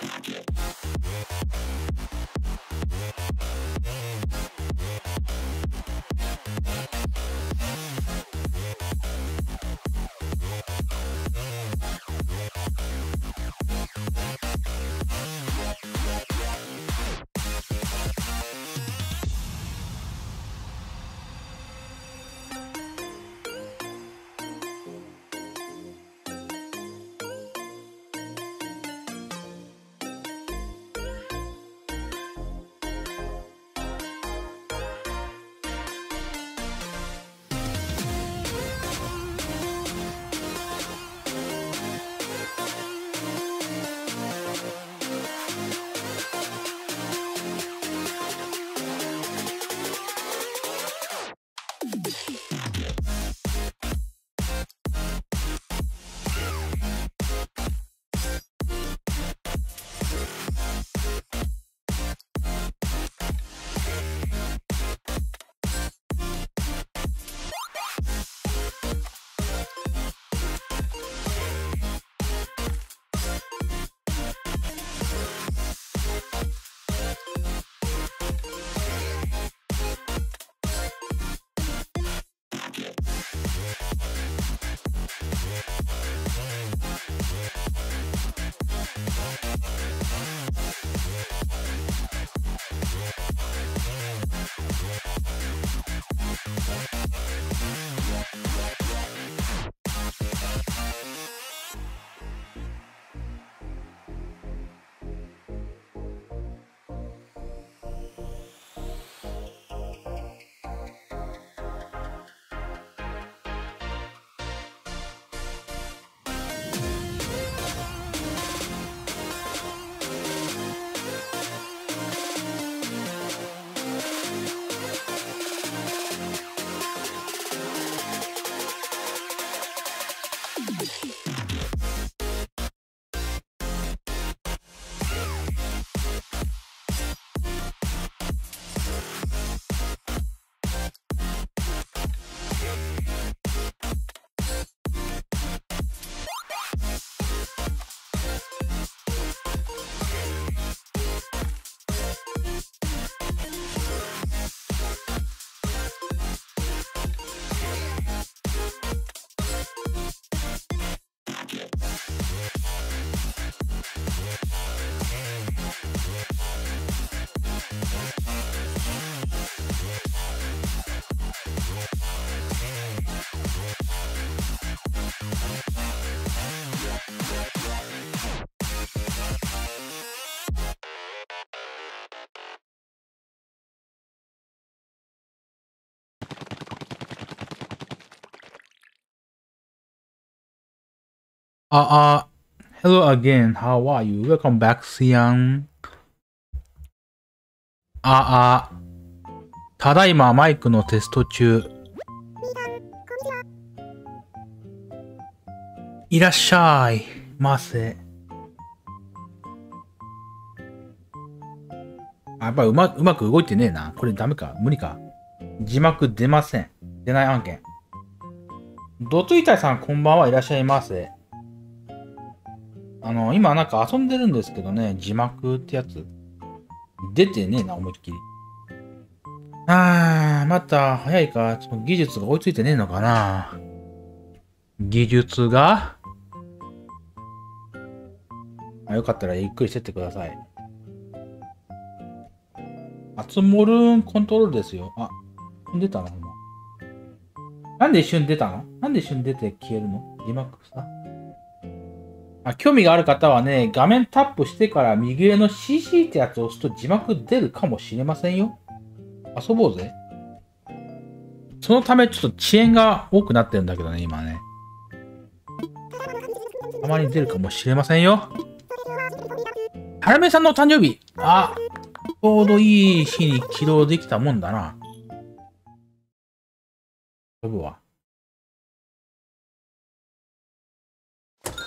東京の Uh, uh, hello again. How are you? Welcome back, Sian. あ、あ、ただいまマイクのテスト中。いらっしゃいませ。あやっぱうまうまく動いてねえな。これダメか無理か。字幕出ません。出ない案件。ドツイタイさんこんばんはいらっしゃいませ。あの、今なんか遊んでるんですけどね、字幕ってやつ。出てねえな、思いっきり。あー、また早いか。ちょっと技術が追いついてねえのかな。技術が？あよかったらゆっくりしてってください。あつもるんコントロールですよ。あ、出たな、今。なんで一瞬出たの？なんで一瞬出て消えるの？字幕さ？あ興味がある方はね、画面タップしてから右上の CC ってやつを押すと字幕出るかもしれませんよ。遊ぼうぜ。そのためちょっと遅延が多くなってるんだけどね、今ね。たまに出るかもしれませんよ。はるめさんの誕生日。あ、ちょうどいい日に起動できたもんだな。飛ぶわ。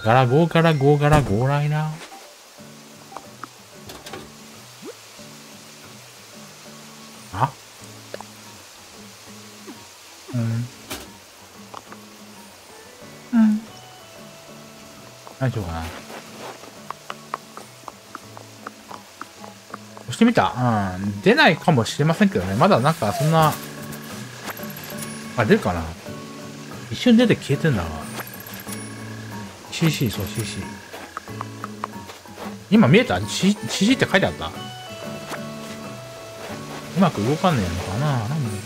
ガラゴーガラゴーガラゴーライナー。あ？うん。うん。大丈夫かな？してみた？うん。出ないかもしれませんけどね。まだなんかそんな、あ、出るかな？一瞬出て消えてんだわ。CC、そう CC。今見えた ?CC って書いてあった？うまく動かんねえのかな？なんで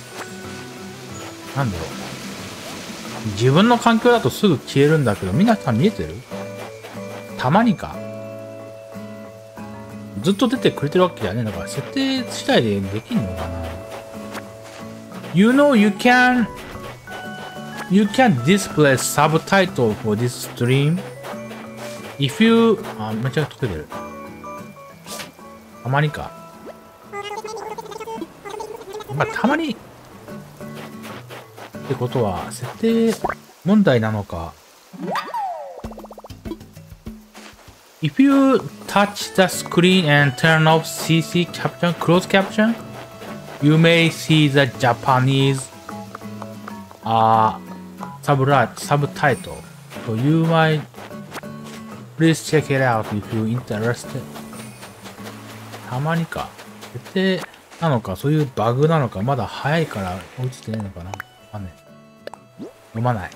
なんだろう。自分の環境だとすぐ消えるんだけど、皆さん見えてる？たまにか。ずっと出てくれてるわけじゃねえだから、設定次第でできんのかな ?You know you can You can display subtitle for this stream if you あ、めっちゃ溶けてる。たまにか。まあ、たまにってことは、設定問題なのか。If you touch the screen and turn off CC caption, closed caption, you may see the Japanese uh, subtitle. So you might please check it out if you're interested. たまにか。設定なのか、そういうバグなのか、まだ早いから落ちてないのかな。あね。飲まない。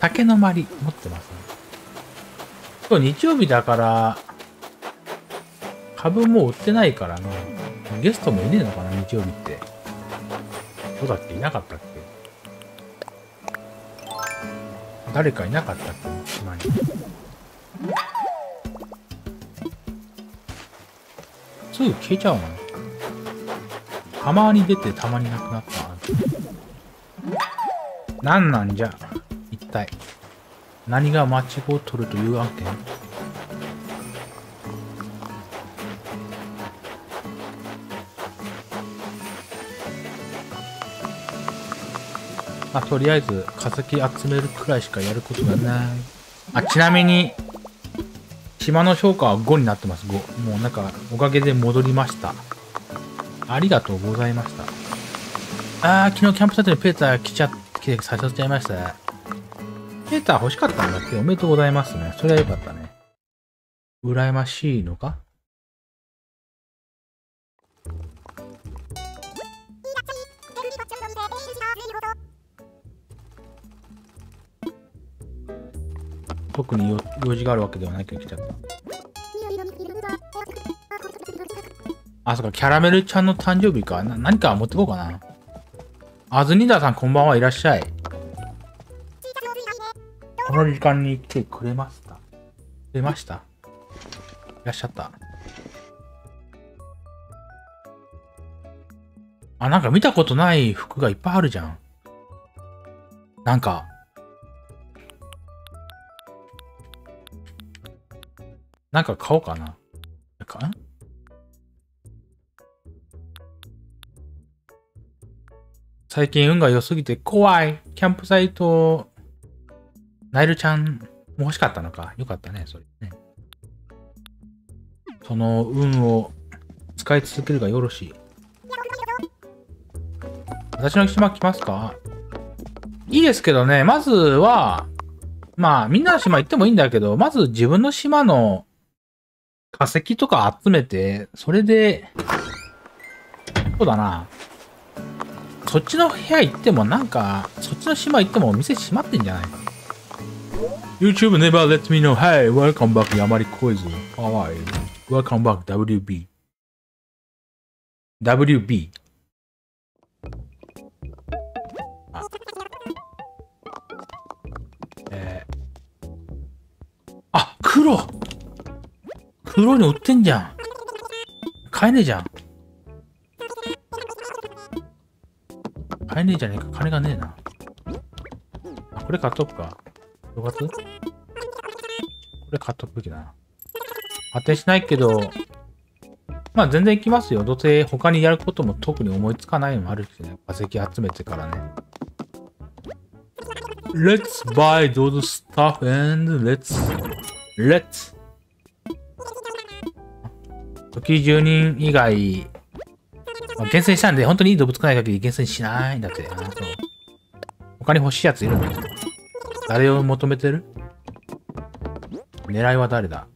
竹のまり持ってますね。今日日曜日だから、株も売ってないからね。ゲストもいねえのかな、日曜日って。どうだっけ？いなかったっけ？誰かいなかったっけ島に。すぐ消えちゃうもんたまに出てたまになくなった。何なんじゃ一体。何が間違を取るという案件まあ、とりあえず化石集めるくらいしかやることがない。あ、ちなみに、島の評価は5になってます、5。もうなんか、おかげで戻りました。ありがとうございました。あー、昨日キャンプサイトにペーター来ちゃって来てさせちゃいました。ペーター欲しかったんだっけおめでとうございますね。それはよかったね。羨ましいのか？特に用事があるわけではないけど来ちゃった。あ、そっか、キャラメルちゃんの誕生日か。な何か持ってこうかな。あずにださんこんばんはいらっしゃい。この時間に来てくれましたくれましたいらっしゃった。あ、なんか見たことない服がいっぱいあるじゃん。なんか。なんか買おうかな。かん最近運が良すぎて怖い。キャンプサイト、ナイルちゃんも欲しかったのか。よかったね、それね。その運を使い続けるがよろしい。私の島来ますか？いいですけどね、まずは、まあ、みんなの島行ってもいいんだけど、まず自分の島の化石とか集めて、それで、そうだな。そっちの部屋行ってもなんか、そっちの島行ってもお店閉まってんじゃないか YouTube never let me know. Hey, welcome back, Yamari Koi's. How are you? Welcome back, WB. WB. あえー、あ、黒黒に売ってんじゃん。買えねえじゃん。買えねえじゃねえか。金がねえな。あ、これ買っとくか。よかったこれ買っとくべきだな。当てしないけど、まあ全然行きますよ。どうせ他にやることも特に思いつかないのもあるしね。化石集めてからね。Let's buy those stuff and let's, let's 時住人以外まあ、厳選したんで、本当にいい動物来ない限り厳選しないんだって。そう他に欲しいやついるの？誰を求めてる？狙いは誰だ？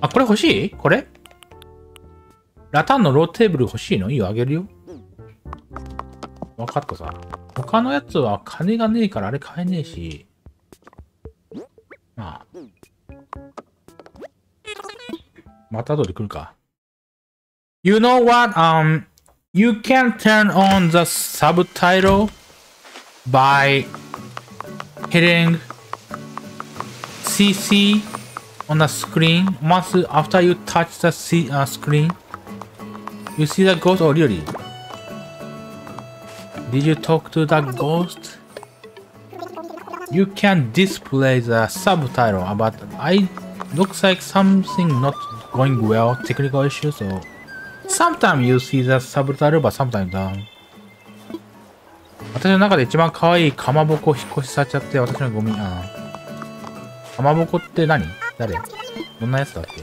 あ、これ欲しい？これ？ラタンのローテーブル欲しいの？いいよ、あげるよ。わかったさ。他のやつは金がねえからあれ買えねえし。まあ。また後で来るか。You know what? Um, you can turn on the subtitle by hitting CC on the screen once after you touch the C, uh, screen. You see the ghost? Oh, really? Did you talk to the ghost? You can display the subtitle, but I looks like something not going well, technical issue, so sometimes you see the subtitle, but sometimes don't. 私の中で一番可愛いかまぼこ引っ越しされちゃって、私のゴミ、あかまぼこって何？誰？どんなやつだっけ？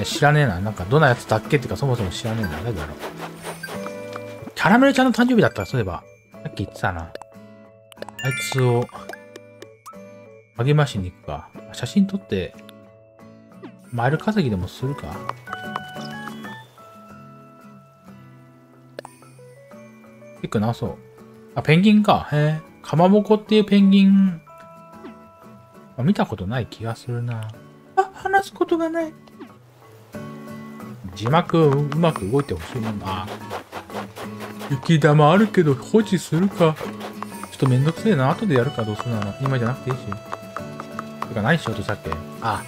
や知らねえな。なんかどんなやつだっけってかそもそも知らねえんだ。誰だろう？キャラメルちゃんの誕生日だったら、そういえば。さっき言ってたな。あいつを、励ましに行くか。写真撮って、マイル稼ぎでもするか？結構なそう。あ、ペンギンか。へえ。かまぼこっていうペンギン、あ見たことない気がするな。あ、話すことがない。字幕うまく動いてほしいもんな。雪玉あるけど保持するか。ちょっとめんどくせえな。後でやるかどうするなら。今じゃなくていいし。てか何しようとしたっけ？あ。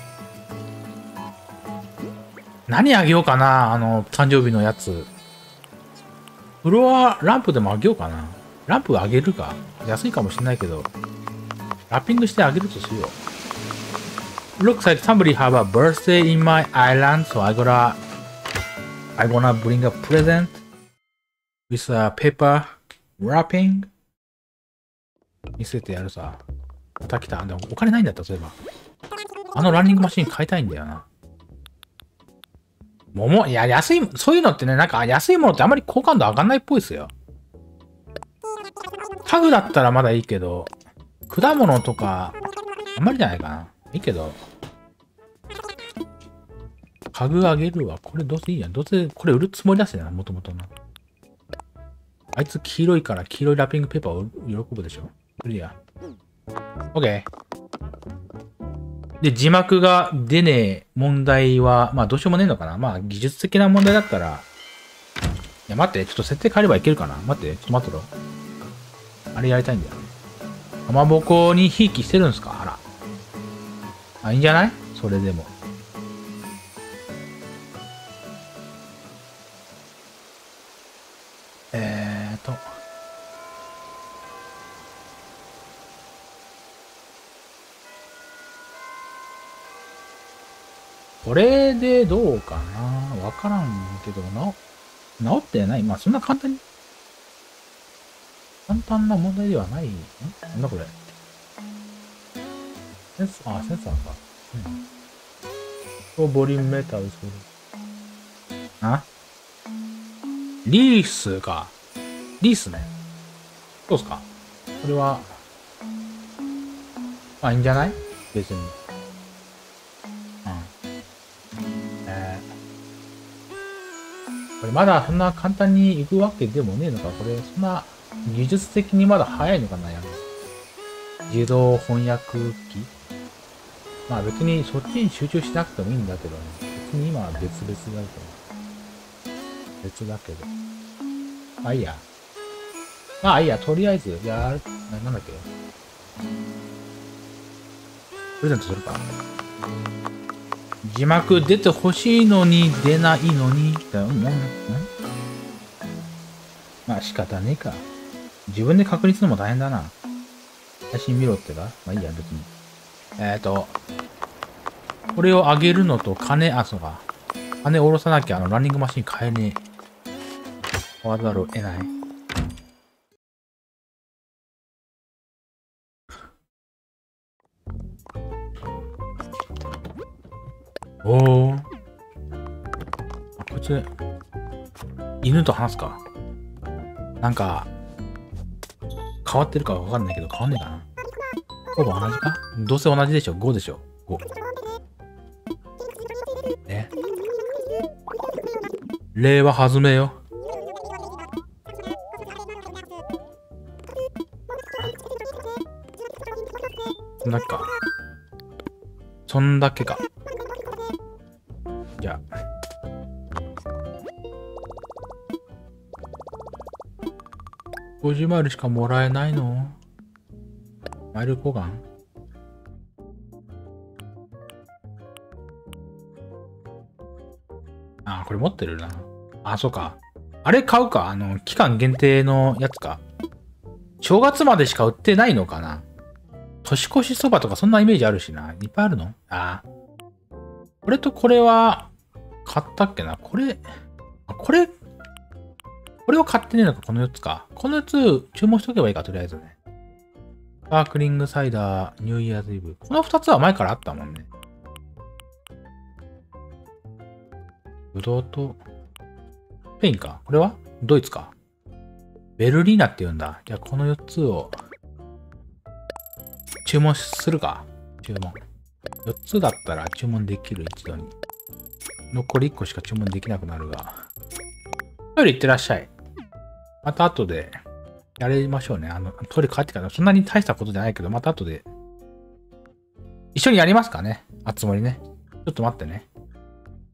何あげようかなあの、誕生日のやつ。フロアランプでもあげようかな。ランプあげるか。安いかもしんないけど。ラッピングしてあげるとしよ。Looks like somebody have a birthday in my island, so I gotta I wanna bring a present with a paper wrapping 見せてやるさ。また来た。でもお金ないんだった、そういえば。あのランニングマシン買いたいんだよな。桃、いや、安い、そういうのってね、なんか安いものってあんまり好感度上がんないっぽいですよ。家具だったらまだいいけど、果物とか、あんまりじゃないかな。いいけど、家具あげるわ。これどうせいいやん。どうせこれ売るつもりだしな、もともとな。あいつ黄色いから黄色いラッピングペーパーを喜ぶでしょ。クリア。OK。で、字幕が出ねえ問題は、まあどうしようもねえのかな。まあ技術的な問題だったら、いや待って、ちょっと設定変えればいけるかな。待って、ちょっと待ってろ。あれやりたいんだよ。かまぼこにひいきしてるんすか？あら。あ、いいんじゃない？それでも。これでどうかな？わからんけど、な、治ってない？まあ、そんな簡単に、簡単な問題ではない。んなんだこれ？センサー、あ、センサーか。うん。ボリュームメーターですけど。あ？リースか。リースね。どうすかこれは、まあいいんじゃない？別に。これまだそんな簡単に行くわけでもねえのか。これ、そんな技術的にまだ早いのかな、やる。自動翻訳機まあ別にそっちに集中しなくてもいいんだけどね。別に今は別々だけど。別だけど。まあいいや。まあいいや、とりあえず、やる、なんだっけ。プレゼントするか。字幕出てほしいのに出ないのに。うん、うん、まあ仕方ねえか。自分で確認するのも大変だな。写真見ろってかまあいいや、別に。えっ、ー、と、これをあげるのと金、あ、そうか。金下ろさなきゃあのランニングマシン買えねえ。わざるを得ない。おお。こいつ、犬と話すか？なんか、変わってるかわかんないけど、変わんねえかな。ほぼ同じか？どうせ同じでしょ ?5 でしょ ?5。ね。令和はずめよ。そんだけか。そんだけか。じゃあ。50マイルしかもらえないの？マイル交換？あー、これ持ってるな。あ、そうか。あれ買うか？あの、期間限定のやつか。正月までしか売ってないのかな？年越しそばとかそんなイメージあるしな。いっぱいあるの？ああ。これとこれは、買ったっけな？これ、これ、これを買ってねえのか？この4つか。この4つ注文しとけばいいか、とりあえずね。スパークリングサイダー、ニューイヤーズイブ。この2つは前からあったもんね。ぶどうと、スペインか。これは？ドイツか。ベルリーナって言うんだ。じゃあこの4つを注文するか？注文。4つだったら注文できる、一度に。残り1個しか注文できなくなるが。トイレ行ってらっしゃい。また後でやりましょうね。あの、トイレ帰ってからそんなに大したことじゃないけど、また後で。一緒にやりますかね。あつ森ね。ちょっと待ってね。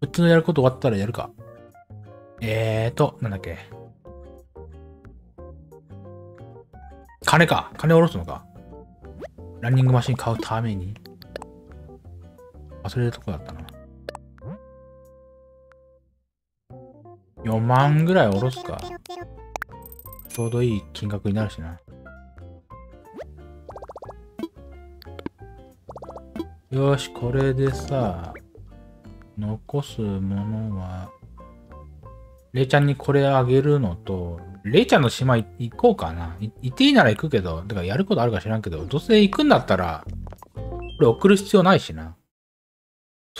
うちのやること終わったらやるか。えーと、なんだっけ。金か。金下ろすのか。ランニングマシン買うために。忘れるとこだったな。4万ぐらい下ろすか。ちょうどいい金額になるしな。よし、これでさ、残すものは、レイちゃんにこれあげるのと、レイちゃんの島行こうかな。行っていいなら行くけど、だからやることあるか知らんけど、どうせ行くんだったら、これ送る必要ないしな。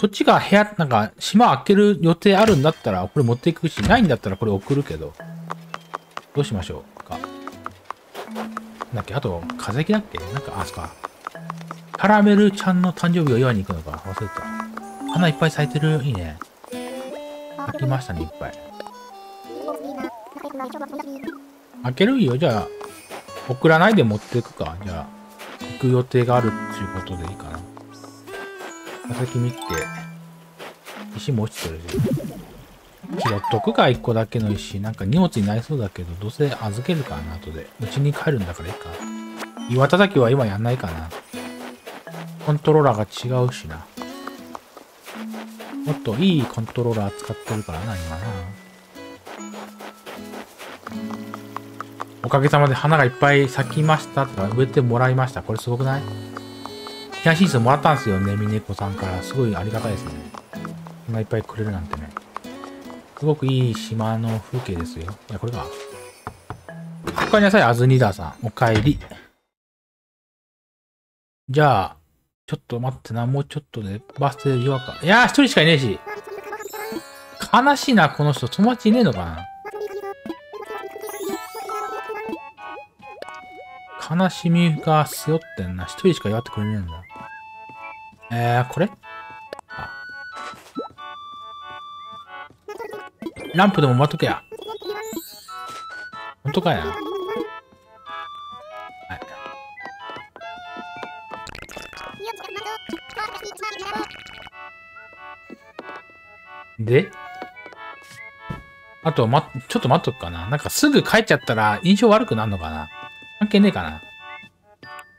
そっちが部屋、なんか、島開ける予定あるんだったら、これ持っていくし、ないんだったらこれ送るけど。どうしましょうか。だっけあと、風邪気だっけ？なんか、あ、そっか。カラメルちゃんの誕生日を祝いに行くのか。忘れた。花いっぱい咲いてる。いいね。咲きましたね、いっぱい。開けるよ。じゃあ、送らないで持っていくか。じゃあ、行く予定があるっていうことでいいかな。佐々木見て、石も落ちてるし。拾っとくか、一個だけの石。なんか荷物になりそうだけど、どうせ預けるかな、後で。うちに帰るんだからいいか。岩叩きは今やんないかな。コントローラーが違うしな。もっといいコントローラー使ってるからな、今な。おかげさまで花がいっぱい咲きましたとか植えてもらいました。これすごくない？ヒヤシンスもらったんですよね、ミネコさんから。すごいありがたいですね。こんないっぱいくれるなんてね。すごくいい島の風景ですよ。いや、これか。おかえりなさい、アズニダーさん。おかえり。じゃあ、ちょっと待ってな、もうちょっとでバス停言わか。いやー、一人しかいねえし。悲しいな、この人。友達いねえのかな。悲しみが背負ってんな。一人しか祝ってくれねえんだ。えー、これ？あ。ランプでも待っとけや。ほんとかや。はい。で？あと、ま、ちょっと待っとくかな。なんかすぐ帰っちゃったら印象悪くなるのかな関係ねえかな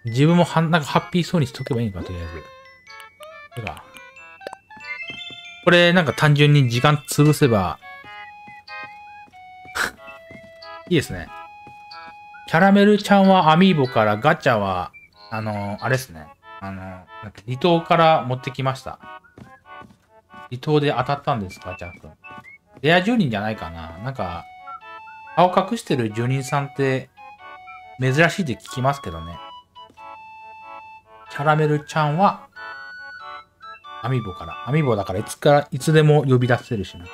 自分もはなんかハッピーそうにしとけばいいのか、とりあえず。てか。これ、なんか単純に時間潰せば いいですね。キャラメルちゃんはアミーボから、ガチャは、あのー、あれですね。あのー、なんか離島から持ってきました。離島で当たったんですか、ジャック。レア住人じゃないかな。なんか、顔隠してる住人さんって珍しいって聞きますけどね。キャラメルちゃんは、アミボから。アミボだからいつから、いつでも呼び出せるしな。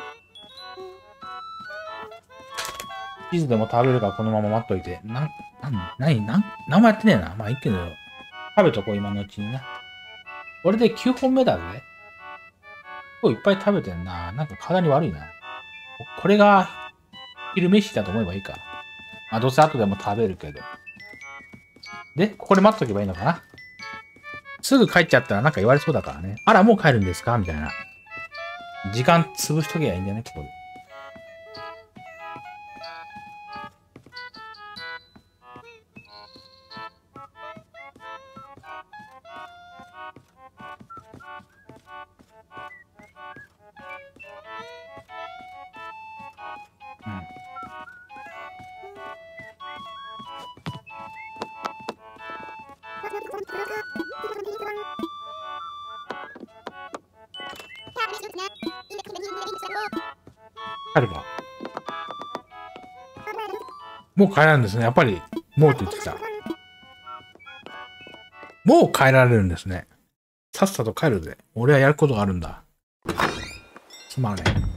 チーズでも食べるからこのまま待っといて。なん、なん、なに、なん、何もやってねえな。まあいいけど、食べとこう、今のうちにな。これで9本目だぜ。結構いっぱい食べてんな。なんか体に悪いな。これが昼飯だと思えばいいか。まあ、どうせ後でも食べるけど。で、ここで待っとけばいいのかなすぐ帰っちゃったらなんか言われそうだからね。あら、もう帰るんですか？みたいな。時間潰しとけばいいんだよね、ここで。帰るか。もう帰らんですね。やっぱり、もうって言ってきた。もう帰られるんですね。さっさと帰るぜ。俺はやることがあるんだ。すまねえ。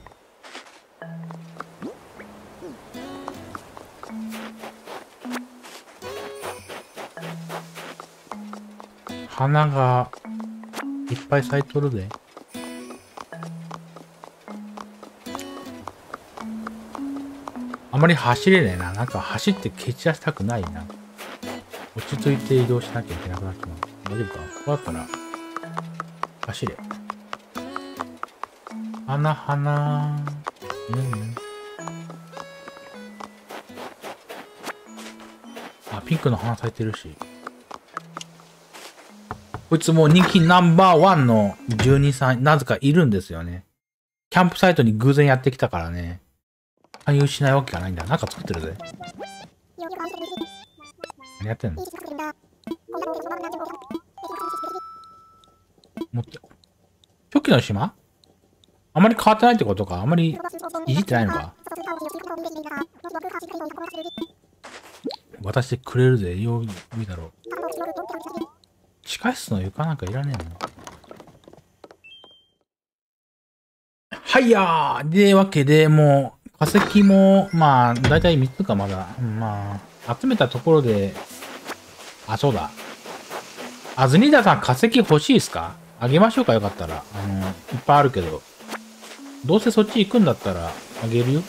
花がいっぱい咲いとるで。まり走れねえな。なんか走って蹴散らしたくないな。落ち着いて移動しなきゃいけなくなってます。大丈夫か？こうやったら、走れ。花、花。うん。あ、ピンクの花咲いてるし。こいつもう人気ナンバーワンの住人さん、なぜかいるんですよね。キャンプサイトに偶然やってきたからね。勧誘しないわけがないんだ。なんか作ってるぜ。何やってんの？持って。初期の島？あまり変わってないってことかあまりいじってないのか渡してくれるぜ。よ、いいだろう。地下室の床なんかいらねえのはいやーでわけで、もう、化石も、まあ、だいたい3つかまだ。まあ、集めたところで、あ、そうだ。あずにださん化石欲しいですか？あげましょうかよかったら。あの、いっぱいあるけど。どうせそっち行くんだったら、あげるよ。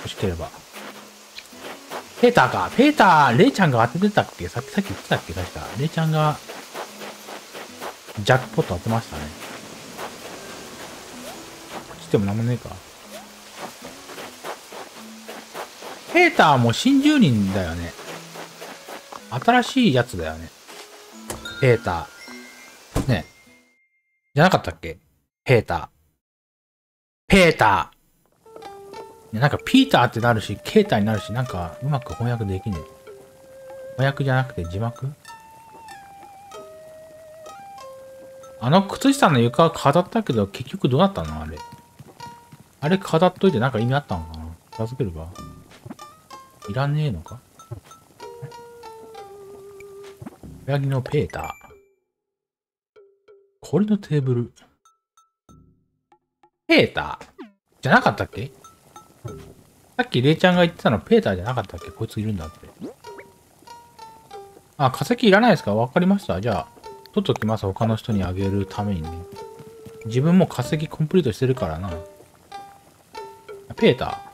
欲しければ。ペーターか。ペーター、レイちゃんが当ててたっけ？さっきさっき言ってたっけ？確か。レイちゃんがジャックポット当てましたね。こっちでもなんもねえか。ペーターも新住人だよね。新しいやつだよね。ペーター。ね。じゃなかったっけ？ペーター。ペーター。なんかピーターってなるし、ケーターになるし、なんかうまく翻訳できねえ。翻訳じゃなくて字幕？あの靴下の床は飾ったけど、結局どうなったの？あれ。あれ飾っといてなんか意味あったのかな？片付けるかいらねえのか？ヤギのペーター。これのテーブル。ペーター？じゃなかったっけ？さっきレイちゃんが言ってたのペーターじゃなかったっけ？こいついるんだって。あ、化石いらないですか？わかりましたじゃあ、取っときます。他の人にあげるためにね。自分も化石コンプリートしてるからな。ペーター。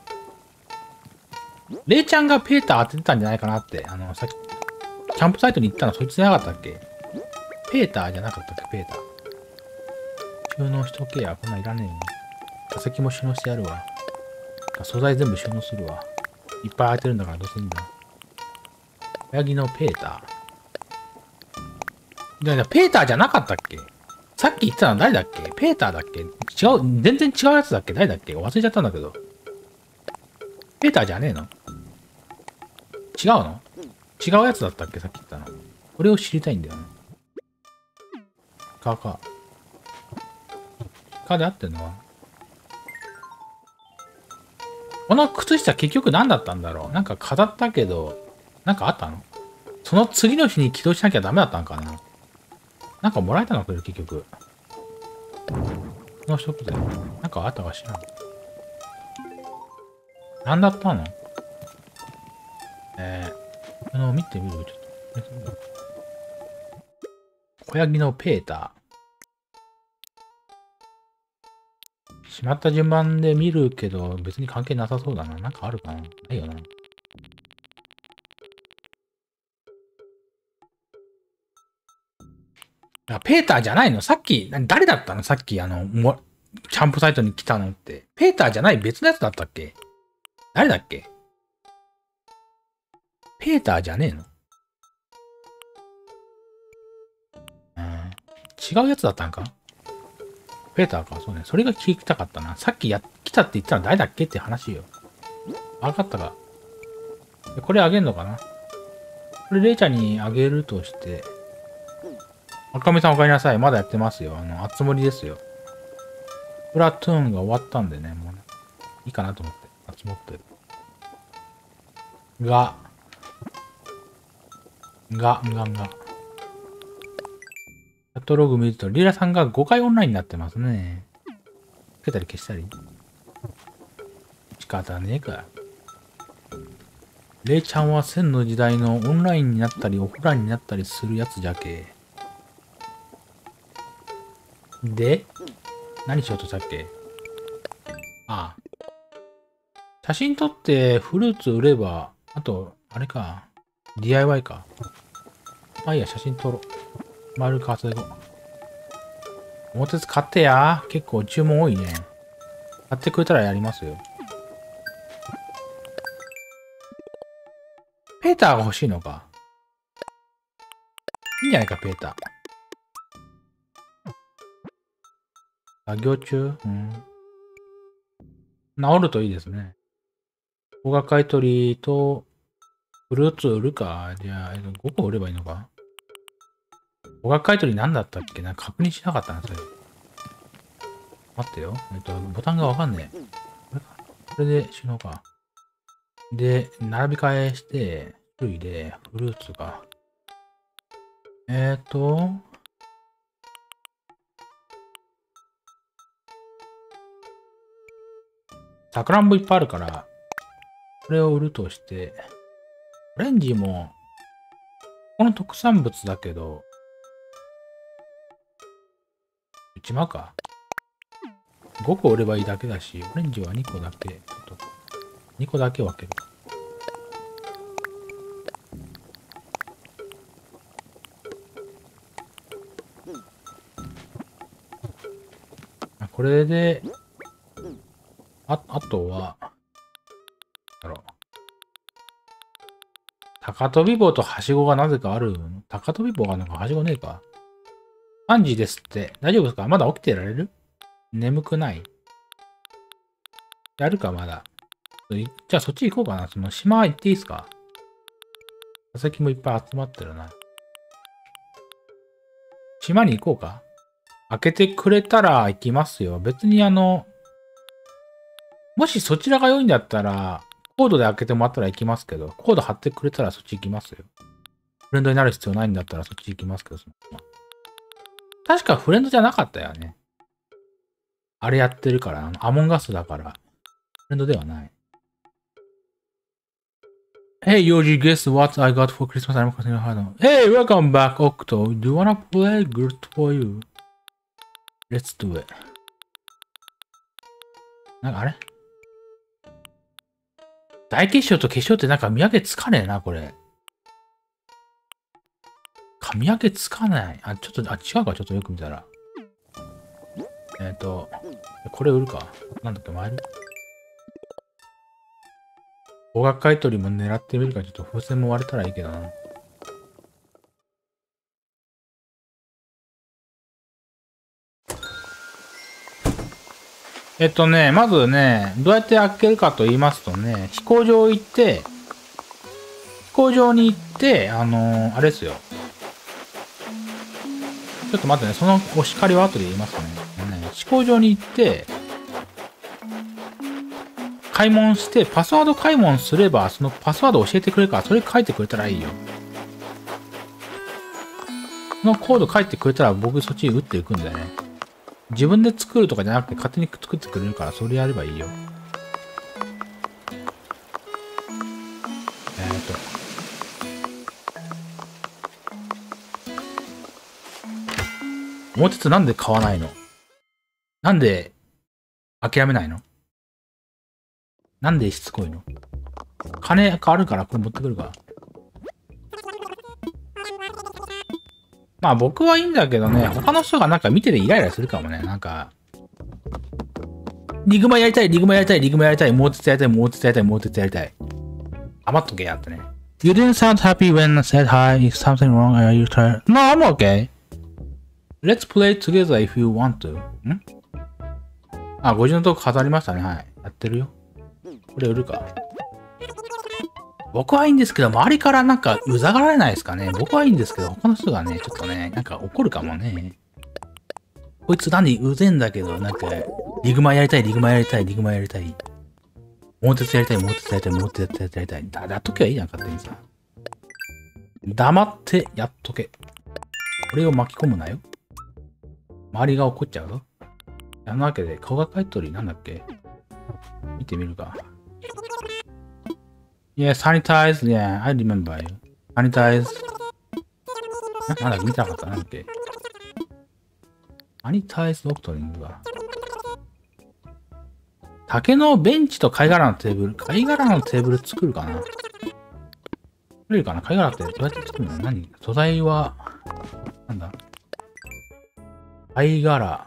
レイちゃんがペーター当ててたんじゃないかなって。あの、さっき、キャンプサイトに行ったのそいつじゃなかったっけ？ペーターじゃなかったっけ？ペーター。収納しとけや。こんないらねえよ。化石も収納してやるわ。素材全部収納するわ。いっぱい空いてるんだからどうすんだ。ヤギのペーター。で、ペーターじゃなかったっけ？さっき言ってたの誰だっけ？ペーターだっけ？違う、全然違うやつだっけ？誰だっけ？忘れちゃったんだけど。ペーターじゃねえの違うの？違うやつだったっけ？さっき言ったの。これを知りたいんだよね。カーカー。カーで合ってんのはこの靴下結局何だったんだろう？なんか飾ったけど、なんかあったの？その次の日に起動しなきゃダメだったんかな？なんかもらえたの？これ結局。の一つで。なんかあったかしら？なんだったの？えー、あの、見てみる？ちょっと。小ヤギのペーター。閉まった順番で見るけど、別に関係なさそうだな。なんかあるかな？ないよな。あ、ペーターじゃないの？さっき、誰だったの？さっき、あの、も、キャンプサイトに来たのって。ペーターじゃない別のやつだったっけ？誰だっけ？ペーターじゃねえの？うん。違うやつだったんか？ペーターか、そうね。それが聞きたかったな。さっきや、来たって言ったら誰だっけって話よ。わかったか。これあげんのかな？これ、レイちゃんにあげるとして、赤目さんお帰りなさい。まだやってますよ。あの、あつ森ですよ。プラトゥーンが終わったんでね、もうね。いいかなと思って。あつもって。が、が、が、が。チャットログ見ると、リラさんが5回オンラインになってますね。つけたり消したり。仕方ねえか。レイちゃんは千の時代のオンラインになったりオフラインになったりするやつじゃけ。で、何しようとしたっけ？ああ。写真撮ってフルーツ売れば、あと、あれか。DIY か。まあいいや、写真撮ろう。丸稼ごう。表鉄買ってや。結構注文多いね。買ってくれたらやりますよ。ペーターが欲しいのか。いいんじゃないか、ペーター。作業中？うん。治るといいですね。小が買い取りと、フルーツ売るか？じゃあ、5個売ればいいのか？小が買い取り何だったっけ？な確認しなかったな、それ。待ってよ。えっと、ボタンがわかんねえ。これか。これで収納か。で、並び替えして、種類で、フルーツが。えっ、ー、と、さくらんぼいっぱいあるから、これを売るとして、オレンジも、この特産物だけど、1万か。5個売ればいいだけだし、オレンジは2個だけ、ちょっと、2個だけ分ける。これで、あ、あとは、高飛び棒とはしごがなぜかある。高飛び棒がなんかはしごねえか？3時ですって。大丈夫ですか？まだ起きてられる？眠くない？やるか、まだ。じゃあそっち行こうかな。その島行っていいですか？佐々木もいっぱい集まってるな。島に行こうか開けてくれたら行きますよ。別にあの、もしそちらが良いんだったら、コードで開けてもらったら行きますけど、コード貼ってくれたらそっち行きますよ。フレンドになる必要ないんだったらそっち行きますけど、そのまま確かフレンドじゃなかったよね。あれやってるから、あのアモンガスだから、フレンドではない。Hey, Yoji, guess what I got for Christmas? I'm continuing hard Hey, welcome back, Octo. Do you wanna play? Good for you? Let's do it. なんかあれ？大結晶と結晶ってなんか見分けつかねえな、これ。か見分けつかない。あ、ちょっと、あ、違うか、ちょっとよく見たら。えっ、ー、と、これ売るか。なんだっけ、回る高額買取も狙ってみるか、ちょっと風船も割れたらいいけどな。えっとね、まずね、どうやって開けるかと言いますとね、飛行場行って、飛行場に行って、あのー、あれですよ。ちょっと待ってね、そのお叱りは後で言いますね。ね飛行場に行って、開門して、パスワード開門すれば、そのパスワード教えてくれるから、それ書いてくれたらいいよ。そのコード書いてくれたら、僕そっち打っていくんだよね。自分で作るとかじゃなくて勝手に作ってくれるからそれやればいいよ。えっ、ー、と。桃鉄なんで買わないの？なんで諦めないの？なんでしつこいの？金変わるからこれ持ってくるから。まあ僕はいいんだけどね、他の人がなんか見ててイライラするかもね。なんか、リグマやりたい、リグマやりたい、リグマやりたい、もうちょっとやりたい、もうちょっとやりたい、もうちょっとやりたい。余っとけやってね。You didn't sound happy when I said hi. Is something wrong? Are you tired? No, I'm okay. Let's play together if you want to. ん？あ、50のとこ飾りましたね。はい。やってるよ。これ売るか。僕はいいんですけど、周りからなんかうざがられないですかね。僕はいいんですけど、他の人がね、ちょっとね、なんか怒るかもね。こいつ何うぜんだけど、なんか、リグマやりたい、リグマやりたい、リグマやりたい。猛鉄やりたい、猛鉄やりたい、猛鉄やりたい。だ、やっとけばいいじゃん、勝手にさ。黙ってやっとけ。これを巻き込むなよ。周りが怒っちゃうぞ。そんなわけで、顔が描いとり、なんだっけ？見てみるか。Yeah, sanitize. Yeah, I remember you. Sanitize. ななんだ見てなかったなんだっけ Sanitize doctoring は。竹のベンチと貝殻のテーブル。貝殻のテーブル作るかな作れるかな貝殻ってどうやって作るの？何？素材は、なんだ？貝殻。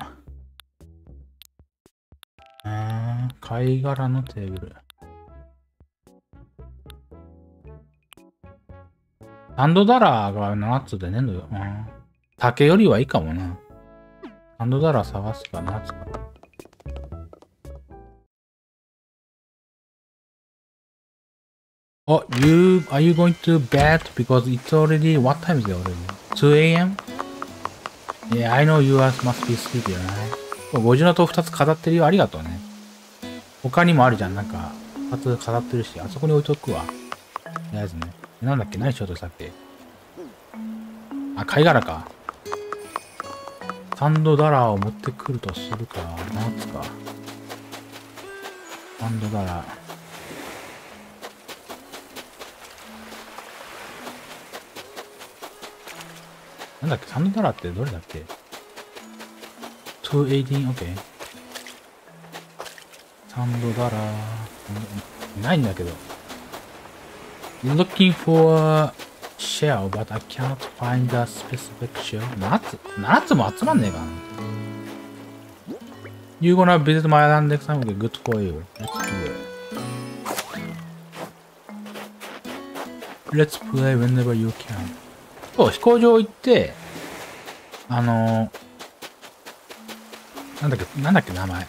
うん、貝殻のテーブル。サンドダラーが7つでねえのよ。うん。竹よりはいいかもな。サンドダラー探すか7つか。Oh, you are you going to bed because it's already what time is it already? 2 a.m. Yeah, I know you are, must be sleepy, right? 50の塔2つ飾ってるよ。ありがとうね。他にもあるじゃん。なんか、2つ飾ってるし、あそこに置いとくわ。とりあえずね。なんだっけ？何しようとしたっけ？あ、貝殻か。サンドダラーを持ってくるとするか。何つか。サンドダラー。なんだっけ？サンドダラーってどれだっけ ?218? OK。サンドダラー。ないんだけど。Looking for a shell, but I cannot find a specific shell. 7つ ?7 つも集まんねえかな。You gonna visit my island next time? Okay, good for you. Let's do it. Let's play whenever you can. そう、飛行場行って、あのー、なんだっけ、なんだっけ、名前。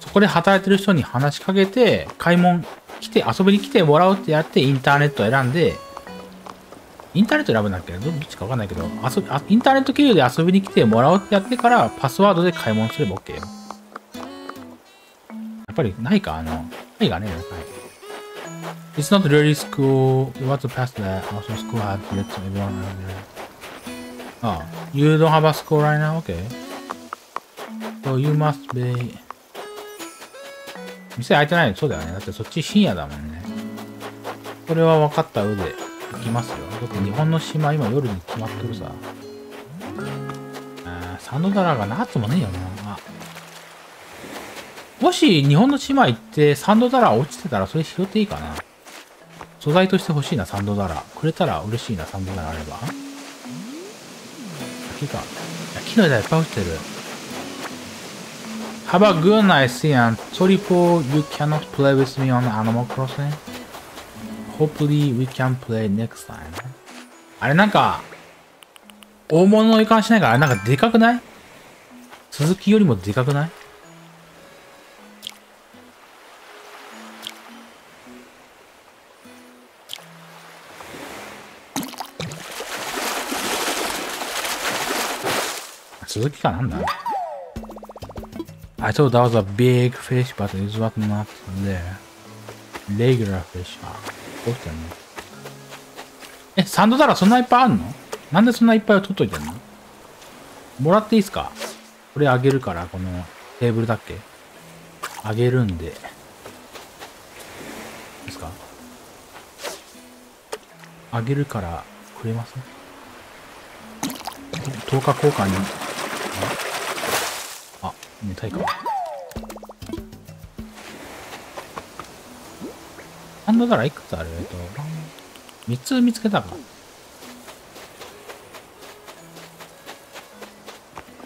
そこで働いてる人に話しかけて、買い物来て、遊びに来てもらうってやって、インターネット選んで、インターネット選ぶんだっけどっちかわかんないけど遊び、インターネット経由で遊びに来てもらうってやってから、パスワードで買い物すれば OK よ。やっぱりないか、あの、ないがね、はい。It's not really school. You want to pass that. Also, school had to let everyone know that. Oh, you don't have a school right now? Okay. So you must be. 店開いてないのそうだよね。だってそっち深夜だもんね。これは分かった上で行きますよ。だって日本の島今夜に決まってるさ。あサンドダラーがナッツもねえよな。あもし日本の島行ってサンドダラー落ちてたらそれ拾っていいかな。素材として欲しいな、サンドダラー。くれたら嬉しいな、サンドダラーあれば。木か。木の枝いっぱい落ちてる。Have a good night, see and sorry for you cannot play with me on Animal Crossing. Hopefully we can play next time. あれなんか、大物の予感しないから、あれなんかでかくない鈴木よりもでかくない鈴木かなんだ I thought that was a big fish, but it was not there. Regular fish. あ、そうだね。え、サンドダラそんないっぱいあんのなんでそんないっぱい取っといてんのもらっていいっすかこれあげるから、このテーブルだっけあげるんで。ですかあげるから、くれます10日交換に。重たいかもハンドダラいくつあるえっと3つ見つけたか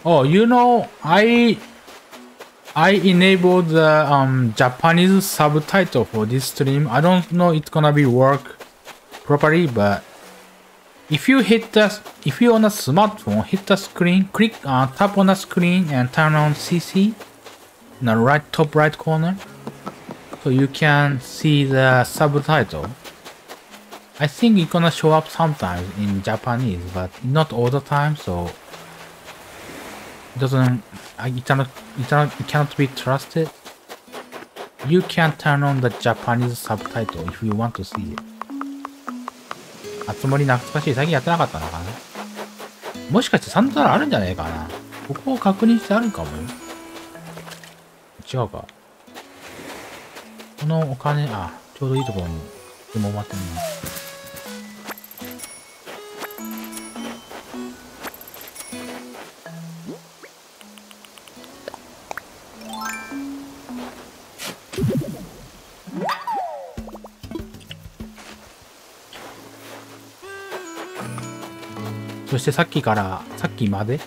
お、oh, you know I I enabled the um, Japanese subtitle for this stream. I don't know it's gonna be work properly, but if you hit the if you on a smartphone, hit the screen, click uh, tap on the screen and turn on CC in the right top right corner, so you can see the subtitle. I think it's gonna show up sometimes in Japanese, but not all the time. So it doesn't it cannot, it cannot, it cannot be trusted. You can turn on the Japanese subtitle if you want to see it. あつ森懐かしい。最近やってなかったのかなもしかしてサンドラあるんじゃないかなここを確認してあるかもよ。違うか。このお金、あ、ちょうどいいところに、でも待ってみます。してさっきから、さっきまで、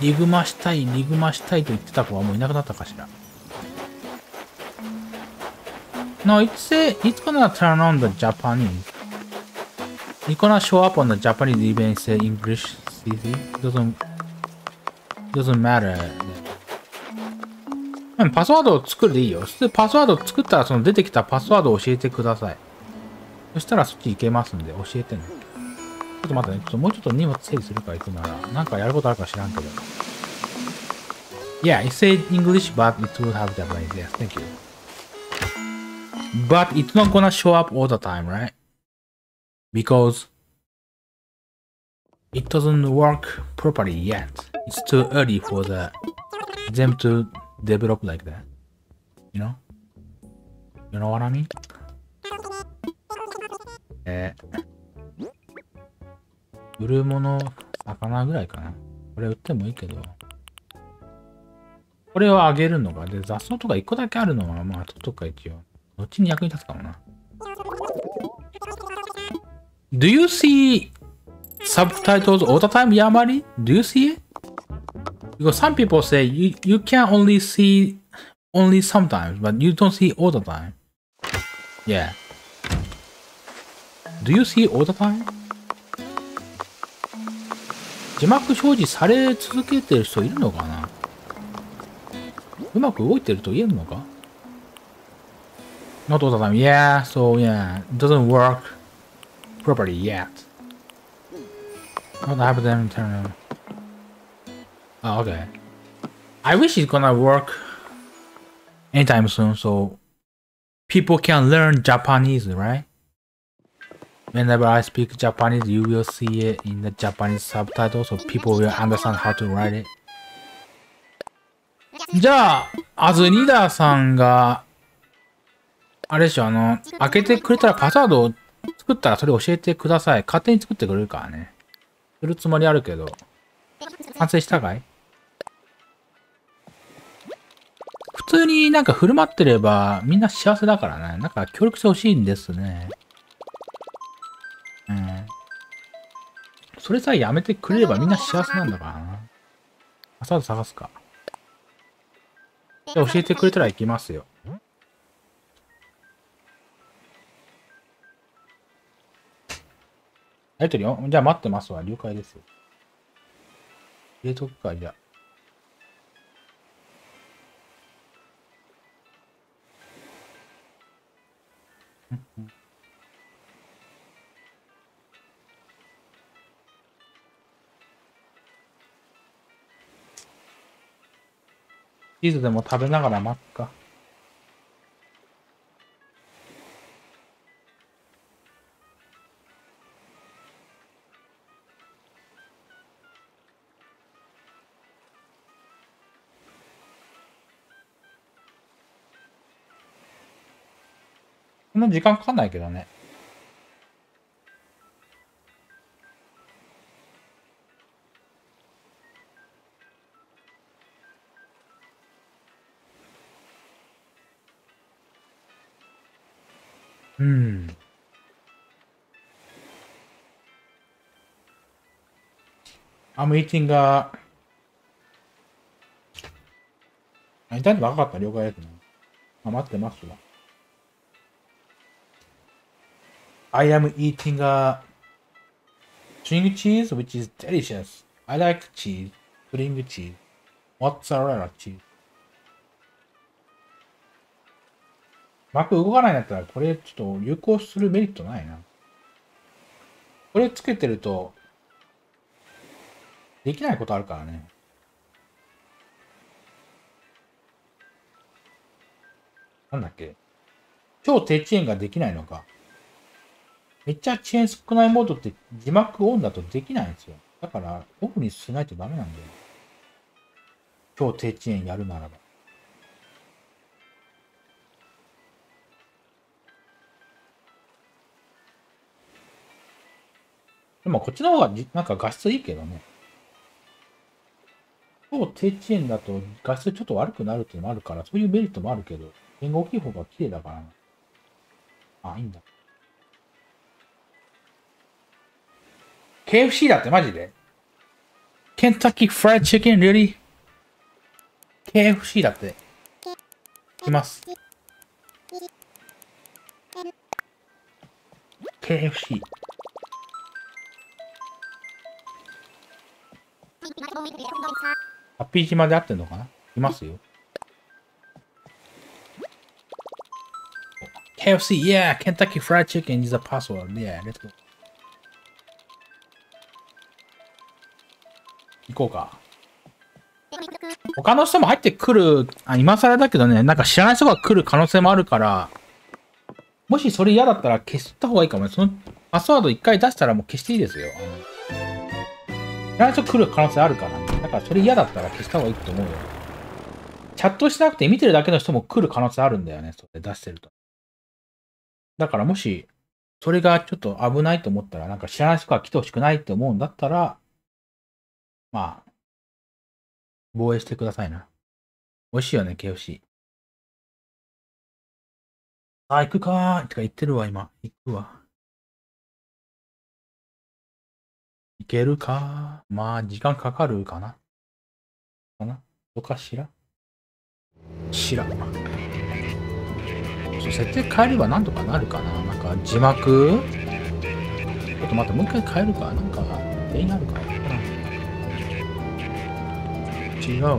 リグマしたい、リグマしたいと言ってた子はもういなくなったかしら。No, it's, a, it's gonna turn on the Japanese. It's gonna show up on the Japanese even say English CC. Doesn't, doesn't matter. パスワードを作るでいいよ。そしてパスワードを作ったらその出てきたパスワードを教えてください。そしたらそっち行けますんで教えてね。ちょっと待ってね。ちょっともうちょっと荷物整理するから行くなら、なんかやることあるか知らんけど。Yeah, it said English, but it will have Japanese. Yes, thank you. But it's not gonna show up all the time, right? Because it doesn't work properly yet. It's too early for the them to develop like that. You know? You know what I mean? えー売るもの、魚ぐらいかな。これ売ってもいいけど。これをあげるのが、で、雑草とか1個だけあるのは、まあ、取っとくか一応。どっちに役に立つかもな。Do you see subtitles all the time, Yamari? Do you see it? Because some people say you, you can only see only sometimes, but you don't see all the time. Yeah. Do you see all the time? 字幕表示され続けてる人いるのかなうまく動いてると言えるのか Not all the time. Yeah, so yeah, it doesn't work properly yet. Not have them turn. Oh, okay. I wish it's gonna work anytime soon so people can learn Japanese, right? Whenever I speak Japanese, you will see it in the Japanese subtitle, so people will understand how to write it. じゃあ、アズニダーさんが、あれでしょ、あの、開けてくれたらパスワードを作ったらそれ教えてください。勝手に作ってくれるからね。するつもりあるけど。完成したかい？普通になんか振る舞ってればみんな幸せだからね。なんか協力してほしいんですね。うん。それさえやめてくれればみんな幸せなんだからな。パスワード探すか。じゃ教えてくれたら行きますよ。やりとりよ。じゃあ待ってますわ。了解ですよ。入れとくか、じゃあ。うんチーズでも食べながら待っか。そんな時間かかんないけどね。うん。I'm eating a... あ、痛いの分かった。了解ですね。あ、待ってますわ。I am eating a string cheese which is delicious. I like cheese. string cheese. mozzarella cheese. マップ動かないんだったら、これちょっと有効するメリットないな。これつけてると、できないことあるからね。なんだっけ？超低遅延ができないのか。めっちゃ遅延少ないモードって字幕オンだとできないんですよ。だから、オフにしないとダメなんだよ。超低遅延やるならば。でもこっちの方がじなんか画質いいけどね。超低遅延だと画質ちょっと悪くなるっていうのもあるから、そういうメリットもあるけど、点が大きい方が綺麗だからな。あ、いいんだ。KFC だってマジで ?Kentucky Fried Chicken really? KFC だって。来ます。KFC。ハッピー島で合ってんのかな？来ますよ。KFC, yeah, Kentucky Fried Chicken is the password. Yeah, let's go. 行こうか。他の人も入ってくる、あ、今更だけどね、なんか知らない人が来る可能性もあるから、もしそれ嫌だったら消した方がいいかもね。そのパスワード一回出したらもう消していいですよ。あの知らない人来る可能性あるからね。だからそれ嫌だったら消した方がいいと思うよ。チャットしなくて見てるだけの人も来る可能性あるんだよね。それ出してると。だからもし、それがちょっと危ないと思ったら、なんか知らない人が来てほしくないって思うんだったら、まあ、防衛してくださいな。美味しいよね、KFC。あ、行くかーってか言ってるわ、今。行くわ。いけるか？まあ、時間かかるかな？かな？どうかしら？しら。そう、設定変えればなんとかなるかな？なんか字幕？ちょっと待って、もう一回変えるか？なんか、絵になるか違うな。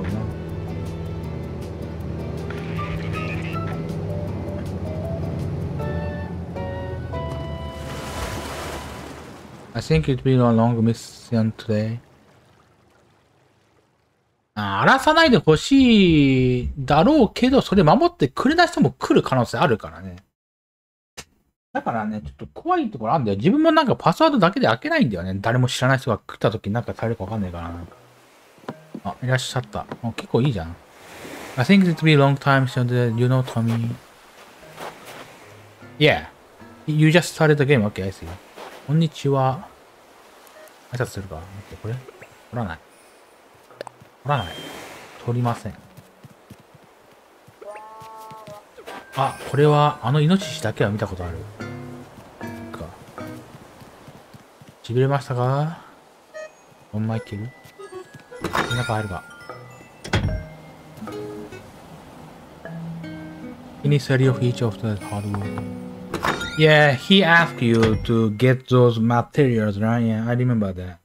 I think it will be a long mission today. あ荒らさないでほしいだろうけど、それ守ってくれない人も来る可能性あるからね。だからね、ちょっと怖いところあるんだよ。自分もなんかパスワードだけで開けないんだよね。誰も知らない人が来た時になんかされるかわかんないからなんか。あ、いらっしゃった。あ結構いいじゃん。I think it will be a long time since you know Tommy. Yeah. You just started the game. Okay, I see. こんにちは。挨拶するか？待って、これ？取らない。取らない。取りません。あ、これは、あのイノシシだけは見たことある。か。しびれましたか？ほんまいける？中入るか。Initially of each of the hardwood. Yeah, he asked you to get those materials, right? Yeah, I remember that.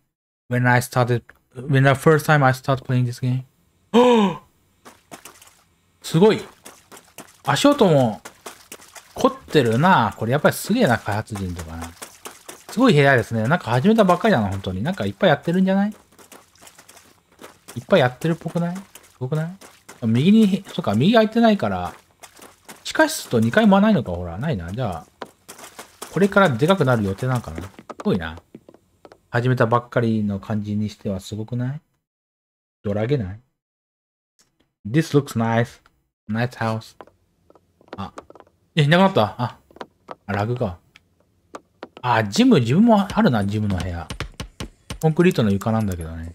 When I started, when the first time I started playing this game. すごい。足音も凝ってるな。これやっぱりすげえな、開発人とかな。すごい部屋ですね。なんか始めたばっかりだな、本当に。なんかいっぱいやってるんじゃない？いっぱいやってるっぽくない？すごくない？右に、そっか、右空いてないから、地下室と2階もないのか、ほら、ないな。じゃあ、これからでかくなる予定なんかな？すごいな。始めたばっかりの感じにしてはすごくない？ドラゲない ?This looks nice. Nice house. あ、え、いなくなった？あ、あラグか。あ、ジム、自分もあるな、ジムの部屋。コンクリートの床なんだけどね。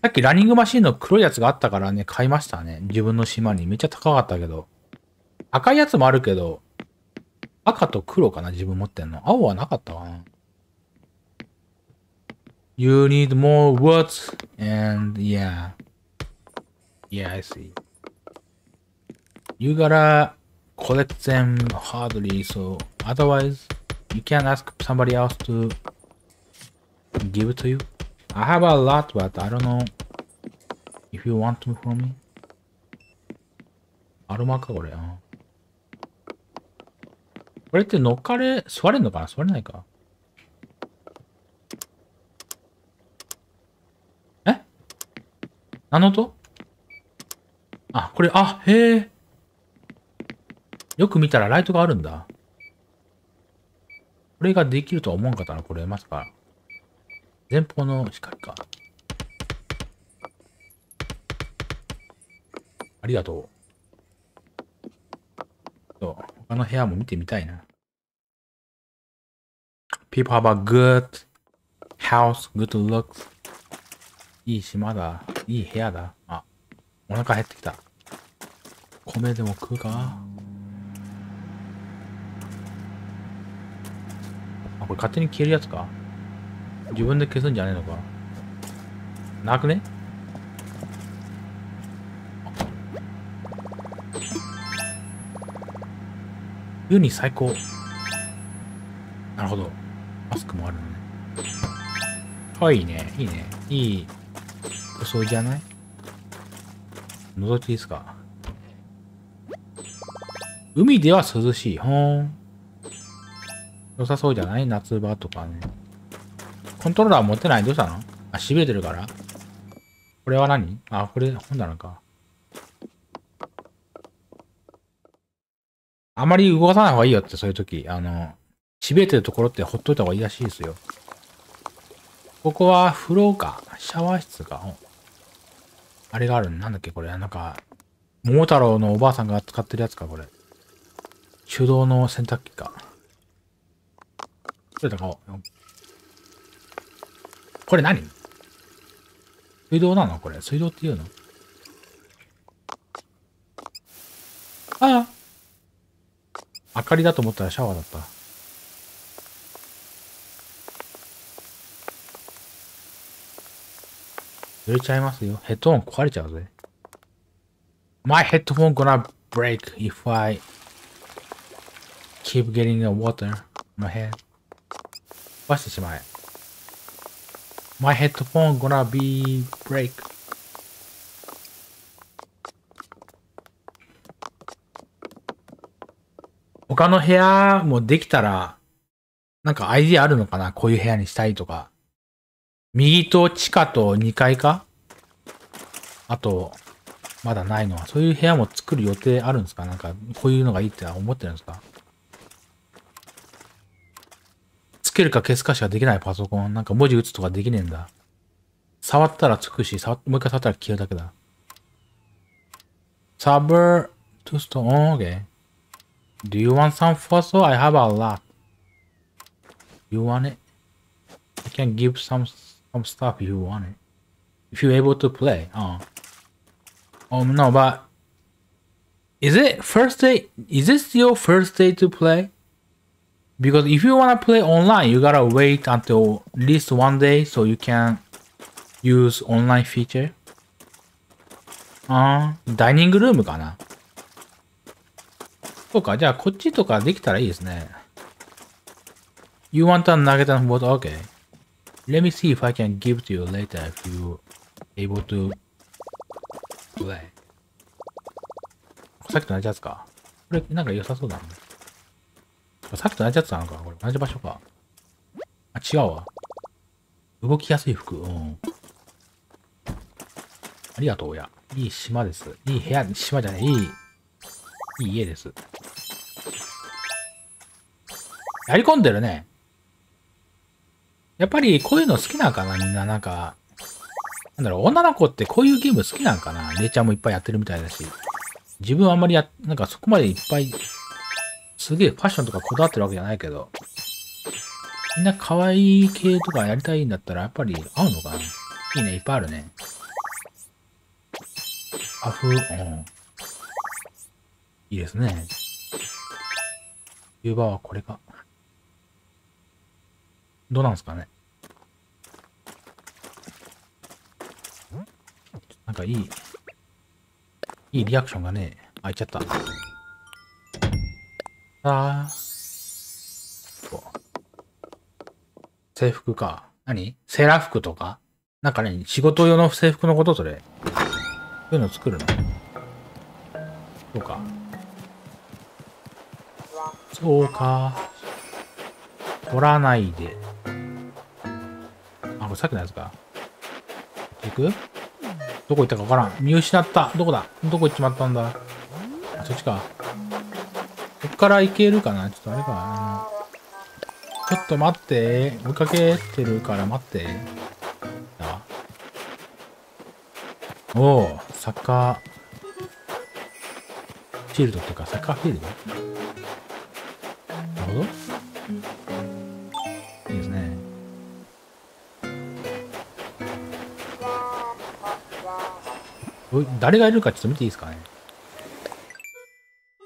さっきランニングマシンの黒いやつがあったからね、買いましたね。自分の島に。めっちゃ高かったけど。赤いやつもあるけど、赤と黒かな自分持ってんの。青はなかったかな。You need more words and yeah. Yeah, I see. You gotta collect them hardly, so otherwise you can ask somebody else to give it to you. I have a lot, but I don't know if you want to from me. アルマか、これ。うんこれって乗っかれ、座れんのかな？座れないか？え？何の音？あ、これ、あ、へえ。よく見たらライトがあるんだ。これができるとは思わんかったな、これ。まさか。前方の光か。ありがとう。そう。他の部屋も見てみたいな。People have a good house, good looks. いい島だ。いい部屋だ。あ、お腹減ってきた。米でも食うか？あ、これ勝手に消えるやつか？自分で消すんじゃねえのか？なくね？冬に最高。なるほど。マスクもあるのね。はい、いいね。いいね。いい装いじゃない？覗いていいですか？海では涼しい。ほーん。良さそうじゃない？夏場とかね。コントローラー持ってない？どうしたの？あ、痺れてるからこれは何？あ、これ本棚か。あまり動かさない方がいいよって、そういう時。あの、痺れてるところってほっといた方がいいらしいですよ。ここは風呂か。シャワー室か。あれがあるなんだっけこれ。なんか、桃太郎のおばあさんが使ってるやつかこれ。手動の洗濯機か。これだか、これ何？水道なの？これ。水道って言うの？ああ明かりだと思ったらシャワーだった。揺れちゃいますよ。ヘッドホン壊れちゃうぜ。My headphone gonna break if I keep getting the water in my head. 壊してしまえ。My headphone gonna be break. 他の部屋もできたら、なんかアイディアあるのかな？こういう部屋にしたいとか。右と地下と2階か？あと、まだないのは、そういう部屋も作る予定あるんですか？なんか、こういうのがいいって思ってるんですか？つけるか消すかしかできないパソコン。なんか文字打つとかできねえんだ。触ったらつくし、触もう一回触ったら消えるだけだ。Saber to stone. Okay. Do you want some fossil? I have a lot. You want it? I can give some some stuff if you want it. If you're able to play. Oh. Oh no, but is it first day? Is this your first day to play? Because if you wanna play online, you gotta wait until at least one day so you can use online feature. ああ、ダイニングルームかな そうか、じゃあこっちとかできたらいいですね。You want a nugget and what? Okay. Let me see if I can give to you later if you able to play. さっきと同じやつか。これなんか良さそうだね。さっきと同じやつなのかこれ同じ場所か。あ、違うわ。動きやすい服。うん。ありがとう、親。いい島です。いい部屋、島じゃない、いい、いい家です。やり込んでるね。やっぱりこういうの好きなんかなみんななんか、なんだろう、女の子ってこういうゲーム好きなんかな姉ちゃんもいっぱいやってるみたいだし。自分はあんまりや、なんかそこまでいっぱい、すげえファッションとかこだわってるわけじゃないけど、みんな可愛い系とかやりたいんだったらやっぱり合うのかないいね、いっぱいあるね。アフ、うん。いいですね。湯葉はこれか。どうなんすかね。なんかいい、いいリアクションがね、開いちゃった。さあ、制服か。何？セラ服とか？なんかね、仕事用の制服のことそれ。そういうの作るのそうか。そうか。取らないで。あ、これさっきのやつか。行く？どこ行ったかわからん。見失った。どこだ？どこ行っちまったんだ？あ、そっちか。こっから行けるかな？ちょっとあれか。ちょっと待って。追いかけてるから待って。あおお、サッカー、フィールドっていうか、サッカーフィールド？誰がいるかちょっと見ていいですかね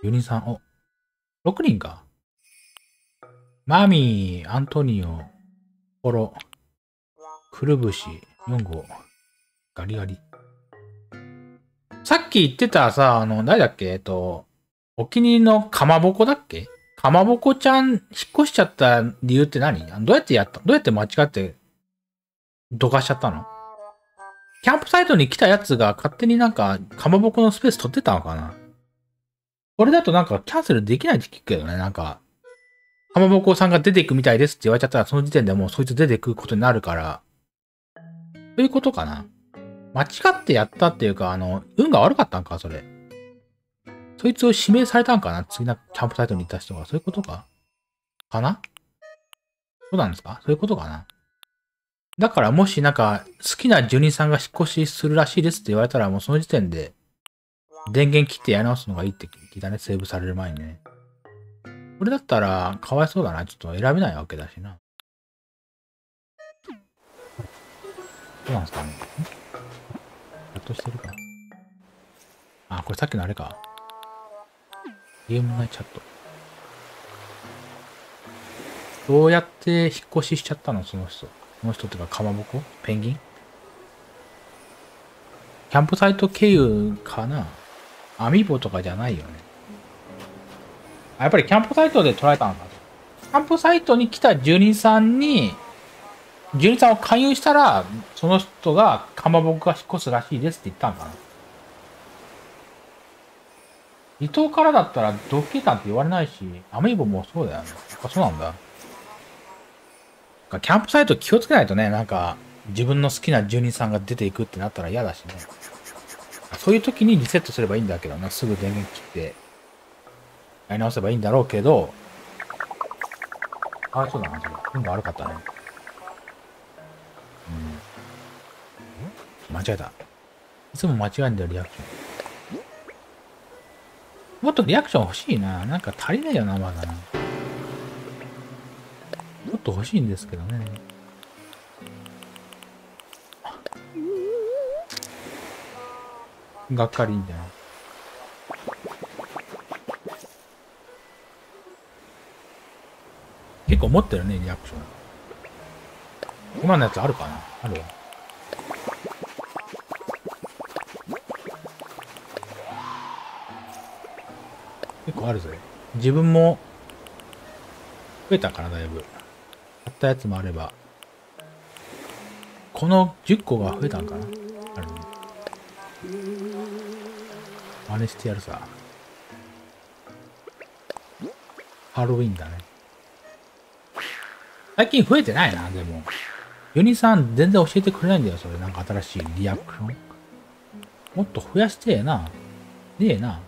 ？4人さん、お、6人か。マミー、アントニオ、ポロ、くるぶし、4号、ガリガリ。さっき言ってたさ、あの、誰だっけ？えっと、お気に入りのかまぼこだっけ？かまぼこちゃん引っ越しちゃった理由って何？どうやってやった？どうやって間違ってどかしちゃったの？キャンプサイトに来たやつが勝手になんかかまぼこのスペース取ってたのかな？これだとなんかキャンセルできないって聞くけどね、なんか。かまぼこさんが出ていくみたいですって言われちゃったら、その時点でもうそいつ出てくことになるから、そういうことかな？間違ってやったっていうか、あの、運が悪かったんか、それ。そいつを指名されたんかな？次のキャンプサイトに行った人が。そういうことか？かな？そうなんですか？そういうことかな？だからもしなんか好きな住人さんが引っ越しするらしいですって言われたらもうその時点で電源切ってやり直すのがいいって聞いたね。セーブされる前にね。これだったら、かわいそうだな。ちょっと選べないわけだしな。どうなんですかね。ひょっとしてるか。あ、これさっきのあれか。ゲーム内チャット。どうやって引っ越ししちゃったの？その人。その人っていうか、かまぼこ？ペンギン？キャンプサイト経由かな？アミーボとかじゃないよね。やっぱりキャンプサイトで捉えたのかキャンプサイトに来た住人さんに、住人さんを勧誘したら、その人がかまぼこが引っ越すらしいですって言ったのかな。伊藤からだったらドッキリなんて言われないし、アメイボもそうだよね。やっぱそうなんだ。キャンプサイト気をつけないとね、なんか、自分の好きな住人さんが出ていくってなったら嫌だしね。そういう時にリセットすればいいんだけどね、すぐ電源切って。やり直せばいいんだろうけど、あ、そうだな、それ。運が悪かったね。うん。間違えた。いつも間違えんだよ、リアクション。もっとリアクション欲しいな。なんか足りないよな、まだな。もっと欲しいんですけどね。がっかりいいんじゃない結構持ってるね、リアクション。今のやつあるかな？あるわ。結構あるぜ。自分も増えたからだいぶ。ったやつもあれば。この10個が増えたんかな？あるね。真似してやるさ。ハロウィンだね。最近増えてないな、でも。ユニさん全然教えてくれないんだよ、それ。なんか新しいリアクション。もっと増やしてえな。ねえな。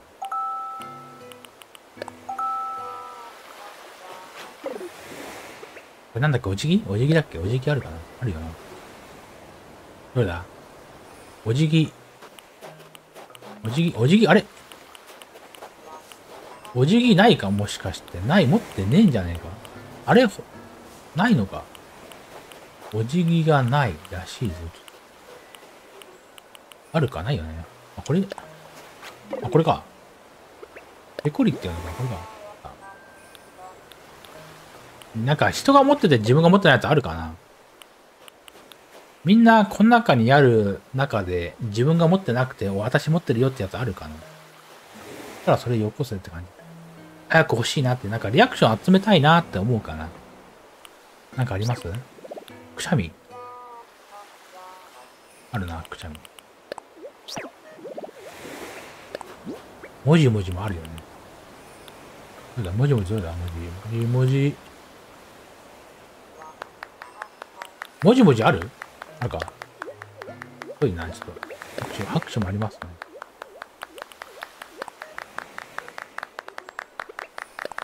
れなんだっけ？お辞儀お辞儀だっけ？お辞儀あるかな？あるよな。どれだ？お辞儀。お辞儀、お辞儀、あれ？お辞儀ないか？もしかして。ない、持ってねえんじゃねえか？あれ？ないのか？お辞儀がないらしいぞ。あるか？ないよね。あ、これ、あ、これか。ペコリっていうのか、これか。なんか人が持ってて自分が持ってないやつあるかな？みんなこの中にある中で自分が持ってなくて私持ってるよってやつあるかな？だからそれよこせって感じ。早く欲しいなって、なんかリアクション集めたいなって思うかな？なんかあります？くしゃみ？あるな、くしゃみ。文字文字もあるよね。そうだ、文字文字そうだ、文字。文字文字。文字文字ある？なんか。すごいな、ちょっと。拍手、拍手もありますね。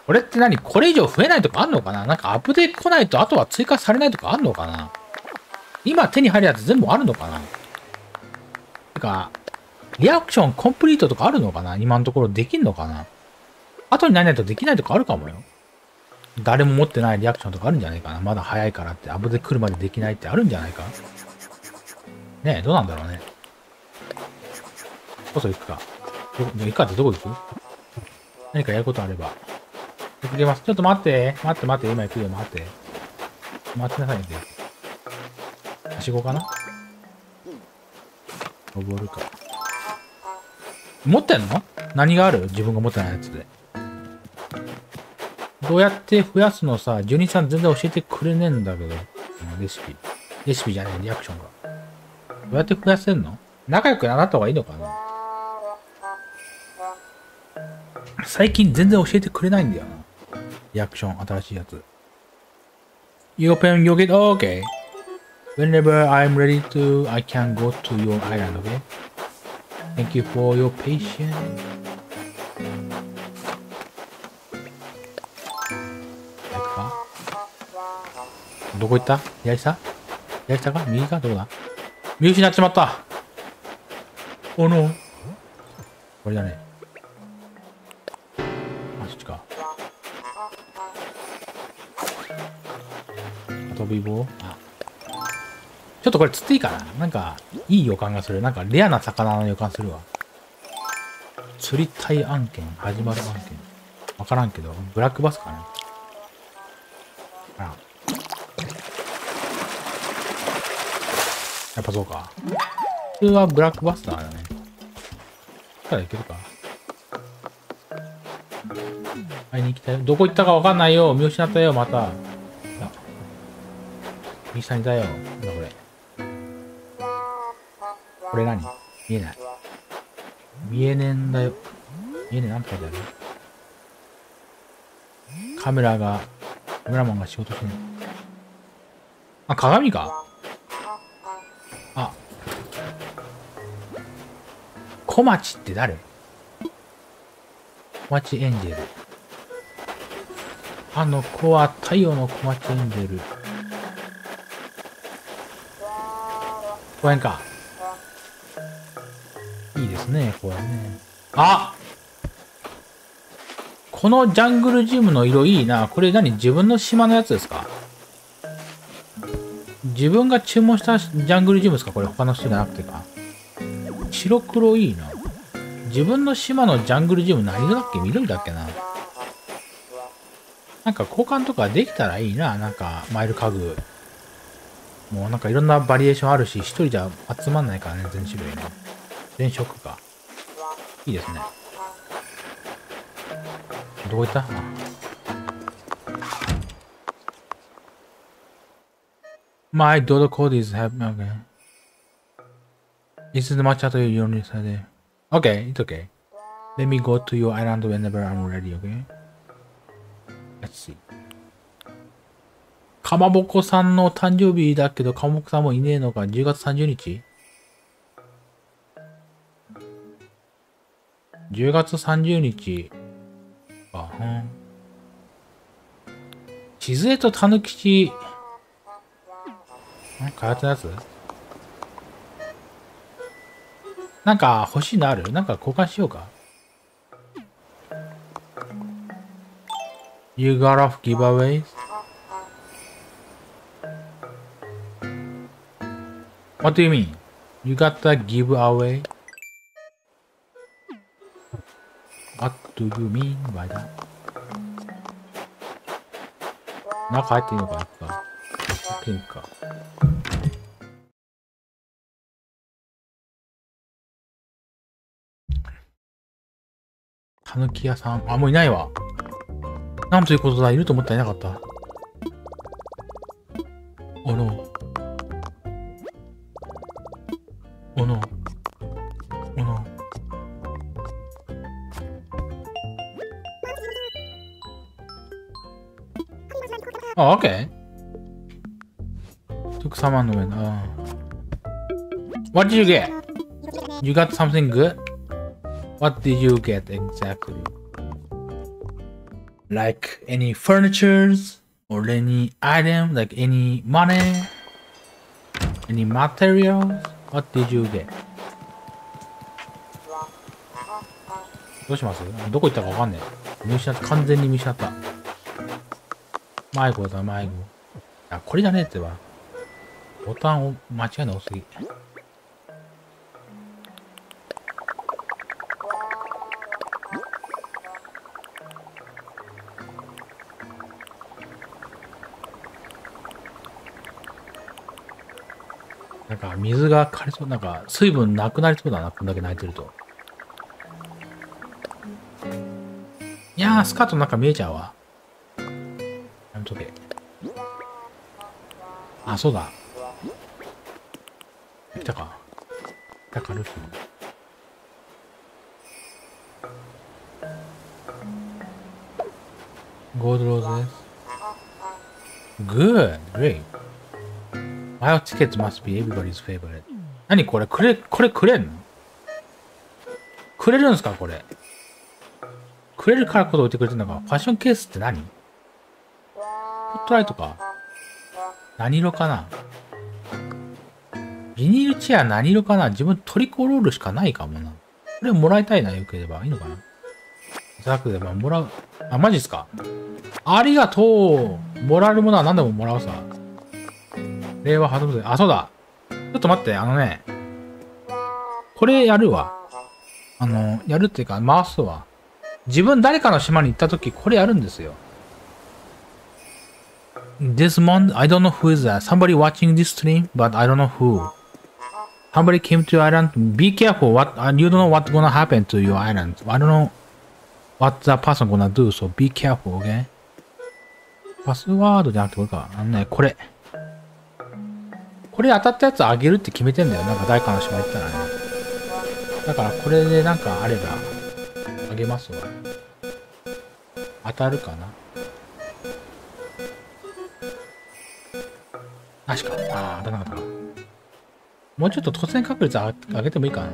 これって何？これ以上増えないとかあんのかな？なんかアップデート来ないとあとは追加されないとかあんのかな？今手に入るやつ全部あるのかな？てか、リアクションコンプリートとかあるのかな？今のところできんのかな？後にならないとできないとかあるかもよ。誰も持ってないリアクションとかあるんじゃないかなまだ早いからって、アップデート来るまでできないってあるんじゃないか？ねえ、どうなんだろうね。こそ行くか。ど、行くかってどこ行く？何かやることあれば。行きます。ちょっと待って。待って待って。今行くよ。待って。待ってなさいね。はしごかな？登るか。持ってんの？何がある？自分が持ってないやつで。どうやって増やすのさ、ジュニさん全然教えてくれねえんだけど。レシピ。レシピじゃねえ、リアクションが。どうやって増やせんの？仲良くなった方がいいのかな？最近全然教えてくれないんだよな。リアクション、新しいやつ。You open your gate? Oh, okay. Whenever I'm ready to, I can go to your island, okay? Thank you for your patience. どこ行った？左下左下か？右か？どこだ？見失っちまった。おのこれだね。あそっちか。飛び棒あ。ちょっとこれ釣っていいかな？なんか、いい予感がする。なんか、レアな魚の予感するわ。釣りたい案件、始まる案件。わからんけど、ブラックバスかなあら。やっぱそうか。普通はブラックバスターだね。ただいけるか。会いに行きたい。どこ行ったかわかんないよ。見失ったよ、また。右下にだよ。なんだこれ。これ何？見えない。見えねえんだよ。見えねえなんて書いてある？カメラが、カメラマンが仕事してんあ、鏡か小町って誰？小町エンジェル。あの子は太陽の小町エンジェル。公園か。いいですね、公園ね。あこのジャングルジムの色いいな。これ何？自分の島のやつですか？自分が注文したジャングルジムですか？これ他の人じゃなくてか。白黒いいな。自分の島のジャングルジム何色だっけ？緑だっけな。なんか交換とかできたらいいな。なんかマイル家具。もうなんかいろんなバリエーションあるし、一人じゃ集まんないからね、全種類ね。全色か。いいですね。どこ行った？あ My Dodo code is happy. Okay. This is the match at you only said it. Okay, it's okay. Let me go to your island whenever I'm ready, okay? Let's see. かまぼこさんの誕生日だけど、かまぼこさんもいねえのか、10月30日 ?10 月30日。あ、うん。地図絵とたぬきち、ん開発のやつなんか欲しいのあるなんか交換しようか。You got off giveaways? What do you mean? You got the giveaway? What do you mean by that? 中入っていいのかなか。たぬき屋さん。あ、もういないわ。なんということだ。いると思ったらいなかった。おの。おの。おの。あ、オッケー。徳様の上な。What did you get? You got something good? What did you get exactly? Like any furnitures or any item, like any money, any materials? What did you get? どうしますどこ行ったかわかんねえ。見失った。完全に見失った。迷子だ、迷子。あ、これじゃねえってば。ボタンを間違いな多すぎ。が枯れそう、なんか水分なくなりそうだな、こんだけ泣いてると。いやー、スカートなんか見えちゃうわ。やめとけ。あ、そうだ。来たか。来たか、ルフィ。Gold roses. Good, great. Wild tickets must be everybody's favorite? 何これ？くれ、これくれんの？くれるんすか？これ。くれるからこそ置いてくれてるのか？ファッションケースって何？ポットライトか？何色かな？ビニールチェア何色かな？自分トリコロールしかないかもな。これもらいたいな、よければ。いいのかな？ザクでももらう。あ、マジっすか？ありがとうもらえるものは何でももらうさ。令和初め。あ、そうだ。ちょっと待って、あのね。これやるわ。あの、やるっていうか、回すわ。自分誰かの島に行った時、これやるんですよ。This month, I don't know who is that. Somebody watching this stream, but I don't know who. Somebody came to your island. Be careful. What you don't know what's gonna happen to your island. I don't know what that person gonna do. So be careful, okay? パスワードじゃなくてこれか。あのね、これ。これ当たったやつあげるって決めてんだよ。なんか誰かの島行ったらね。だからこれでなんかあれば、あげますわ。当たるかな確か。ああ、当たらなかったか。もうちょっと突然確率上げてもいいかな。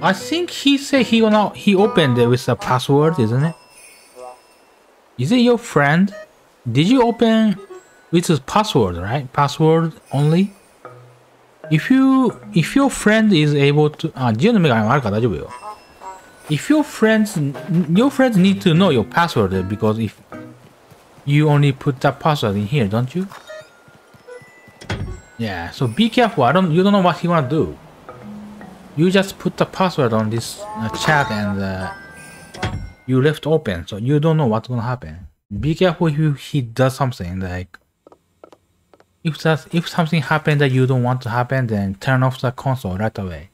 I think he said he gonna he opened it with a password, isn't it? Is it your friend? Did you open which is password, right? Password only. If you if your friend is able to ah, 아 지어내미가 If your friends your friends need to know your password because if you only put that password in here, don't you? Yeah. So be careful. I don't you don't know what he wanna do. You just put the password on this uh, chat and uh, you left open, so you don't know what's gonna happen. Be careful if he does something like if that if something happened that you don't want to happen, then turn off the console right away,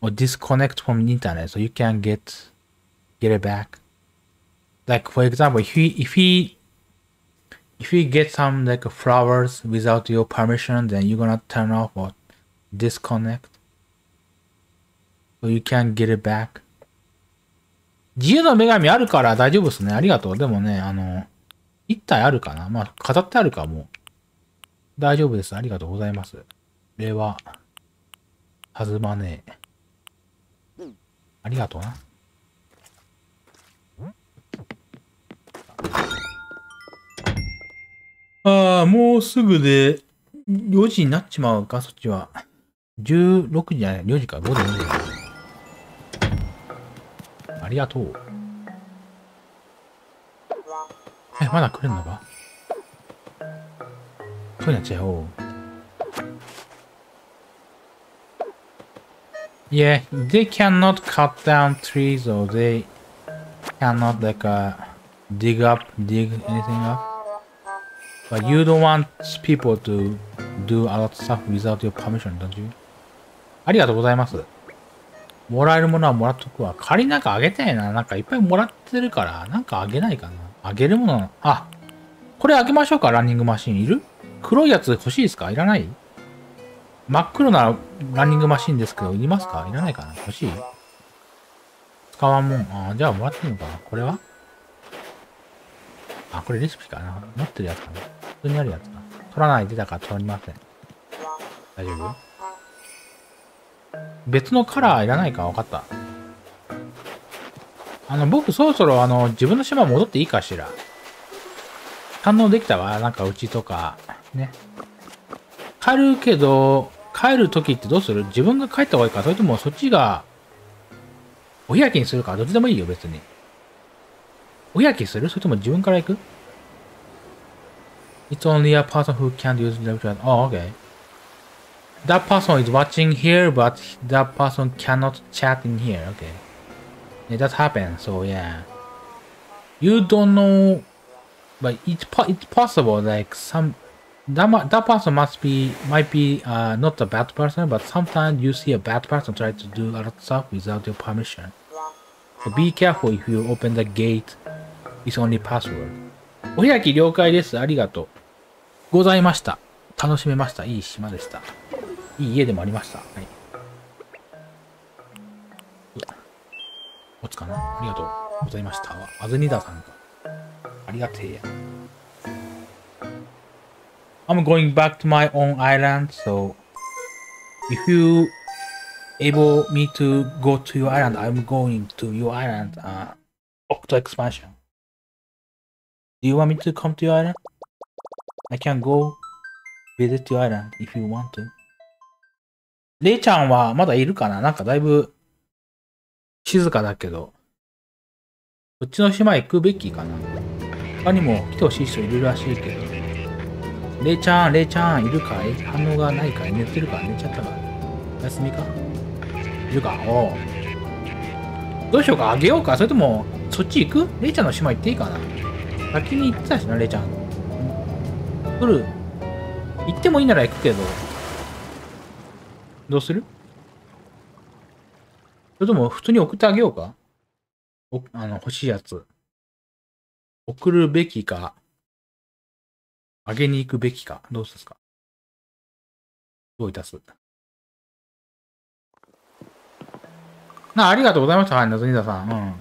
or disconnect from the internet so you can get get it back. Like for example, if he if he if you get some like flowers without your permission, then you're gonna turn off or disconnect. So you can get it back. 自由の女神あるから大丈夫ですね。ありがとう。でもね、あの、一体あるかなまあ、飾ってあるかも。大丈夫です。ありがとうございます。では、はずまねえ。ありがとうな。ああ、もうすぐで4時になっちまうか、そっちは。16時じゃない、4時か、5時、4時。ありがとう。え、まだ来るのか？そうなっちゃおう。Yeah, they cannot cut down trees or they cannot like uh, dig up, dig anything up. But you don't want people to do a lot of stuff without your permission, don't you? ありがとうございます。もらえるものはもらっとくわ。仮なんかあげたいな。なんかいっぱいもらってるから、なんかあげないかな。あげるもの、あ、これあげましょうか、ランニングマシン。いる黒いやつ欲しいですか？いらない？真っ黒なランニングマシンですけど、いりますか？いらないかな？欲しい？使わんもん。ああじゃあもらっていいのかな。これは？あ、これレシピかな？持ってるやつかな？普通にあるやつか。取らないでだから取りません。大丈夫？別のカラーいらないか？分かった。あの、僕そろそろあの、自分の島戻っていいかしら。堪能できたわ。なんかうちとか、ね。帰るけど、帰る時ってどうする自分が帰った方がいいかそれともそっちが、お開きにするかどっちでもいいよ、別に。お開きするそれとも自分から行く ?It's only a person who can't use the chat. Oh, okay. That person is watching here, but that person cannot chat in here. Okay. Yeah, that happens. So yeah. You don't know, but it's po it's possible. Like some that that person must be might be uh, not a bad person, but sometimes you see a bad person try to do a lot of stuff without your permission. So be careful if you open the gate. It's only password. お開き了解です。ありがとう。ございました。楽しめました。いい島でした。いい家でもありました。はい。うわ持つかなありがとうございました。あずにださんか。ありがてえや。I'm going back to my own island, so if you able me to go to your island, I'm going to your island, uh, Octo expansion. Do you want me to come to your island? I can go visit your island if you want to. レイちゃんはまだいるかななんかだいぶ静かだけど。こっちの島行くべきかな他にも来てほしい人いるらしいけど。レイちゃん、レイちゃん、いるかい？反応がないかい？寝てるか寝ちゃったか休みか？いるか？おう。どうしようか？あげようか？それとも、そっち行く？レイちゃんの島行っていいかな？先に行ってたしな、レイちゃん。来る。行ってもいいなら行くけど。どうする？それとも普通に送ってあげようか？おあの、欲しいやつ。送るべきか、あげに行くべきか、どうですか？どういたす？なあ、ありがとうございました。はい、なずにださん。うん。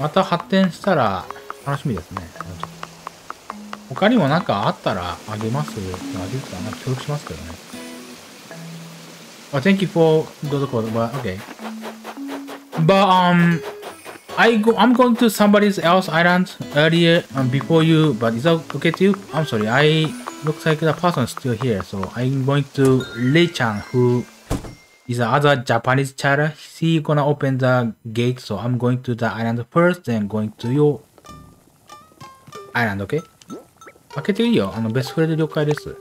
また発展したら楽しみですね。他にもなんかあったらあげます。あげるかな協力しますけどね。Oh, thank you for the code. But okay. But um, I go. I'm going to somebody else island earlier um, before you. But is that okay to you? I'm sorry. I looks like the person is still here. So I'm going to Lei Chan, who is the other Japanese child. He gonna open the gate. So I'm going to the island first, then going to your island. Okay? 開けていいよ。あの、ベストフレで了解です。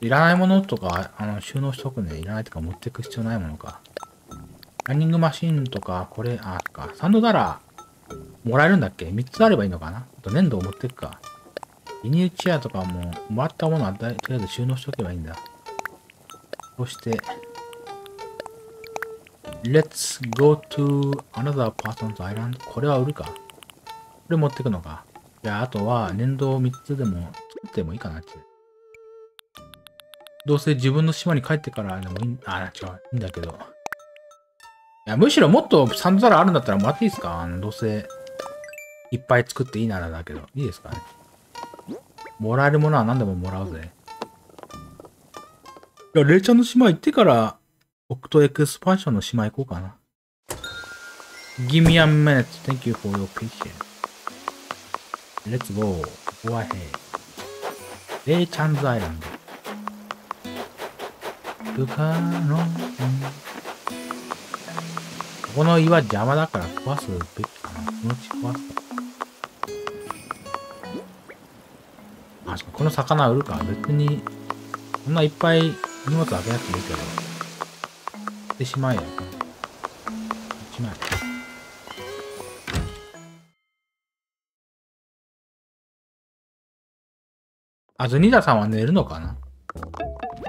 いらないものとか、あの、収納しとくね。いらないとか持ってく必要ないものか。ランニングマシンとか、これ、あ、か。サンドダラー、もらえるんだっけ ?3 つあればいいのかな？あと粘土を持ってくか。ビニールチェアとかも、もらったものはとりあえず収納しとけばいいんだ。そして、Let's go to another person's island. これは売るか？これ持ってくのか？じゃあ、あとは粘土を3つでも作ってもいいかな？って。どうせ自分の島に帰ってからでもいいん、あ、違う、いいんだけど。いや、むしろもっとサンド皿あるんだったらもらっていいですか？あのどうせ、いっぱい作っていいならだけど。いいですかね？もらえるものは何でももらうぜ。いや、レイちゃんの島行ってから、オクトエクスパンションの島行こうかな。Give me a minute. Thank you for your patience. Let's go. Go ahead. レイちゃんズアイランド。部下の、この岩邪魔だから壊すべきかな。気のうち壊すか。あ、この魚売るか。別に、こんないっぱい荷物開けなくてもいいけど。してしまえよ。あ、ズニダさんは寝るのかな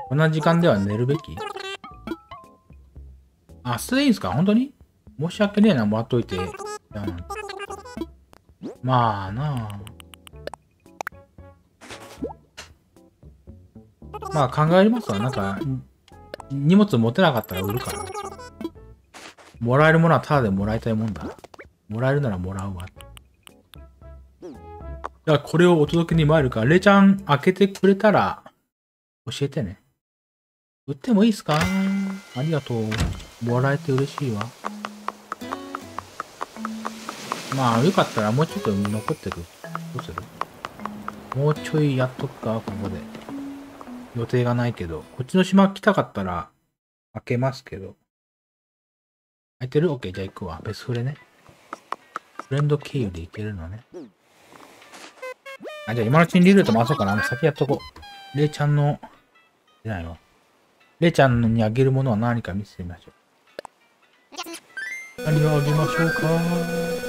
こんな時間では寝るべきあ、すでいいんすか本当に申し訳ねえな、もらっといて。まあなあ。まあ考えますわ。なんか、荷物持てなかったら売るから。もらえるものはただでもらいたいもんだ。もらえるならもらうわ。じゃあこれをお届けに参るから、レちゃん開けてくれたら教えてね。売ってもいいっすか？ありがとう。もらえて嬉しいわ。まあ、よかったらもうちょっと残ってる。どうする？もうちょいやっとくか、ここで。予定がないけど。こっちの島来たかったら、開けますけど。開いてる ?OK、じゃあ行くわ。別フレね。フレンド経由で行けるのね。あ、じゃあ今のうちにリルート回そうかな。もう先やっとこう。レイちゃんの、出ないわ。レイちゃんにあげるものは何か見せてみましょう。何をあげましょうか？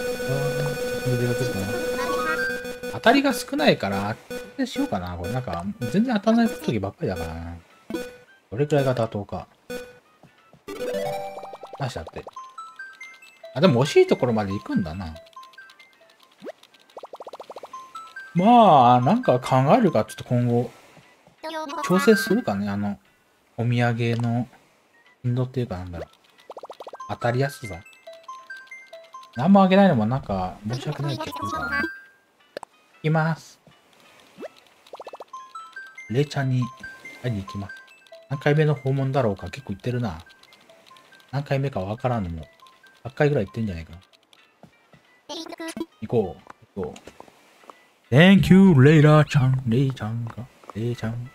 当たりが少ないから、当しようかな。これなんか、全然当たらない時ばっかりだからな。どれくらいが妥当か。出しちゃって。あ、でも惜しいところまで行くんだな。まあ、なんか考えるか、ちょっと今後、調整するかね、あの、お土産の頻度っていうかなんだろう。当たりやすさ。何もあげないのもなんか申し訳ない気がするからな。行きます。レイちゃんに会いに行きます。何回目の訪問だろうか結構行ってるな。何回目かわからんのも。8回ぐらい行ってんじゃないかな。行こう。行こう。Thank you, レイラちゃん。レイちゃんが。レイちゃん。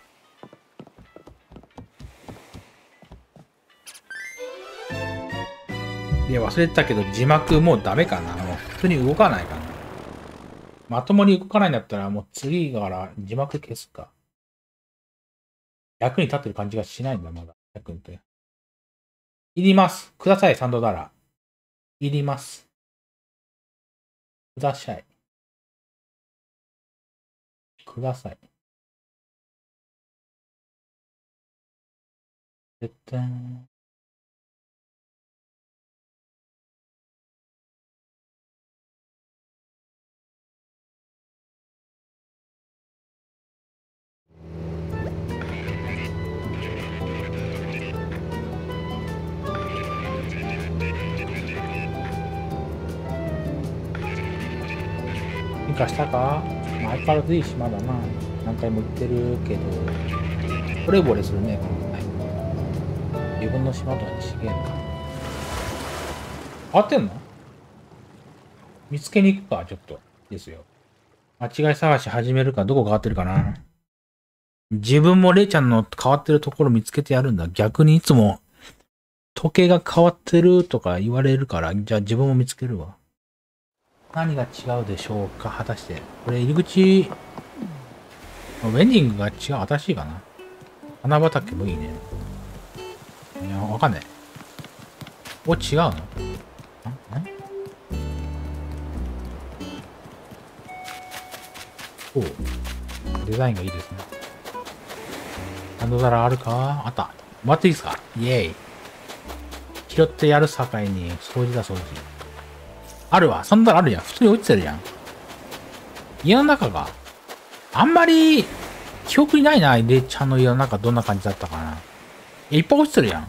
や、忘れてたけど、字幕もうダメかな。もう普通に動かないかな。まともに動かないんだったら、もう次から字幕消すか。役に立ってる感じがしないんだ、まだ。役に。いります。ください、サンドダラ。いります。ください。ください。絶対。進化したか、相変わらずいい島だな。何回も行ってるけど、ボレボレするね、このはい。自分の島とは違えな。変わってんの？見つけに行くか、ちょっと。ですよ。間違い探し始めるか、どこ変わってるかな。自分もレイちゃんの変わってるところ見つけてやるんだ。逆にいつも時計が変わってるとか言われるから、じゃあ自分も見つけるわ。何が違うでしょうか？果たして。これ入り口、ウェディングが違う。新しいかな？花畑もいいね。いや、わかんない。お、違うの？おデザインがいいですね。ハンド皿あるか？あった。待っていいですか？イェーイ。拾ってやる境に掃除だ掃除。あるわ。そんなのあるやん。普通に落ちてるやん。家の中が。あんまり、記憶にないな、レイちゃんの家の中どんな感じだったかな。いっぱい落ちてるやん。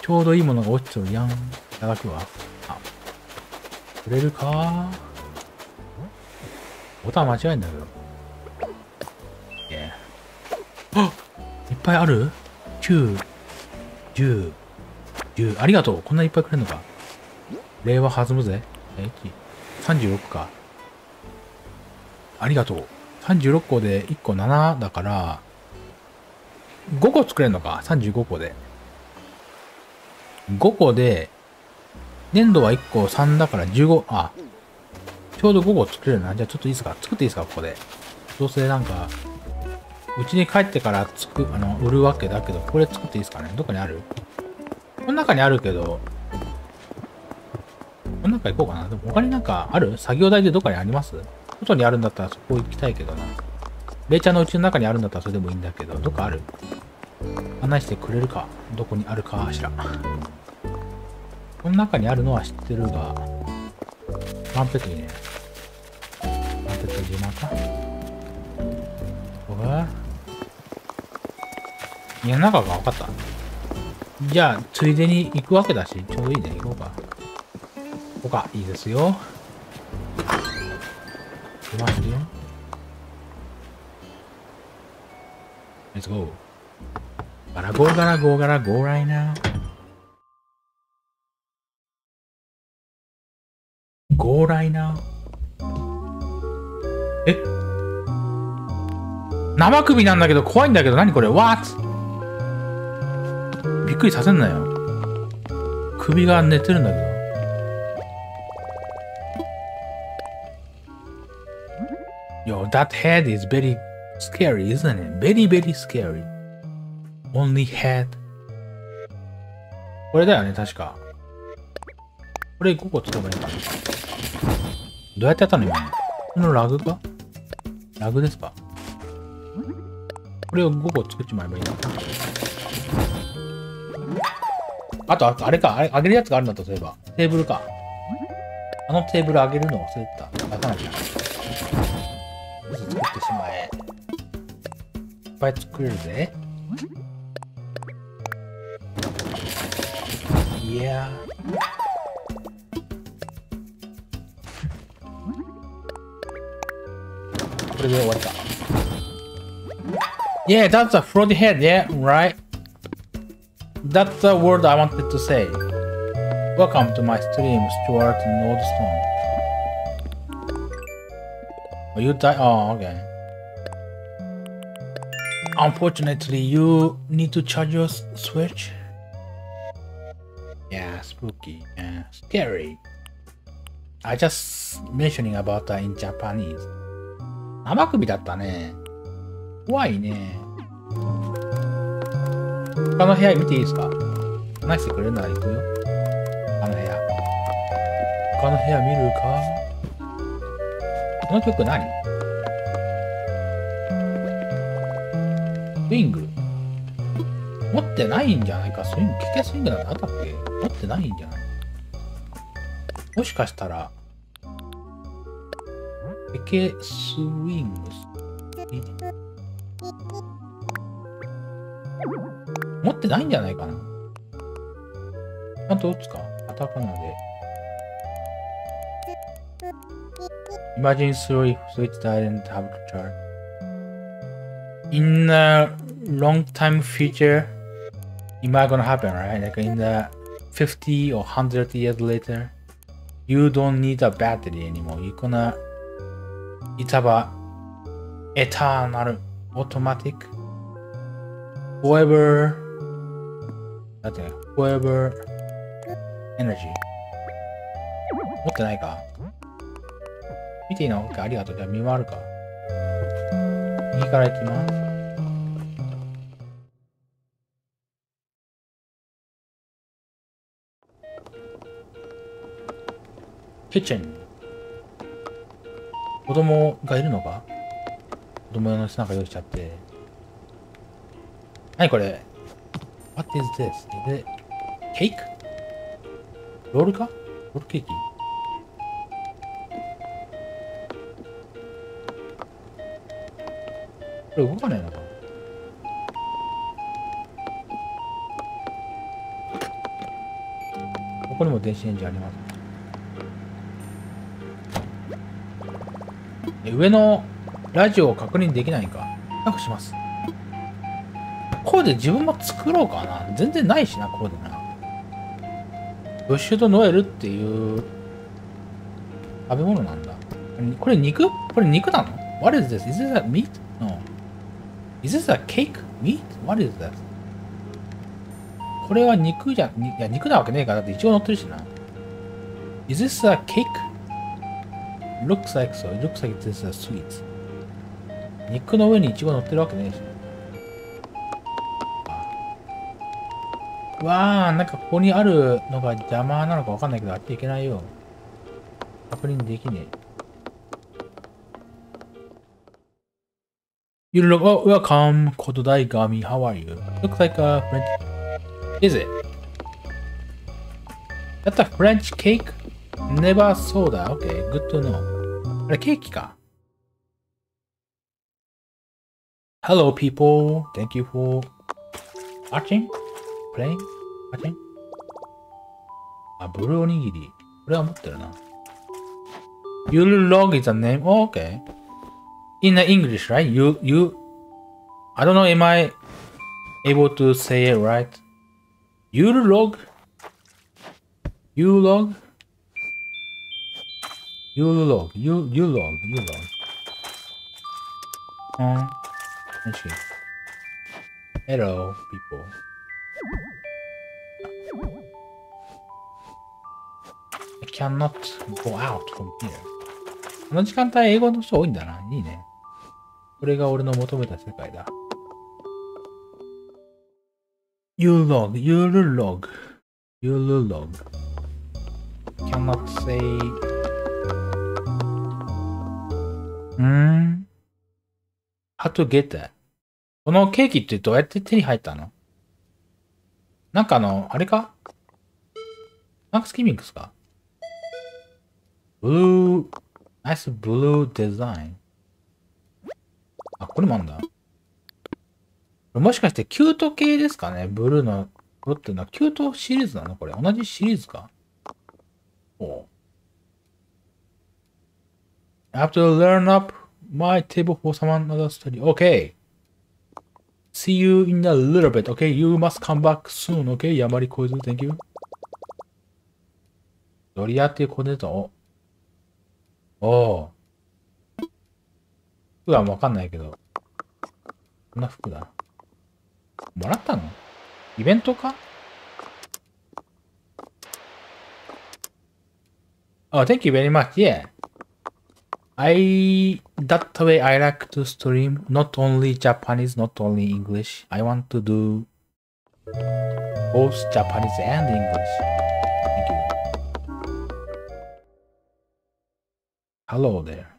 ちょうどいいものが落ちてるやん。いただくわ。あ、くれるか？ボタン間違えんだけど。あいっぱいある ?9、10、10。ありがとう。こんないっぱいくれんのか。令和弾むぜ。え、36か。ありがとう。36個で1個7だから、5個作れるのか ?35 個で。5個で、粘土は1個3だから15、あ、ちょうど5個作れるな。じゃあちょっといいですか？作っていいですか？ここで。どうせなんか、うちに帰ってからつく、あの、売るわけだけど、これ作っていいですかね？どこにある？この中にあるけど、この中行こうかな。でも他になんかある？作業台でどっかにあります？外にあるんだったらそこ行きたいけどな。ベイちゃんの家の中にあるんだったらそれでもいいんだけど、どっかある？案内してくれるか？どこにあるかしら。この中にあるのは知ってるが、マンペットいいね。マンペット自慢か？ここ？が家の中が分かった。じゃあ、ついでに行くわけだし、ちょうどいいね。行こうか。こかいいですよ。出ましたよ。レッツゴーガラゴーガラゴーガラゴーライナー。ゴーライナー。え？生首なんだけど怖いんだけど何これ？わっびっくりさせんなよ。首が寝てるんだけど。Yo, that head is very scary, isn't it? Very, very scary. Only head. これだよね、確か。これ5個使えばいいかな。どうやってやったの今？このラグか？ラグですか？これを5個作っちまえばいいの？かあと、あれか、あれ、あげるやつがあるんだとすれば。テーブルか。あのテーブルあげるの忘れてた。出さなきゃ。作ってしまえ。いっぱい作れるぜ。いやこれで終わった。Yeah, that's a floaty head, yeah, right? That's the word I wanted to say. Welcome to my stream, Stuart Nordstone. Oh, you die? Oh, okay. Unfortunately, you need to charge your switch. Yeah, spooky. Yeah, scary. I just mentioning about that in Japanese. 生首だったね。怖いね。他の部屋見ていいですか話してくれるなら行くよ。他の部屋。他の部屋見るかの曲何？スイング。持ってないんじゃないか？スイング、キケスイングなんてあったっけ？持ってないんじゃない？もしかしたら、キケスイング。ス。持ってないんじゃないかな？あと、どっちか？カタカナで。Imagine three switch didn't have to charge. In the long time future, it might gonna happen, right? Like in the 50 or 100 years later, you don't need a battery anymore. You're gonna, it's about eternal automatic forever だって、forever energy 持ってないか 見ていいの ?OK、ありがとう。じゃあ見回るか。右から行きます。キッチン。子供がいるのか？子供用のなんか用意しちゃって。何これ ?What is this? Is it cake? ロールか？ロールケーキ？これ動かないのかここにも電子レンジあります上のラジオを確認できないか確しますコーデ自分も作ろうかな。全然ないしな、コーデな。ブッシュとノエルっていう食べ物なんだ。これ肉？これ肉なの ?What is this? Is this meat? No. Is this a cake? Meat? What is this? これは肉じゃ、いや、肉なわけねえから、だって一応乗ってるしな。Is this a cake? Looks like so. It looks like this is a sweet. 肉の上にイチゴ乗ってるわけねえし。わあ、なんかここにあるのが邪魔なのかわかんないけど、あっち行けないよ。確認できねえ。You look, oh, welcome, Kododai Gami, how are you? Looks like a French. Is it? That's a French cake? Never saw that. Okay, good to know. あれ、ケーキか。Hello, people. Thank you for watching, playing, watching. あ、ブルーおにぎり。これは持ってるな。Yulog is a name. Oh, okay. In the English, right? You, you. I don't know. Am I able to say it right? Yulog. Yulog. Yulog. You, Yulog. Yulog. Um. Let's see. Hello, people. I cannot go out from here. この時間帯英語の人多いんだな。いいね。 これが俺の求めた世界だ。You log, you log, you log. Cannot say. うーん ?How to get that? このケーキってどうやって手に入ったのなんかあの、あれかマックスキミングスか ?blue, nice blue design. あ、これもあんだ。もしかしてキュート系ですかねブルーの、これっていうのはキュートシリーズなのこれ。同じシリーズかお I have to learn up my table for someone other study. Okay. See you in a little bit. Okay, you must come back soon. Okay, ヤマリコイズ。Thank you. ドリアっていう子出た。おお服はわかんないけど。こんな服だ。もらったのイベントか Oh, thank you very much. Yeah. I that way I like to stream not only Japanese, not only English. I want to do both Japanese and English. Thank you. Hello there.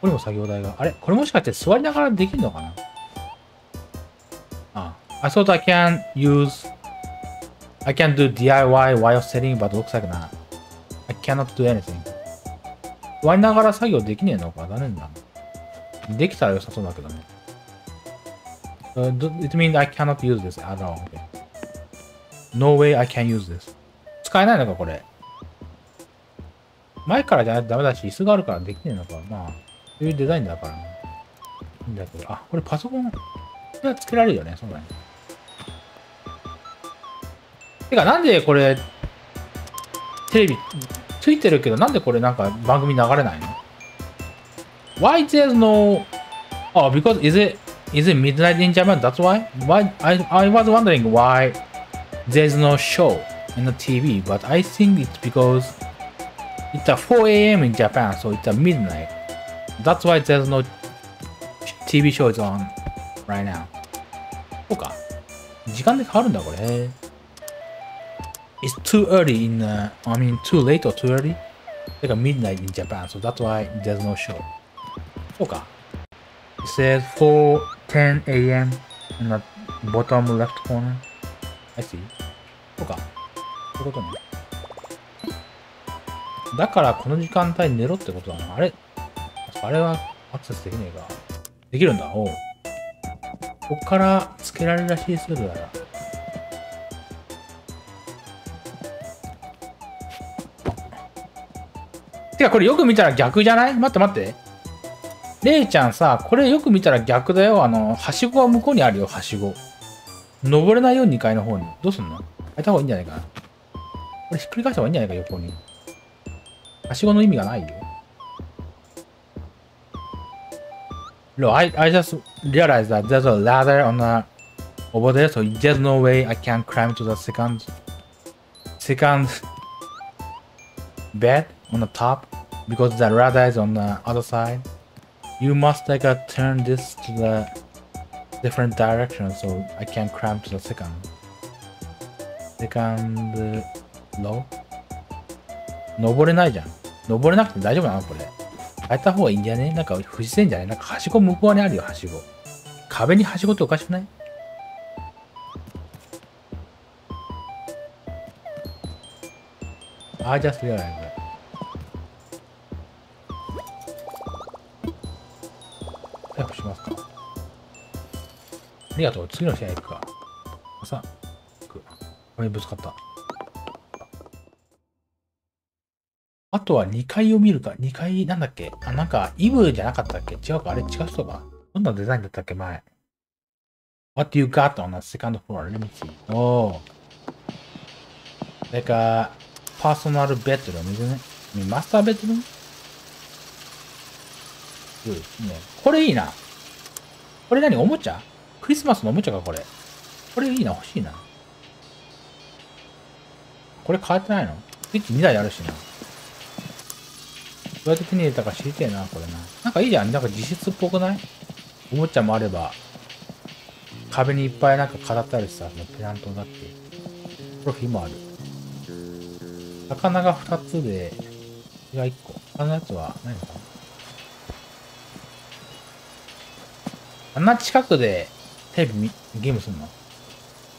これも作業台が。あれこれもしかして座りながらできるのかなあ、I thought I can use I can do DIY while setting but looks like not. I cannot do anything. 座りながら作業できねえのか残念だな。できたら良さそうだけどね。Uh, it means I cannot use this at all. Okay. No way I can use this. 使えないのかこれ。前からじゃダメだし、椅子があるからできねえのか。まあ、そういうデザインだから。いいんだけど。あ、これパソコン。これはつけられるよね。そうだね。てか、なんでこれ、テレビついてるけど、なんでこれなんか番組流れないの ?Why there's no... Oh, because is it is it midnight in Japan? That's why? Why I I was wondering why there's no show in the TV, but I think it's because it's a 4 a.m. in Japan, so it's a midnight. That's why there's no TV show is on right now. そうか。時間で変わるんだ、これ。It's too early in, uh, I mean, too late or too early? Like midnight in Japan, so that's why there's no show. そうか。It says 4:10 a.m. in the bottom left corner. I see. そうか。そういうことね。だからこの時間帯寝ろってことだな。あれあれはアクセスできねえか。できるんだ。おう。こっからつけられるらしいですよ、どうやら。てかこれよく見たら逆じゃない？待って待って。レイちゃんさ、これよく見たら逆だよ。あの、はしごは向こうにあるよ、はしご。登れないよ、2階の方に。どうすんの？開いた方がいいんじゃないかな。これひっくり返した方がいいんじゃないか、横に。はしごの意味がないよ。Look, I, I just realized that there's a ladder on the over there, so there's no way I can climb to the second second bed on the top because the ladder is on the other side. You must like uh, turn this to the different direction so I can climb to the second second uh, low. 登れないじゃん。登れなくて大丈夫なのこれ。 変えた方がいいんじゃね？なんか不自然じゃない？なんかはしご向こうにあるよ、はしご。壁にはしごっておかしくない？ああ、じゃあそれはこれ。逮捕しますか。ありがとう。次の試合行くか。さあ、行く。これにぶつかった。あとは2階を見るか。2階なんだっけ？あ、なんか、イブじゃなかったっけ？違うかあれ違う人かどんなデザインだったっけ？前。What you got on the second floor? Let me see. Oh. Like a personal bedroom, isn't it? I mean, master bedroom? Good. ね、これいいな。これ何？おもちゃ？クリスマスのおもちゃかこれ。これいいな。欲しいな。これ変わってないの？スイッチ2台あるしな。どうやって手に入れたか知りてえな、これな。なんかいいじゃん。なんか実質っぽくない？おもちゃもあれば、壁にいっぱいなんか飾ってあるしさ、ペナントだって。トロフィーもある。魚が2つで、血が1個。他のやつは何かな？あんな近くでテレビゲームするの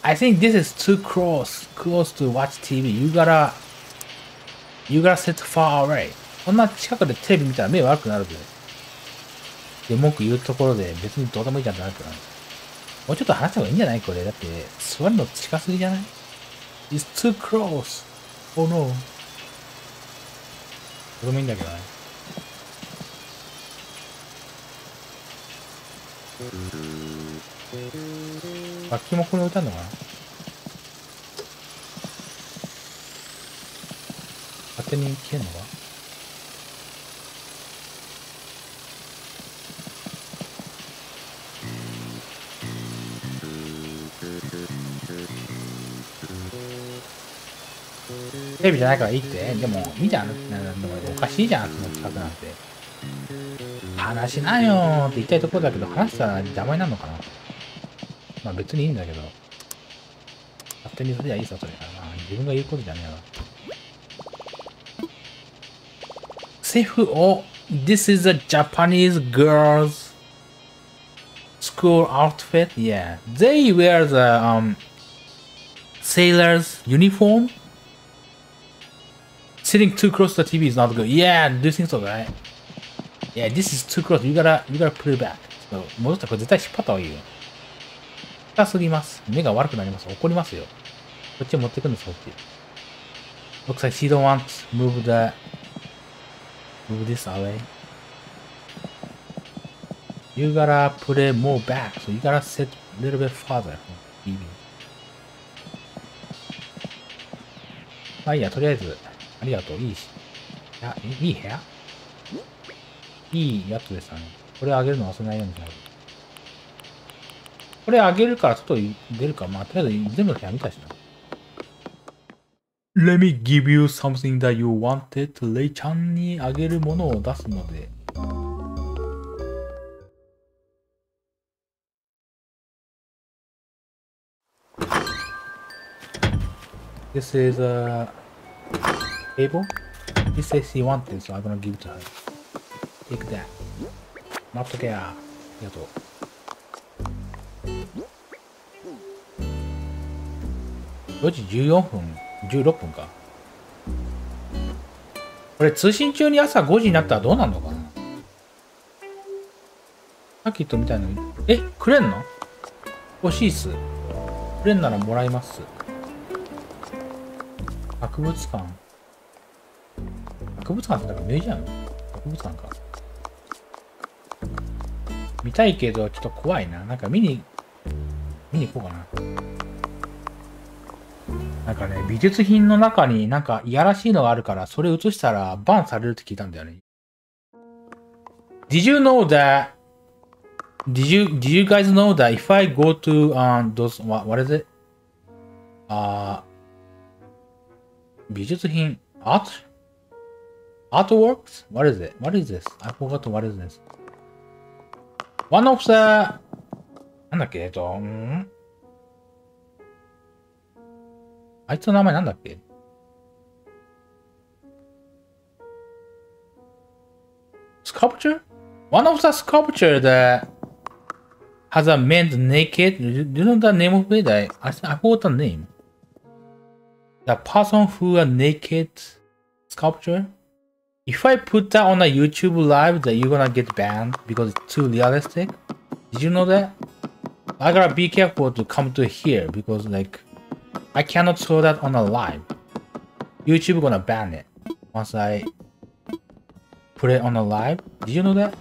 ?I think this is too close, close to watch TV. You gotta, you gotta sit far away. こんな近くでテレビ見たら目悪くなるぜ。で、文句言うところで別にどうでもいいじゃんってなるから。もうちょっと話した方がいいんじゃない？これ。だって、座るの近すぎじゃない ?It's too close. Oh no. どうでもいいんだけどね。楽器もこれ置いてあるのかな？勝手に消えんのか？テレビじゃないからいいって。でも、いいじゃん。なんでもおかしいじゃん、その企画なんて。話しなよって言いたいところだけど、話したら邪魔になるのかな。まあ別にいいんだけど。勝手にそれじゃいいさ、それからな。自分が言うことじゃねえわ。セーフ、oh, this is a Japanese girls school outfit. Yeah, they wear the um sailor's uniform. Sitting too close to the TV is not good. Yeah, do you think so, right? Yeah, this is too close. You gotta, you gotta put it back. ちょっと戻ったらこれ絶対引っ張った方がいいよ。深すぎます。目が悪くなります。怒りますよ。こっちを持ってくんです、こっち。Looks like she don't want to move the, move this away. You gotta put it more back. So you gotta sit a little bit farther from TV. まあいいや、とりあえず、ありがとう。いいし。いや、いい部屋？いいやつでしたね。これあげるの忘れないようにしないと。これあげるから外に出るか。まあ、とりあえず全部の部屋見たしな。Let me give you something that you wanted. レイちゃんにあげるものを出すので。This is a table. He says he wanted, so I'm gonna give it to her. Take that. 待っとけや。ありがとう。4時14分、16分か。これ通信中に朝5時になったらどうなるのかな？さっき言ったみたいなのに。え、くれんの？欲しいっす。くれんならもらいます。博物館。博物館だからミュージアム博物館か。見たいけど、ちょっと怖いな。なんか見に、見に行こうかな。なんかね、美術品の中になんかいやらしいのがあるから、それ映したらバンされるって聞いたんだよね。Did you know that? Did you Did you guys know that if I go to um those what what is it? あ、美術品？Art? Artworks? What is it? What is this? I forgot what is this. One of the なんだっけえっと、んあいつの名前なんだっけ sculpture? One of the sculpture that has a man naked. Do you know the name of it? I, I, I forgot the name. The person who a naked sculpture. If I put that on a YouTube live, that you're gonna get banned because it's too realistic. Did you know that? I gotta be careful to come to here because like I cannot show that on a live. YouTube gonna ban it once I put it on a live. Did you know that?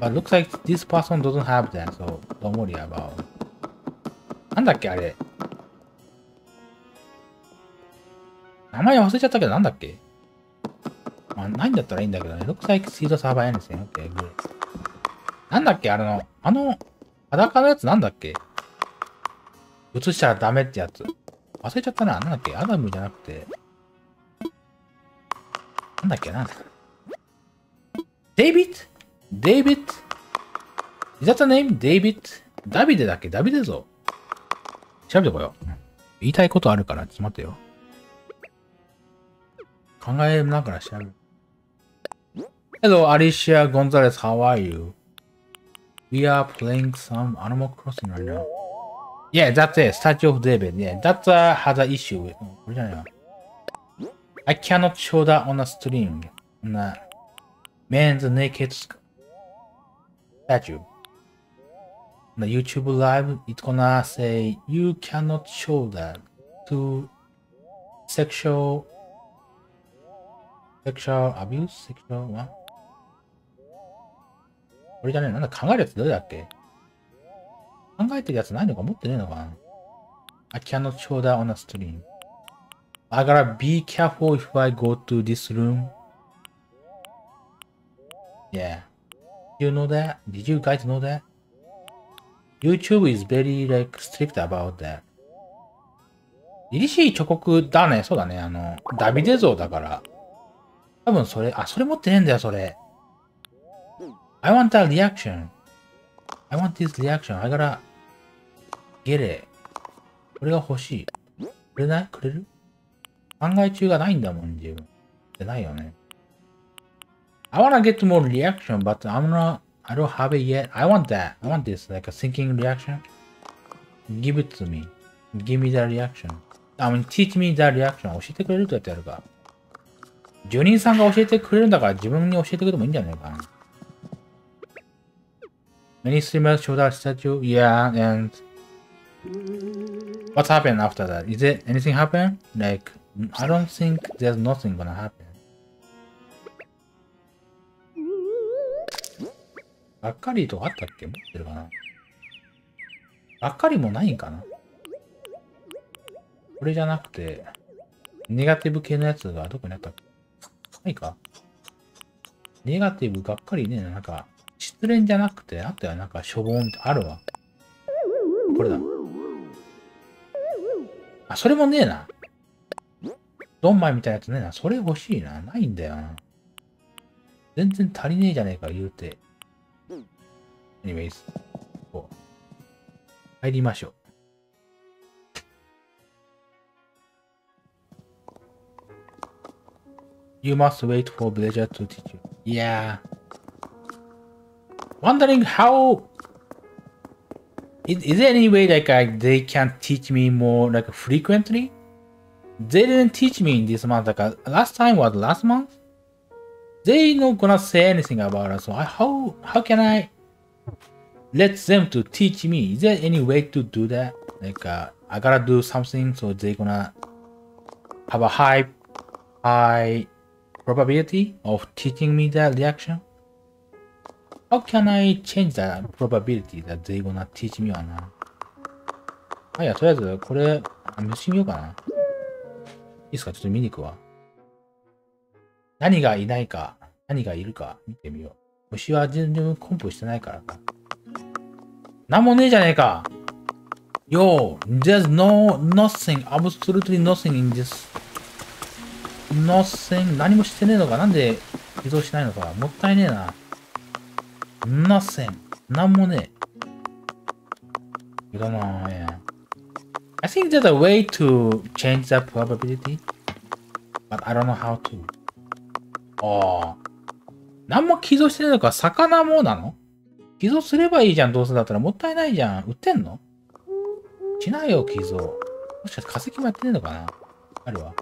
But looks like this person doesn't have that, so don't worry about it. なんだっけあれ。名前忘れちゃったけどなんだっけ まあ、ないんだったらいいんだけどね。looks like seed server anything. Okay, good. なんだっけあの、あの、裸のやつなんだっけ？映したらダメってやつ。忘れちゃったな。なんだっけ？アダムじゃなくて。なんだっけ？なんだっけ？デイビッド？デイビッド？Is that the name? デイビッドダビデだっけ？ダビデぞ。調べてこよう。言いたいことあるから、ちょっと待ってよ。考えながら調べる。Hello, Alicia Gonzalez, how are you? We are playing some Animal Crossing right now. Yeah, that's it. Statue of David. Yeah, that uh, has an issue with. I cannot show that on a stream. On a man's naked statue. On the YouTube live, it's gonna say you cannot show that to sexual sexual abuse, sexual what? これじゃねえなんだ考えるやつどれだっけ考えてるやつないのか持ってねえのかな ?I cannot show that on a stream. I gotta be careful if I go to this room. Yeah. You know that? Did you guys know that? YouTube is very like strict about that. 凛々しい彫刻だね。そうだね。あの、ダビデ像だから。多分それ、あ、それ持ってねえんだよ、それ。I want that reaction. I want this reaction. I gotta get it. これが欲しい。くれないくれる考え中がないんだもん、自分。ってないよね。I wanna get more reaction, but I'm not, I don't have it yet. I want that. I want this, like a thinking reaction. Give it to me. Give me that reaction. I mean, teach me that reaction. 教えてくれるとやってやるか。住人さんが教えてくれるんだから自分に教えてくれてもいいんじゃないかな。Many streamers showed that statue. Yeah, and what happened after that? Is it anything happen? Like, I don't think there's nothing gonna happen. がっかりとかあったっけ持ってるかながっかりもないんかなこれじゃなくて、ネガティブ系のやつがどこにあったっけないかネガティブがっかりね、なんか、失恋じゃなくて、あとはなんか、しょぼんってあるわ。これだ。あ、それもねえな。ドンマイみたいなやつねえな。それ欲しいな。ないんだよな。全然足りねえじゃねえか、言うて。anyways。こう。入りましょう。You must wait for Blizzard to teach you. Yeah. Wondering how... Is, is there any way like I, they can teach me more like frequently? They didn't teach me in this month. Like uh, last time was last month. They not gonna say anything about us. So I, how how can I let them to teach me? Is there any way to do that? Like uh, I gotta do something so they gonna have a high high probability of teaching me that reaction? How can I change that probability that they gonna teach me or not? あ、いや、とりあえず、これ、見してみようかな。いいっすかちょっと見に行くわ。何がいないか、何がいるか、見てみよう。虫は全然コンプしてないからか。なんもねえじゃねえか。Yo, there's no, nothing, absolutely nothing in this nothing 何もしてねえのかなんで移動しないのかもったいねえな。Nothing なんもねえ。You don't know, yeah. I think there's a way to change that probability, but I don't know how to. Oh. 何も寄贈してないのか、魚もなの？寄贈すればいいじゃん、どうせだったら。もったいないじゃん。売ってんの？しないよ、寄贈。もしかして化石もやってねえのかな？あるわ。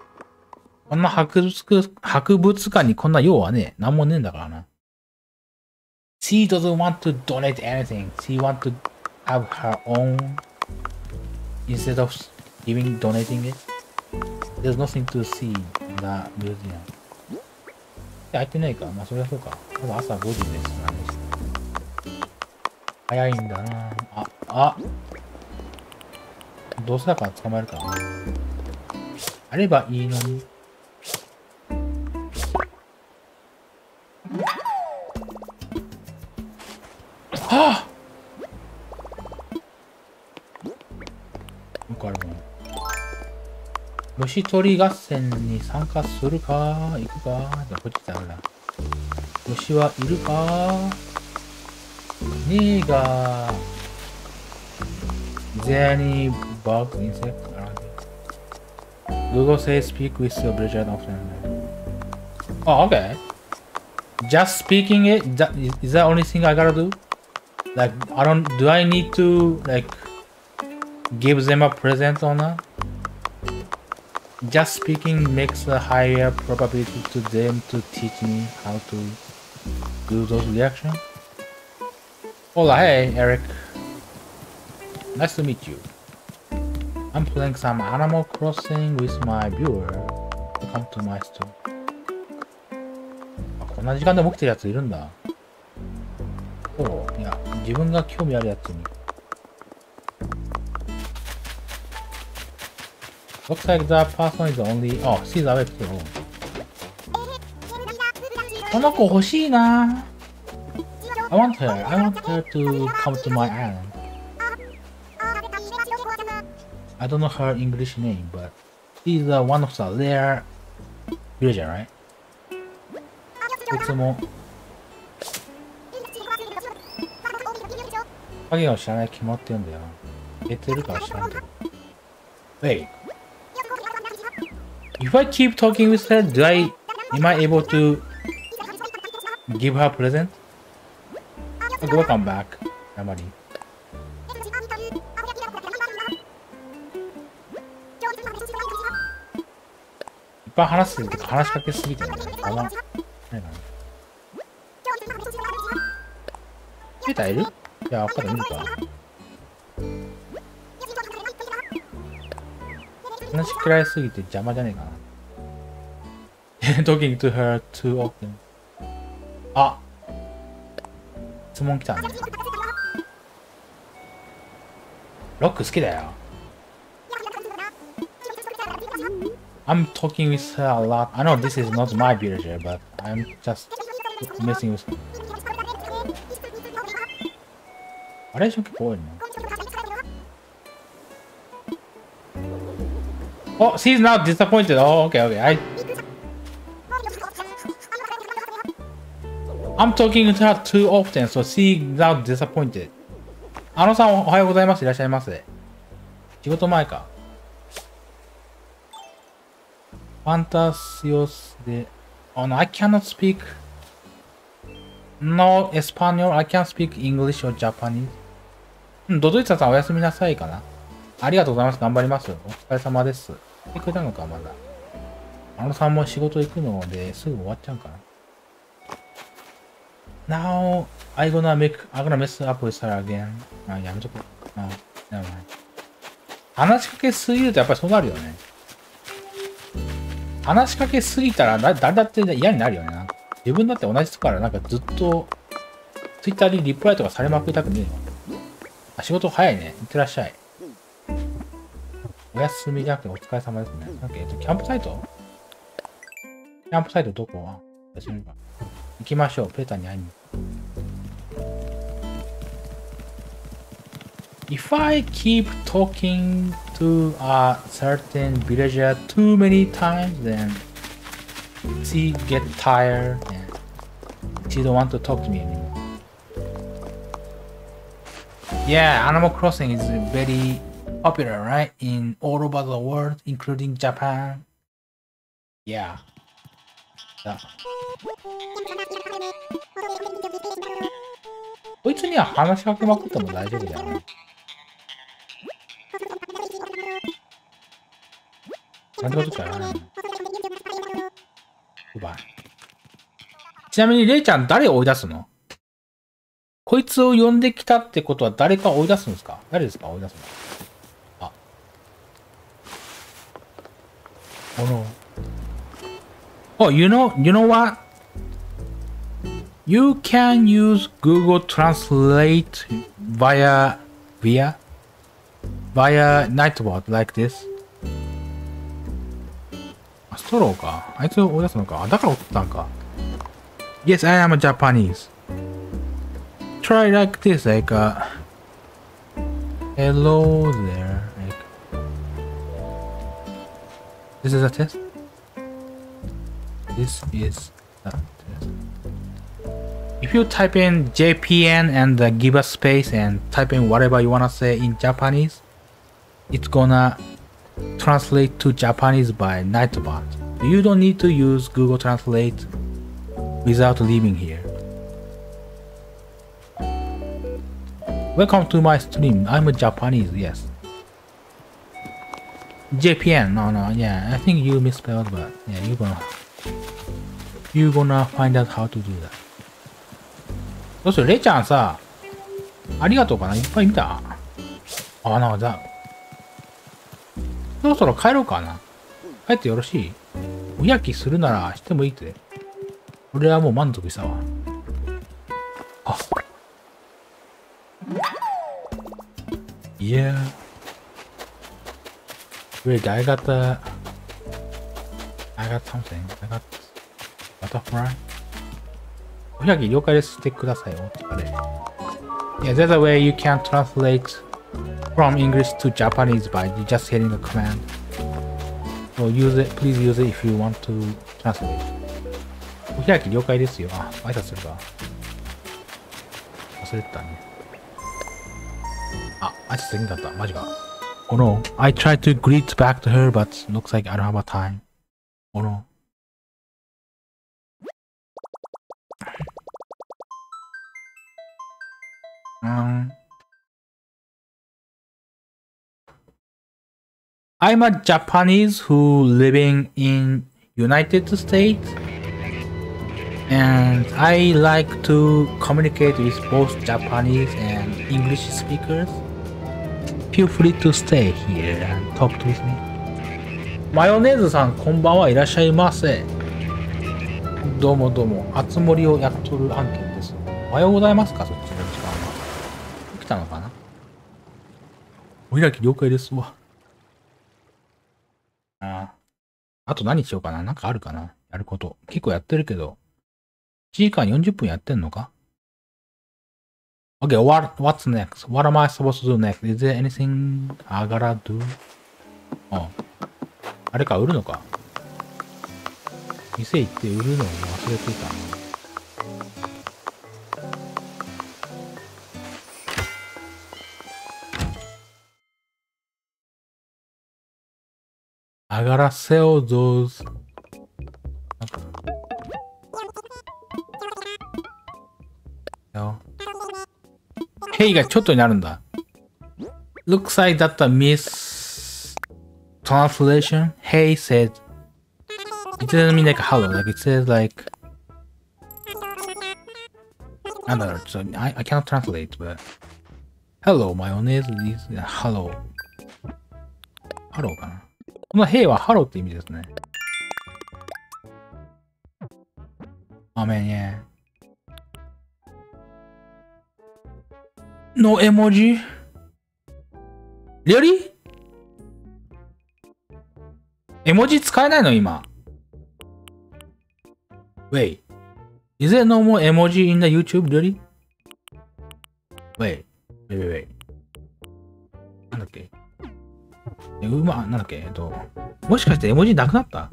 こんな博物博物館にこんな用はね、なんもねえんだからな。She doesn't want to donate anything. She wants to have her own instead of giving, donating it. There's nothing to see in the museum. 開いてないか。まあ、それはそうか。まだ朝5時です。早いんだなあ、あどうせだから捕まえるか。あればいいのに。虫取り合戦に参加するか行くかじゃあこっちってあるな。虫はいるかねえが。Is there any bug insect around here? Google says speak with your bridget often. Oh, okay. Just speaking it, that, is that only thing I gotta do? Like, I don't, do I need to, like, give them a present or not? Just speaking makes a higher probability to them to teach me how to do those reactions. Hola, hey, Eric. Nice to meet you. I'm playing some Animal Crossing with my viewer. Come to my store. あこんな時間でも起きてるやついるんだ。そう。いや、自分が興味あるやつに。 Looks like the person is only... Oh, she's awake too. この子欲しいな。I want her. I want her to come to my island. I don't know her English name, but she's uh, one of the rare villager, right? いつも影を知らない決まってるんだよ。出てるから知らんけど。Wait. If I keep talking with her, do I am I able to give her a present? Okay, welcome back, Amari. いっぱい話してるけど話しかけすぎてね。あまないかな。ペーターいるいや、他で見るか。話嫌いすぎて邪魔じゃねえかな。talking to her too often. あ質問来たね。ロック好きだよ。I'm talking with her a lot. I know this is not my villager, but I'm just messing with her. あれ結構多いの Oh, she's now disappointed. Oh, okay, okay. I... I'm talking to her too often, so she's now disappointed. あのさん、おはようございます。いらっしゃいませ。仕事前か。Fantasios de... Oh no, I cannot speak... No, Espanol. I can't speak English or Japanese. うん、ドドイツさんおやすみなさいかな。ありがとうございます。頑張ります。お疲れ様です。来てくれたのか、まだ。あのさんも仕事行くのですぐ終わっちゃうかな。Now, I gonna make, I'm gonna mess up with her again. あ、やめとこ。あ、やばい。話しかけすぎるとやっぱりそうなるよね。話しかけすぎたら誰だって嫌になるよね。自分だって同じからなんかずっと Twitter にリプライとかされまくりたくねえよ。あ、仕事早いね。いってらっしゃい。お休みじゃなくてお疲れ様ですね。なんか、えっと、キャンプサイトキャンプサイトどこは休みか。行きましょう。ペーターに会いに。If I keep talking to a certain villager too many times, then she get tired and she don't want to talk to me anymore. Yeah, Animal Crossing is very popular, right? In all over the world, including Japan. Yeah. だこいつには話しかけまくっても大丈夫だよな。なんてことじゃないちなみに、レイちゃん誰を追い出すの？こいつを呼んできたってことは誰か追い出すんですか？誰ですか？追い出すの？Oh no. Oh, you know, you know what? You can use Google Translate via, via, via Nightbot like this. あ、ストローか。あいつを追い出すのか。だから追ったんか。Yes, I am a Japanese. Try like this, like, uh, hello there. This is a test. This is a test. If you type in JPN and uh, give a space and type in whatever you wanna say in Japanese, it's gonna translate to Japanese by Nightbot. You don't need to use Google Translate without leaving here. Welcome to my stream. I'm a Japanese, yes. JPN, no, no, yeah, I think you misspelled, but yeah, you're gonna, you're gonna find out how to do that. どうするレイちゃんさ、ありがとうかないっぱい見たあ、なんかじゃそろそろ帰ろうかな。帰ってよろしいおやきするならしてもいいって。俺はもう満足したわ。あ。Yeah. Wait, I got the... I got something. I got butterfly. おやき了解です。してください。お疲れ。Yeah, there's a way you can translate from English to Japanese by just hitting the command. So use it, please use it if you want to translate. お開き了解ですよ。あ、挨拶するか。忘れてたね。あ、挨拶できなかった。マジか。 Oh no. I tried to greet back to her, but looks like I don't have a time. Oh no. Um, I'm a Japanese who living in United States and I like to communicate with both Japanese and English speakers. Feel free to stay here and talk with me. マヨネーズさん、こんばんはいらっしゃいませ。どうもどうも、あつ森をやっとる案件です。おはようございますかそっちの時間は。起きたのかなお開き了解ですわ。ああと何しようかななんかあるかなやること。結構やってるけど。1時間40分やってんのか？Okay, what, what's next? What am I supposed to do next? Is there anything I gotta do? ああれか、売るのか。店行って売るのを忘れてたな。I gotta sell those ヘイがちょっとになるんだ。Looks like that a mistranslation. Hey said, it doesn't mean like hello, like it says like, I don't know, so I, I cannot translate, but hello, mayonnaise is hello. ハローかな。この Hey はハローって意味ですね。あめんね。の絵文字 ?Really? 絵文字使えないの今。Wait. Is there no more emoji in the YouTube, really?Wait. Wait, wait, なんだっけ？え、うま、なんだっけ？えっと、もしかして絵文字なくなった？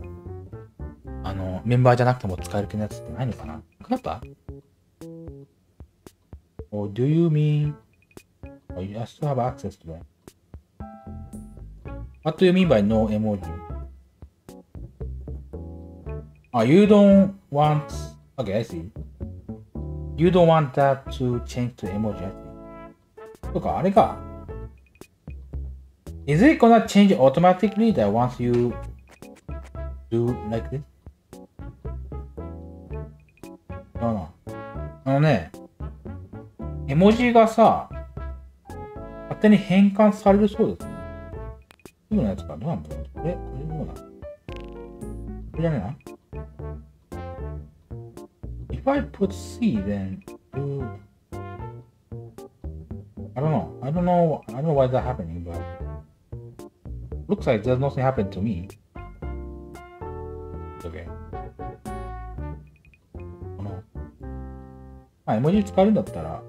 あの、メンバーじゃなくても使える系のやつってないのかな？なくなった ?Or do you mean? Oh, you still have access to that. What do you mean by no emoji? Ah, you don't want... Okay, I see. You don't want that to change to emoji, I see. とか、あれか。Is it gonna change automatically that once you do like this? No, no. あのね、絵文字がさ、手に変換されるそうです。すぐのやつか。どうなんだろうこれ、これどうなのこれじゃねえな If I put C, then do... I don't know. I don't know. I don't know why that's happening, but looks like there's nothing happened to me. Okay. この、まあ、絵文字使えるんだったら、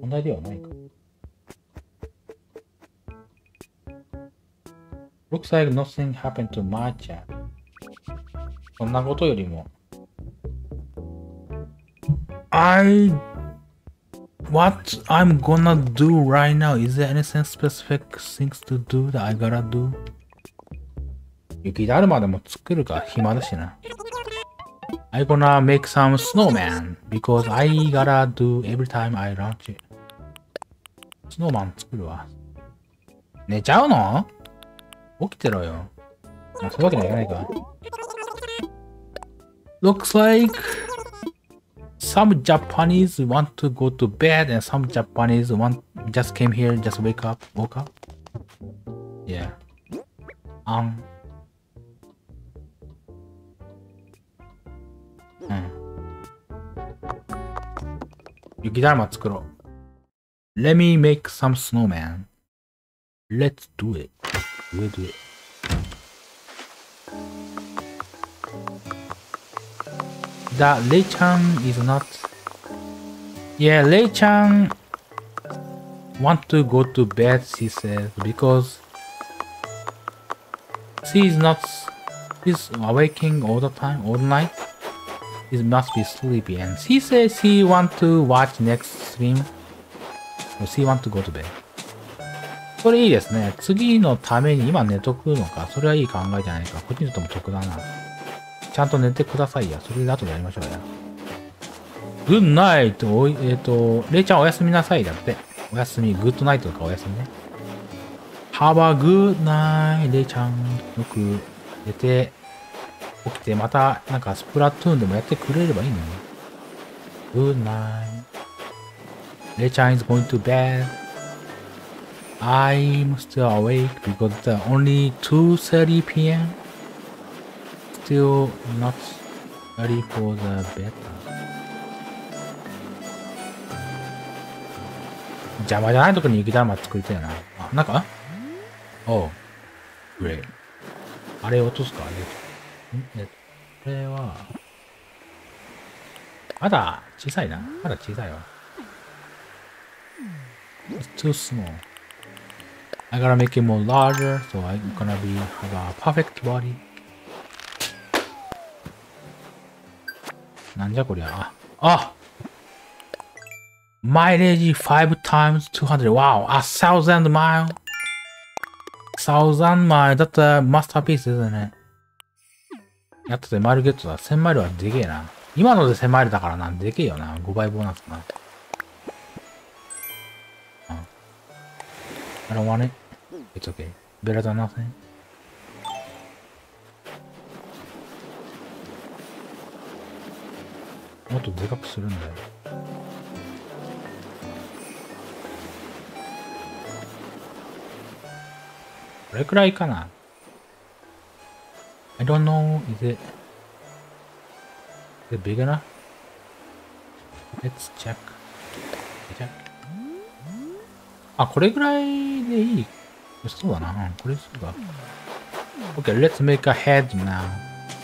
問題ではないか。Looks like nothing happened to my chat. そんなことよりも、I what I'm gonna do right now is there anything specific things to do that I gotta do 雪だるまでも作るか暇だしな I gonna make some snowman because I gotta do every time I launch it スノーマン作るわ寝ちゃうの起きてろよ。まあ、そういうわけにはいかないか。Looks like some Japanese want to go to bed and some Japanese want just came here just wake up woke up yeah um うん雪だるま作ろう Let me make some snowman Let's do it it that Lei Chan is not. Yeah, Lei Chan want to go to bed, she says, because she is not. She's awaking all the time, all night. She must be sleepy, and she says she want to watch next stream. So she want to go to bed. それいいですね。次のために今寝とくのか。それはいい考えじゃないか。こっちにとっても得だな。ちゃんと寝てくださいや。それで後でやりましょうや。グッナイト、おい、えっ、ー、と、レイちゃんおやすみなさいだって。おやすみ、グッドナイトとかおやすみね。ハバグッナイレイちゃん、よく寝て、起きて、また、なんかスプラトゥーンでもやってくれればいいのに。Good night. レイちゃん is going to bed. I'm still awake because it's only 2.30 p.m. still not ready for the beta. 邪魔じゃないとこに雪だるま作りたいな。あ、なんかおう。グレー。あれ落とすかあれ。んこれは、まだ小さいな。まだ小さいわ。It's too small. I gotta make it more larger, so I'm gonna be have a perfect body. なんじゃこりゃ。あ、あ Mileage 5 times 200. Wow, a thousand mile. thousand mile だったらマスターピースですね。やったぜ、マイルゲットだ。1000マイルはでけえな。今ので1000マイルだからな。でけえよな。5倍ボーナスな。I don't want it. It's okay. Better than nothing. もっとでかくするんだよ。これくらいかな ?I don't know. Is it, is it big enough? Let's check. check. あ、これぐらいでいい。そうだな。これそうだ。Okay, let's make a head now.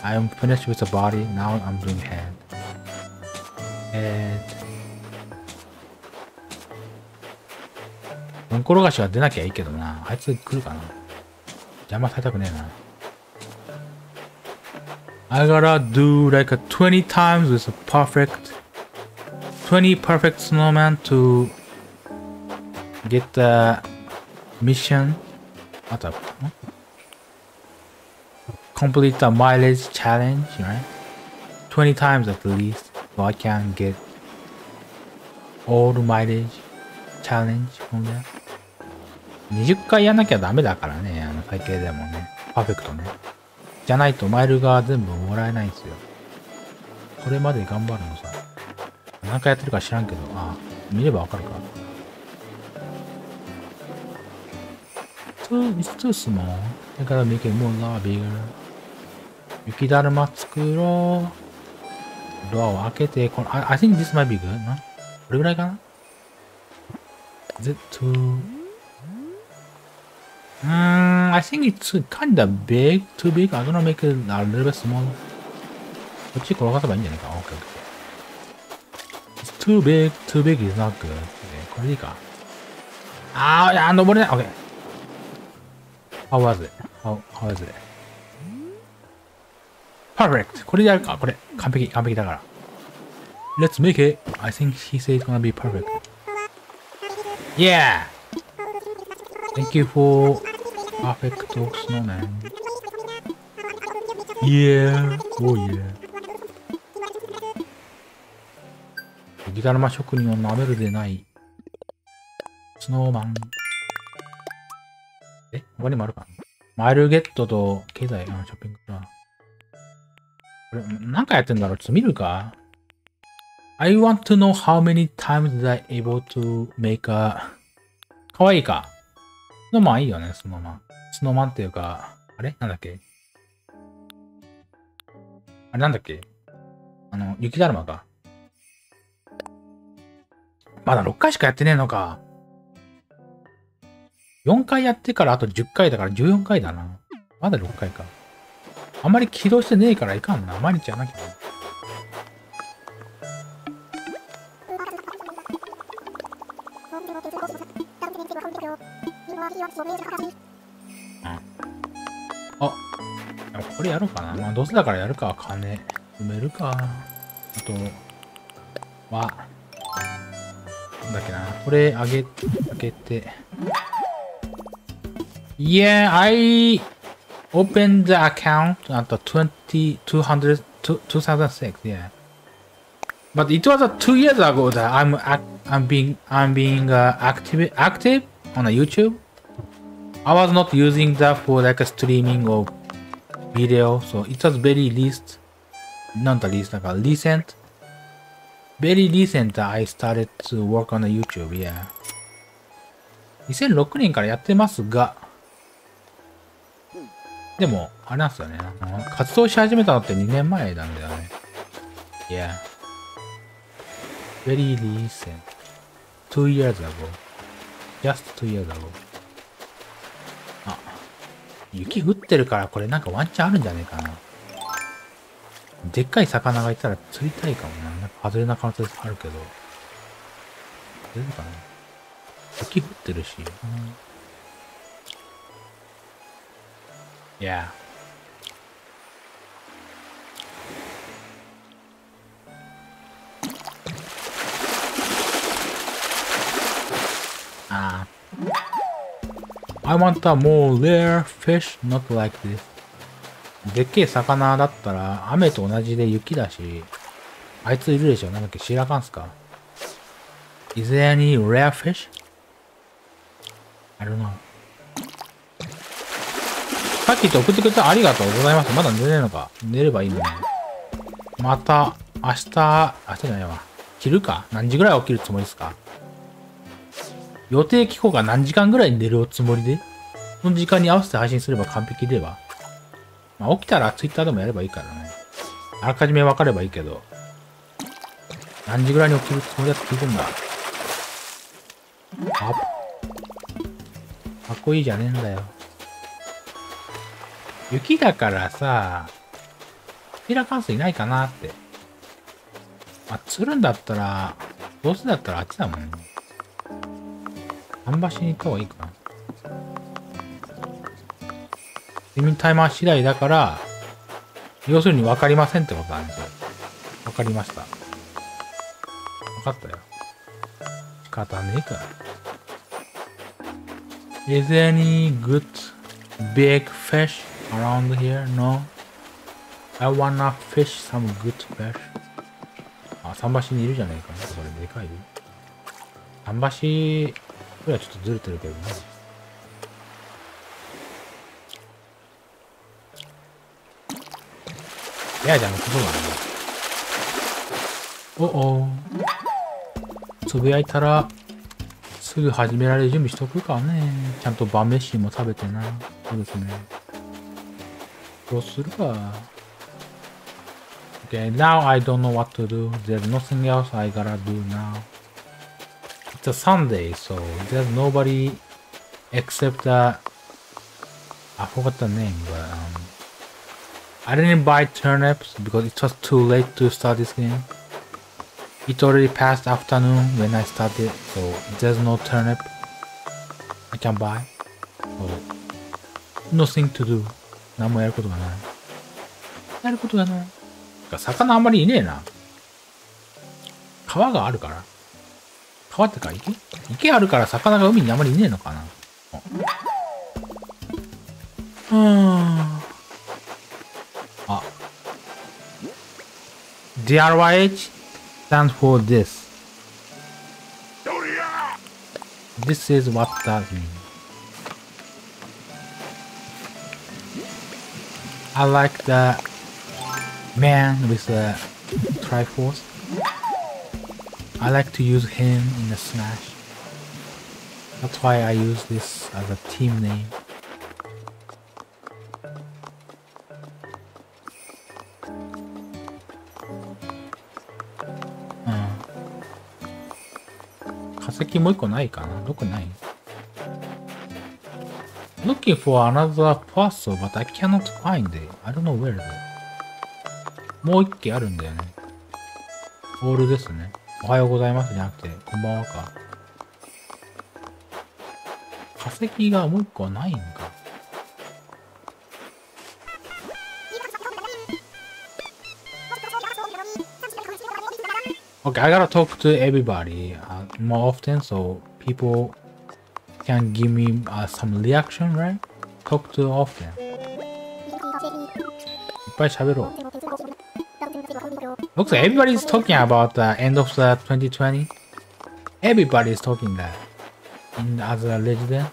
I'm finished with the body. Now I'm doing head. えー、うんころがしは出なきゃいいけどな。あいつ来るかな。邪魔されたくねえな。I gotta do like a 20 times with a perfect 20 perfect snowman to get the mission. What up? Complete the mileage challenge, right? 20 times at least so I can get all mileage challenge from that. 20回やんなきゃダメだからね、あの会計でもね。パーフェクトね。じゃないとマイルが全部もらえないんですよ。これまで頑張るのさ。何回やってるか知らんけど、あ、見ればわかるか。Too, it's too small. I gotta make it more lot bigger. 雪だるま作ろう。ドアを開けて、この、I, I think this might be good. なこれぐらいかな Is it too... Mm, I think it's kinda big, too big. I'm gonna make it a little bit small. こっち転がせばいいんじゃないか ?OK, OK. It's too big, too big is not good. これでいいか。あー、いや、登れない。OK. How was it? How, how was it? Perfect! これでやるかこれ。完璧、完璧だから。Let's make it! I think he said it's gonna be perfect. Yeah! Thank you for perfect snowman. Yeah! Oh yeah! 雪だるま職人を舐めるでない。スノーマン。え他にもあるかマイルゲットと経済、あショッピングか。これ、何回やってんだろう？ちょっと見るか ?I want to know how many times did I able to make a... かわいいか？スノーマンいいよね、スノーマン。スノーマンっていうか、あれ？なんだっけ？あれなんだっけ？あの、雪だるまか。まだ6回しかやってねえのか。4回やってからあと10回だから14回だな。まだ6回か。あんまり起動してねえからいかんな。毎日やらなきゃな。あ、これやろうかな。まあ、どうせだからやるか。金埋めるか。あと、は、なんだっけな。これあげ、あげて。Yeah, I opened the account at the 20, 200, 2006, yeah. But it was uh, two years ago that I'm I'm being I'm being uh, active active on a YouTube. I was not using that for like a streaming or video, so it was very least, not the least, like a recent, very recent that I started to work on a YouTube, yeah. 2006年からやってますが、 でも、あれなんですよね。活動し始めたのって2年前なんだよね。Yeah. Very recent. Two years ago. Just two years ago. あ、雪降ってるからこれなんかワンチャンあるんじゃねえかな。でっかい魚がいたら釣りたいかもな。なんか外れな可能性あるけど。出るかな？雪降ってるし。うん Yeah. Ah. I want a more rare fish, not like this. でっけえ魚だったら雨と同じで雪だし、あいついるでしょなんだっけ白かんすか ?Is there any rare fish? I don't know. さっき言って送ってくれたありがとうございます。まだ寝れるのか？寝ればいいのね。また、明日、明日じゃないわ。昼か？何時ぐらい起きるつもりですか？予定期間が何時間ぐらい寝るおつもりで？その時間に合わせて配信すれば完璧では？まあ、起きたら Twitter でもやればいいからね。あらかじめ分かればいいけど。何時ぐらいに起きるつもりだって聞いてんだ？あかっこいいじゃねえんだよ。雪だからさ、ピラカンスいないかなって。まあ、釣るんだったら、どうせだったらあっちだもん。桟橋に行った方がいいかな。睡眠タイマー次第だから、要するに分かりませんってことなんですよ。分かりました。分かったよ。仕方ねえか。Is there any good big fish around here? No? I wanna fish some good fish. あ、桟橋にいるじゃないかな。これでかいよ。桟橋、これはちょっとずれてるけどね。いやじゃなくそうだね。おお。つぶやいたら、すぐ始められる準備しとくかね。ちゃんと晩飯も食べてな。そうですね。go. Okay, now I don't know what to do. There's nothing else I gotta do now. It's a Sunday, so there's nobody except uh, I forgot the name, but um, I didn't buy turnips because it was too late to start this game. It already passed afternoon when I started, so there's no turnip I can buy. So nothing to do. 何もやることがない。やることがない。魚あんまりいねえな。川があるから。川ってか池池あるから魚が海にあんまりいねえのかな。うん。DRYH stands for this. This is what that means. I like the man with the Triforce. I like to use him in the Smash. That's why I use this as a team name. 石もう一個ないかなどこない Looking for another puzzle, but I cannot find it. I don't know where though. もう一機あるんだよね。オールですね。おはようございますじゃなくて、こんばんはか。化石がもう一個はないんか。Okay, I gotta talk to everybody uh, more often so people can give me uh, some reaction, right? Talk to often. いっぱい喋ろう。Looks like everybody's talking about the end of the 2020. Everybody's talking that in as a resident.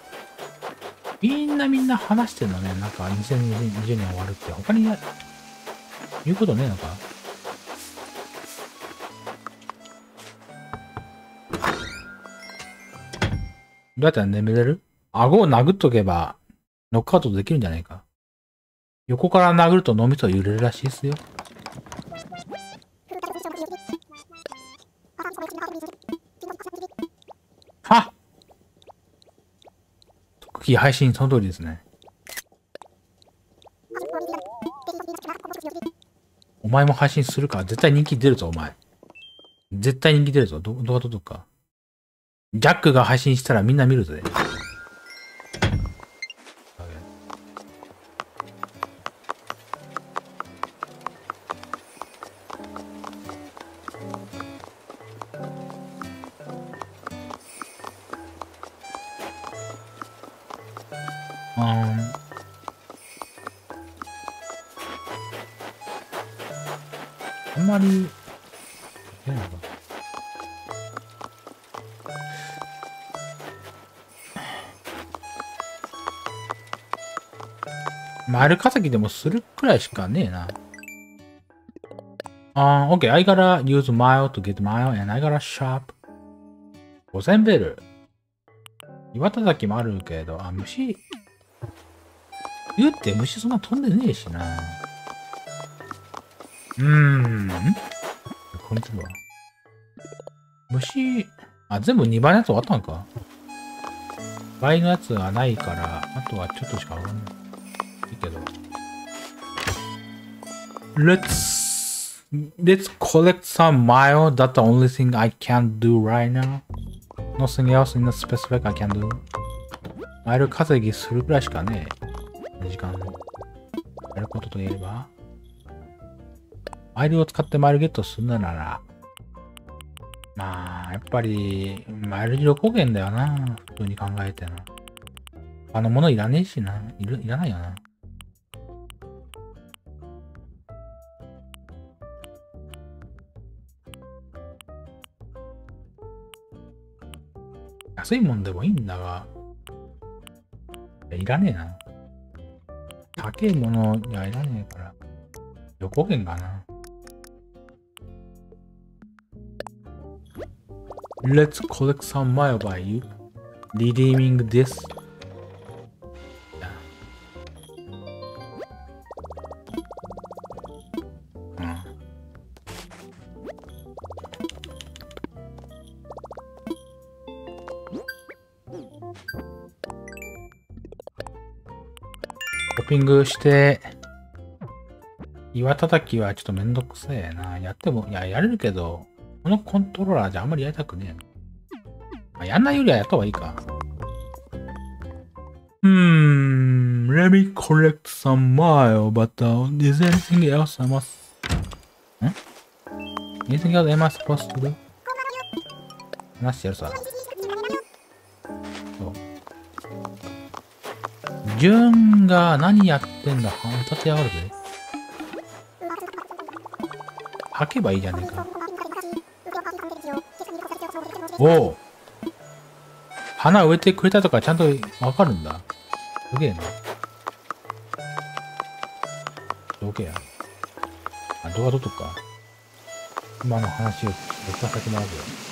みんなみんな話してんのね。なんか2020年終わるって。他に言うことねえのかどうやったら眠れる？顎を殴っとけば、ノックアウトできるんじゃないか。横から殴ると脳みそ揺れるらしいですよ。は特技配信その通りですね。お前も配信するか？絶対人気出るぞ、お前。絶対人気出るぞ。ど、動画撮っとくか？ジャックが配信したらみんな見るぜ。丸稼ぎでもするくらいしかねえな。あー、OK. I gotta use mile to get mile and I gotta shop. 5000ベル。岩叩きもあるけど、あ、虫。言って虫そんな飛んでねえしな。うーん。これするわ。虫、あ、全部2倍のやつ終わったのか倍のやつがないから、あとはちょっとしかわかんない。けど。Let's let's collect some mile. That's the only thing I can do right now. Nothing else in the specific I can do. マイル稼ぎするくらいしかねえ。時間やることといえば。マイルを使ってマイルゲットするなら、まあ、やっぱり、マイル旅行券だよな。普通に考えてな。あのものいらねえしな。いる、いらないよな。安いもんでもいいんだが、いらねえな。高いものにはいらねえから、旅行券かな。Let's collect some mile by you. Redeeming this. ピングして、岩叩きはちょっとめんくせえな。やっても、いや、やれるけど、このコントローラーじあんまりやりたくねえ。ま、やんないよりはやった方がいいか。うん、Let me collect some mile, but is anything else I must? ん ?Anything やるさ。ジュンが何やってんだ立て上がるぜ。吐けばいいじゃねえか。おお花植えてくれたとかちゃんとわかるんだ。すげえな。どけや。あ、動画撮っとくか。今の話を録画させてもらうぜ。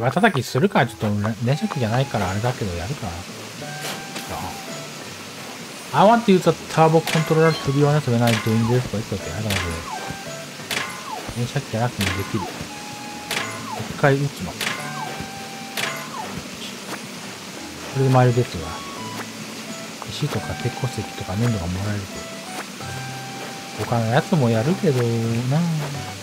岩叩きするかちょっと電車機じゃないからあれだけどやるかな。I want to use a turbo controller to be honest when I'm doing this, but it's okay. I don't know. 電車機じゃなくてもできる。一回打つの。これで回るですわ。石とか鉄鉱石とか粘土がもらえると。他のやつもやるけどなぁ。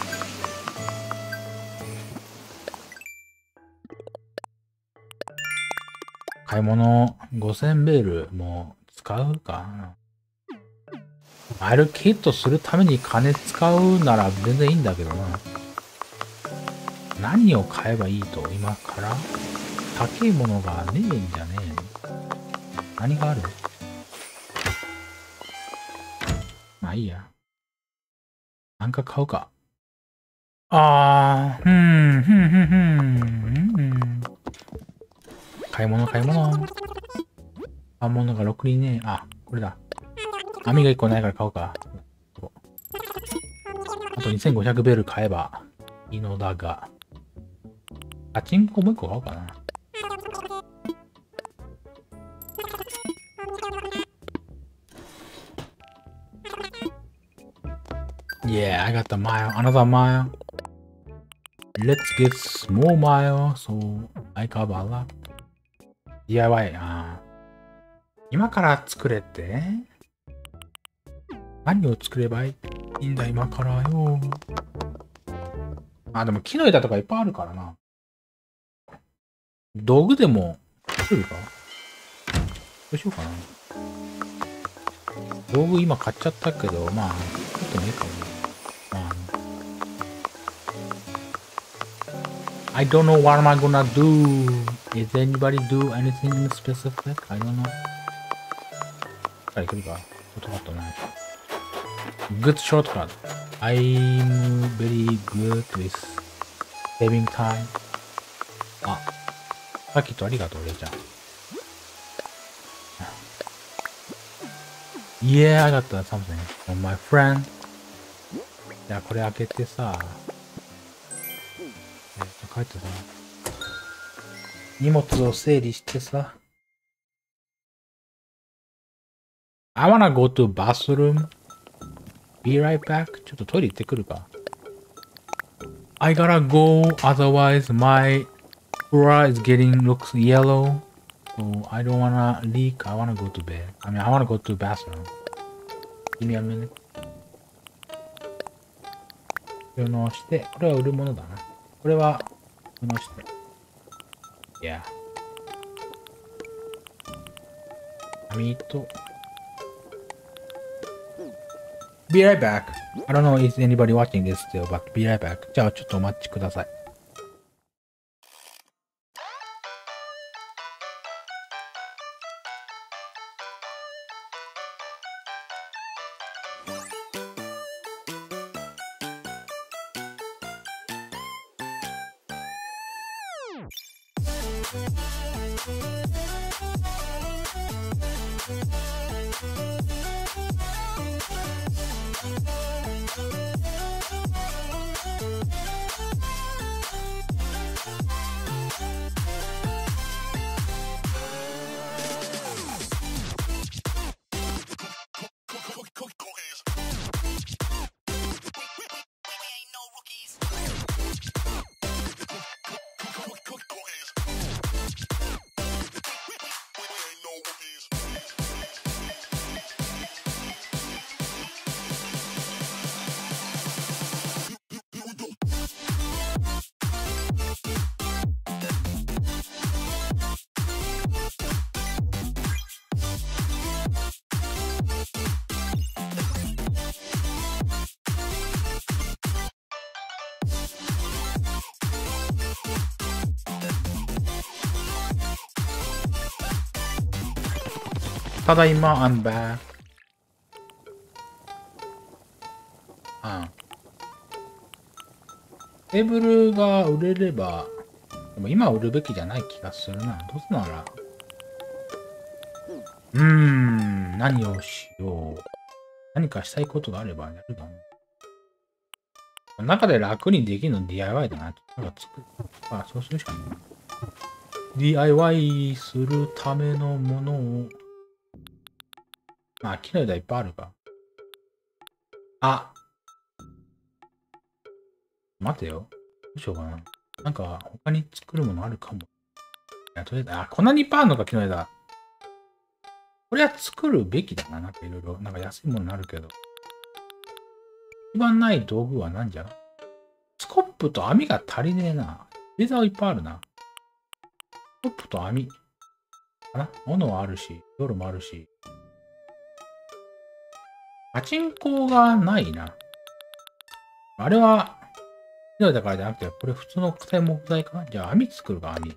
買い物5000ベールも使うかアルキットするために金使うなら全然いいんだけどな。何を買えばいいと今から？高いものがねえんじゃねえ何がある？まあいいや。なんか買うか。あー、ふん、ふん、ふん、ふん、ふん。買い物買い物。買い物が6人ね。あ、これだ。網が1個ないから買おうか。あと2500ベル買えばいいのだが。パチンコもう1個買おうかな。Yeah, I got the mile. Another mile. Let's get small mile so I cover a lot. DIY、あ今から作れて？何を作ればいいんだ今からよ。あ、でも木の枝とかいっぱいあるからな。道具でも作るか？どうしようかな。道具今買っちゃったけど、まあ、作ってもいいかも。ま I don't know what am I gonna do. Is anybody do anything specific? I don't know. はい、来るか。音がったね。Good shortcut. I'm very good with saving time. あ、さっきとありがとう、レイちゃん。Yeah, I got something from my friend. じゃあこれ開けてさ。 えっと、帰ってさ。荷物を整理してさ。I wanna go to bathroom. Be right back. ちょっとトイレ行ってくるか。I gotta go, otherwise my floor is getting looks yellow. So I don't wanna leak. I wanna go to bed. I mean, I wanna go to bathroom. Give me a minute. 収納して、これは売るものだな。これは収納して。Yeah. Amito. Be right back. I don't know if anybody watching this still, but be right back. じゃあちょっとお待ちください。ただいま、I'm back. あテーブルが売れれば、でも今売るべきじゃない気がするな。どうせなら。うーん、何をしよう。何かしたいことがあればやるだな。中で楽にできるの DIY だな。なんか作る。あ、そうするしかない。DIY するためのものをまあ、木の枝いっぱいあるか。あ待てよ。どうしようかな。なんか、他に作るものあるかも。いや、とりあえず、あ、こんなにいっぱいあるのか、木の枝。これは作るべきだな。なんかいろいろ。なんか安いものになるけど。一番ない道具は何じゃ？スコップと網が足りねえな。レザーはいっぱいあるな。スコップと網。かな？斧はあるし、夜もあるし。パチンコがないな。あれは、ひだからじゃなくて、これ普通の硬い木材かじゃあ網作るか、網。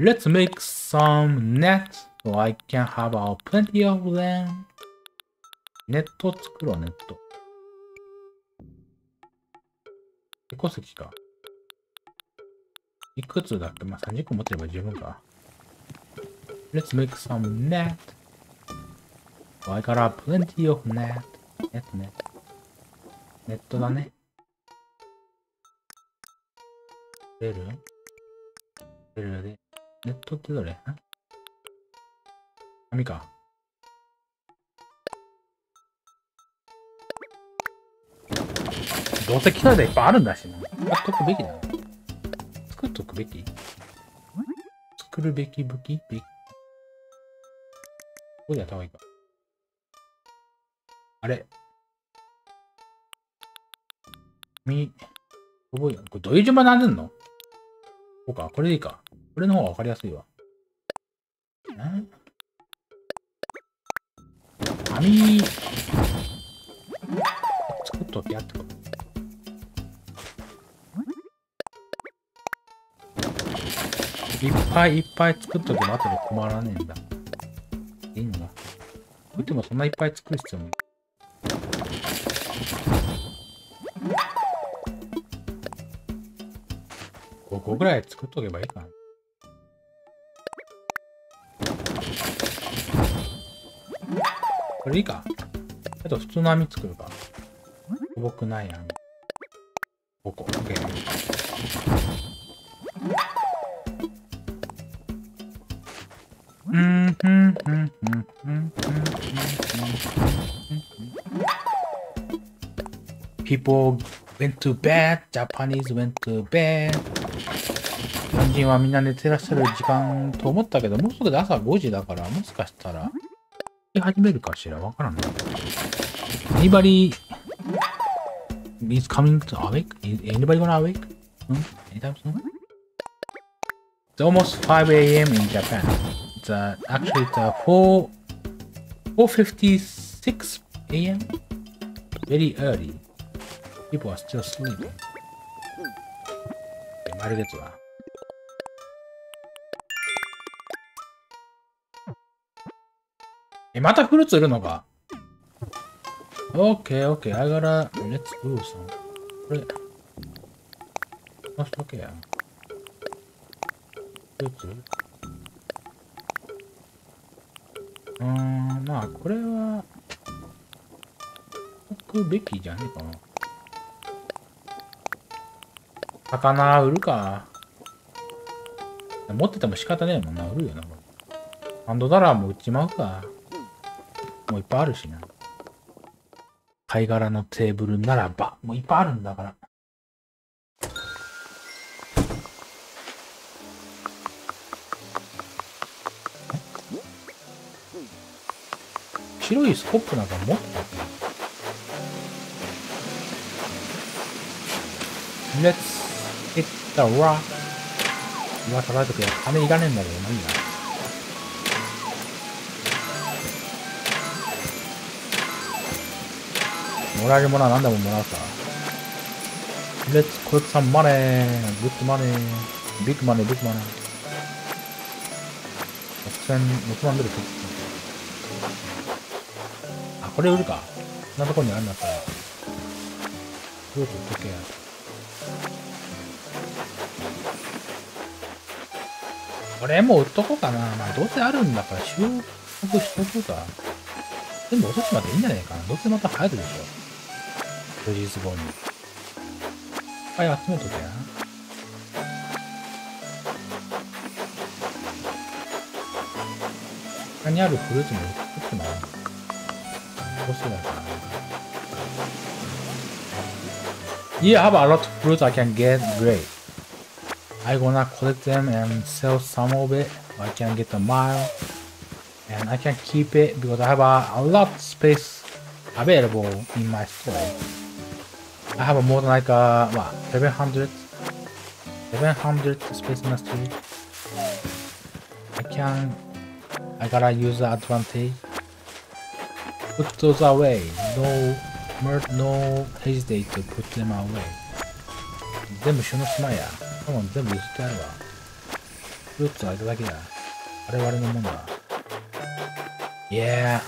Let's make some net so I can have a plenty of them. ネット作ろう、ネット。結構石か。いくつだっけ？まあ、30個持ってれば十分か。Let's make some net. So I got a plenty of net. ネットね。ネットだね。出る？出るで。ネットってどれ？紙か。どうせ機械でいっぱいあるんだしな。買っとくべきだな。作っとくべき？作るべき武器？べき？ここでやった方がいいか。あれ？み、これどういう順番になるの？こうか、これでいいか。これの方がわかりやすいわ。ん紙、作っとけやってこと。いっぱいいっぱい作っとけば後で困らねえんだ。いいのだ。言ってもそんないっぱい作る必要も5個ぐらい作っとけばいいかな。これいいか。あと普通の網作るか。重くない網。5個。OK。うん、うん、うん、うん、うん、うん、People went to bed, Japanese went to bed. 日本人はみんな寝てらっしゃる時間と思ったけど、もうすぐで朝5時だから、もしかしたら、始めるかしらわからない。Anybody is coming to awake? Anybody gonna awake? Hmm? Anytime soon? It's almost 5 a.m. in Japan. It's uh, actually it's uh, 4 4:56 a.m. Very early. People are still sleeping. 丸ですわ。え、またフルーツいるのか ?OK, OK, I gotta, let's do some. これ、こしとけや。うーん、まあ、これは、置くべきじゃねえかな。魚売るか。持ってても仕方ねえもんな。売るよな、ハンドダラーも売っちまうか。もういっぱいあるしな。貝殻のテーブルならば、もういっぱいあるんだから。白いスコップなんか持ったっけ Let's hit the rock. 今叩いとくや金いらねえんだけど、まあいいな。もらえるものは何でももらうか。Let's collect some money. Good money. Big money, big money. 6000、6万ドル取あ、これ売るか。こんなとこにあるんだったら。どうぞ、とけや。これも売っとこうかな。まあ、どうせあるんだから収穫しとこうか。全部落としまでいいんじゃないかな。どうせまた入るでしょ。数日後に。いっぱい集めとけや。他にあるフルーツも売ってもらう。どうすればいかな。Yeah, I have a lot of fruits I can get. Great. I gonna collect them and sell some of it. I can get a mile and I can keep it because I have a, a lot space available in my store. I have more than like a what, 700 700 space in my store. I can I gotta use the advantage. Put those away. No no hesitate to put them away. Redemption of Maya. 全部譲ってあるわ。フルーツはあれだけだ。我々のものだ。いやあ。こ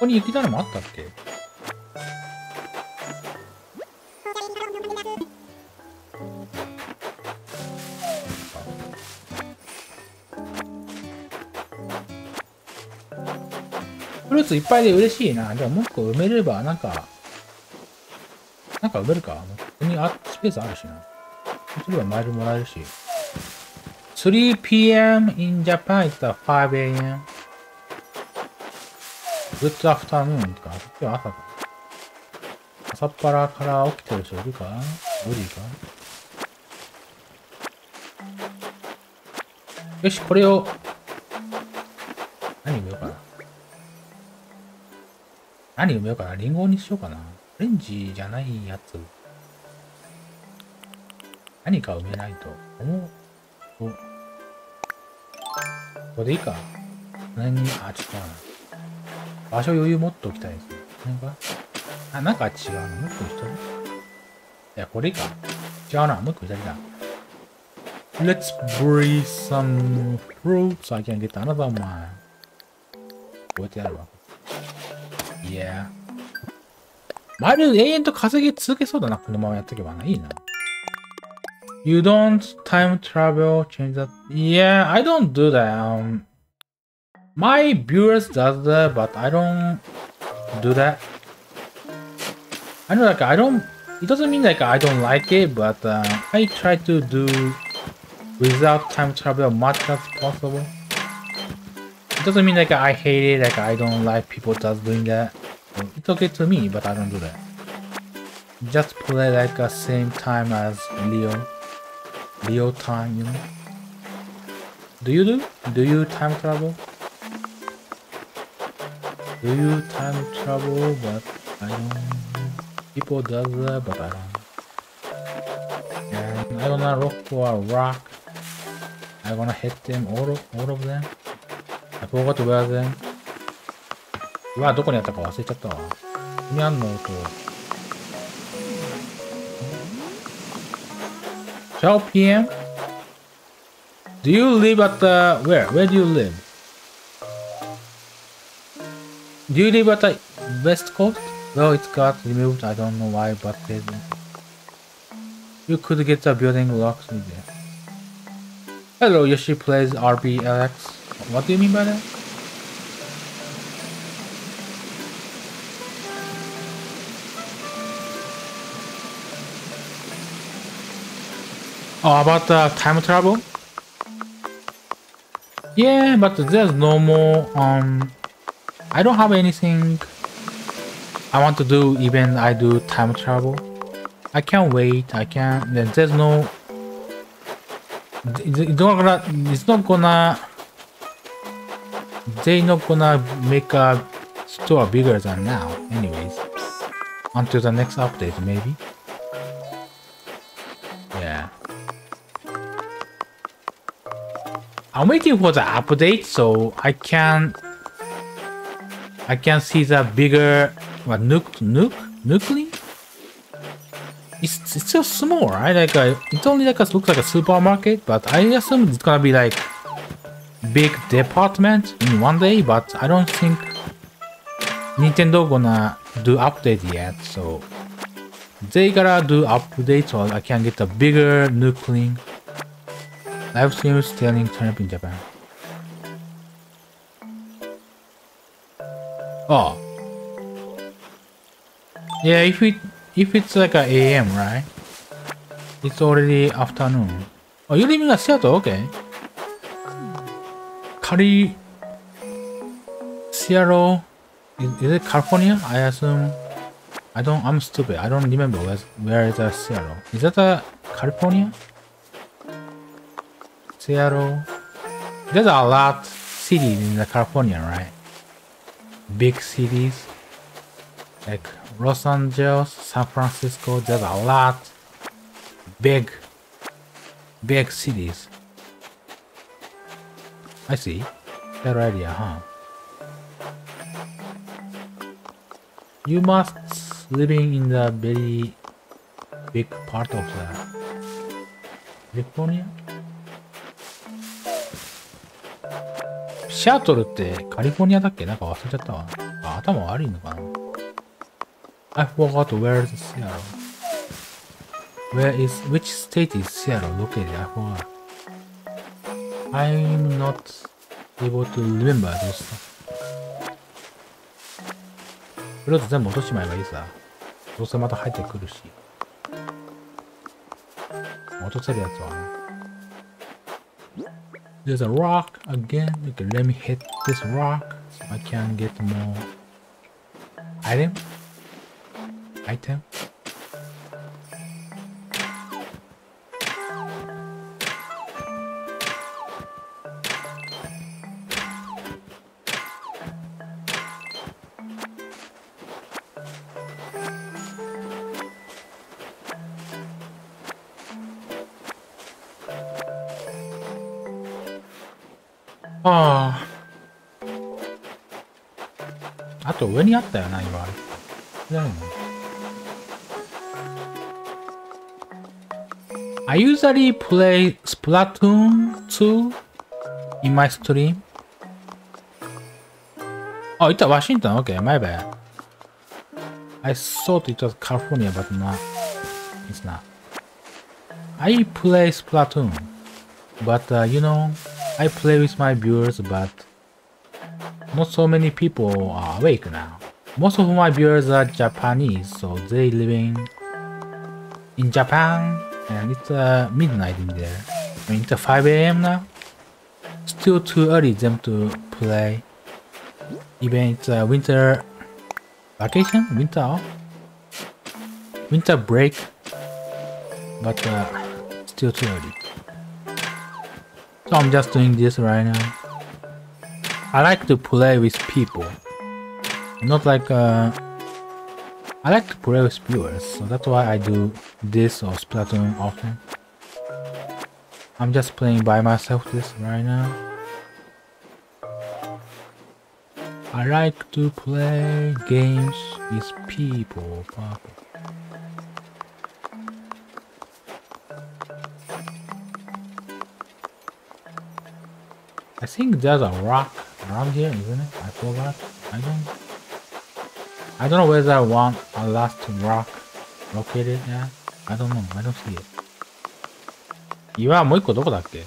こに雪だるまあったっけ？フルーツいっぱいで嬉しいな。じゃあもう一個埋めれば、なんか、なんか埋めるか？ここにあスペースあるしな。それはマイルもらえるし。3 p.m. in Japan is 5 a.m. Good afternoon か。今日朝か。朝っぱらから起きてる人いるか ?5 時かよし、これを、何埋めようかな？何埋めようかな？リンゴにしようかな。オレンジじゃないやつ。何か埋めないと。おお。ここでいいか？何？に、あ、ちょっとな。場所余裕持っておきたいですね。なんか、あ、なんか違うな。もう一個人いや、これいいか。違うな。もう一個左だ。Let's breathe some fruits. I can get another one. こうやってやるわ。Yeah. まる永遠と稼ぎ続けそうだな。このままやっていけばな。いいな。You don't time travel, change that. Yeah, I don't do that. Um, my viewers does that, but I don't do that. I know, like I don't. It doesn't mean like I don't like it, but uh, I try to do without time travel as much as possible. It doesn't mean like I hate it, like I don't like people just doing that. It's okay to me, but I don't do that. Just play like the same time as Leo. Leo time, you know? Do you do? Do you time travel? Do you time travel? But I don't. People does that, but I don't. And I gonna look for a rock. I gonna hit them all of, all of them. I forgot to wear them. うわ、どこにあったか忘れちゃったわ。にあんのと。12 p.m. Do you live at the where? Where do you live? Do you live at the west coast? Well, it's got removed. I don't know why, but it, you could get the building blocks it. Hello, Yoshi plays RBLX. What do you mean by that? Oh, about the time travel? Yeah, but there's no more, um... I don't have anything I want to do even I do time travel. I can't wait, I can't... There's no... It's not gonna... It's not gonna... They not gonna make a store bigger than now, anyways. Until the next update, maybe. I'm waiting for the update so I can I can see the bigger what nuke nuke nucleing? It's it's still small, right? Like a, uh, it's only like a looks like a supermarket, but I assume it's gonna be like big department in one day, but I don't think Nintendo gonna do update yet, so they gotta do update so I can get a bigger nucleing Live stream selling turnip in Japan. Oh. Yeah, if it if it's like a AM, right? It's already afternoon. Oh, you're living at Seattle? Okay. Cali... Seattle... Is, is, it California? I assume... I don't... I'm stupid. I don't remember where, where is that Seattle. Is that a California? Seattle. There's a lot cities in the California, right? Big cities like Los Angeles, San Francisco. There's a lot big, big cities. I see. That area, huh? You must living in the very big part of the California. シアトルってカリフォルニアだっけなんか忘れちゃったわ。あ、頭悪いのかな ?I forgot where is Seattle. Where is, which state is Seattle located? I forgot. I'm not able to remember those stuff. とりあえず全部落としまえばいいさ。どうせまた入ってくるし。落とせるやつはね。There's a rock again. Okay, let me hit this rock I can get more item. Item. I usually play Splatoon 2 in my stream. Oh, it's Washington. Okay, my bad. I thought it was California, but not. It's not. I play Splatoon, but uh, you know, I play with my viewers, but not so many people are awake now. Most of my viewers are Japanese, so they living in Japan, and it's uh, midnight in there. I mean, it's 5 a.m. now. Still too early them to play. Even it's uh, winter vacation, winter off, winter break, but uh, still too early. So I'm just doing this right now. I like to play with people. Not like uh, I like to play with viewers, so that's why I do this or Splatoon often. I'm just playing by myself this right now. I like to play games with people. I think there's a rock around here, isn't it? I forgot. I don't I don't know where that one a last rock located at. I don't know. I don't see it. 岩もう一個どこだっけ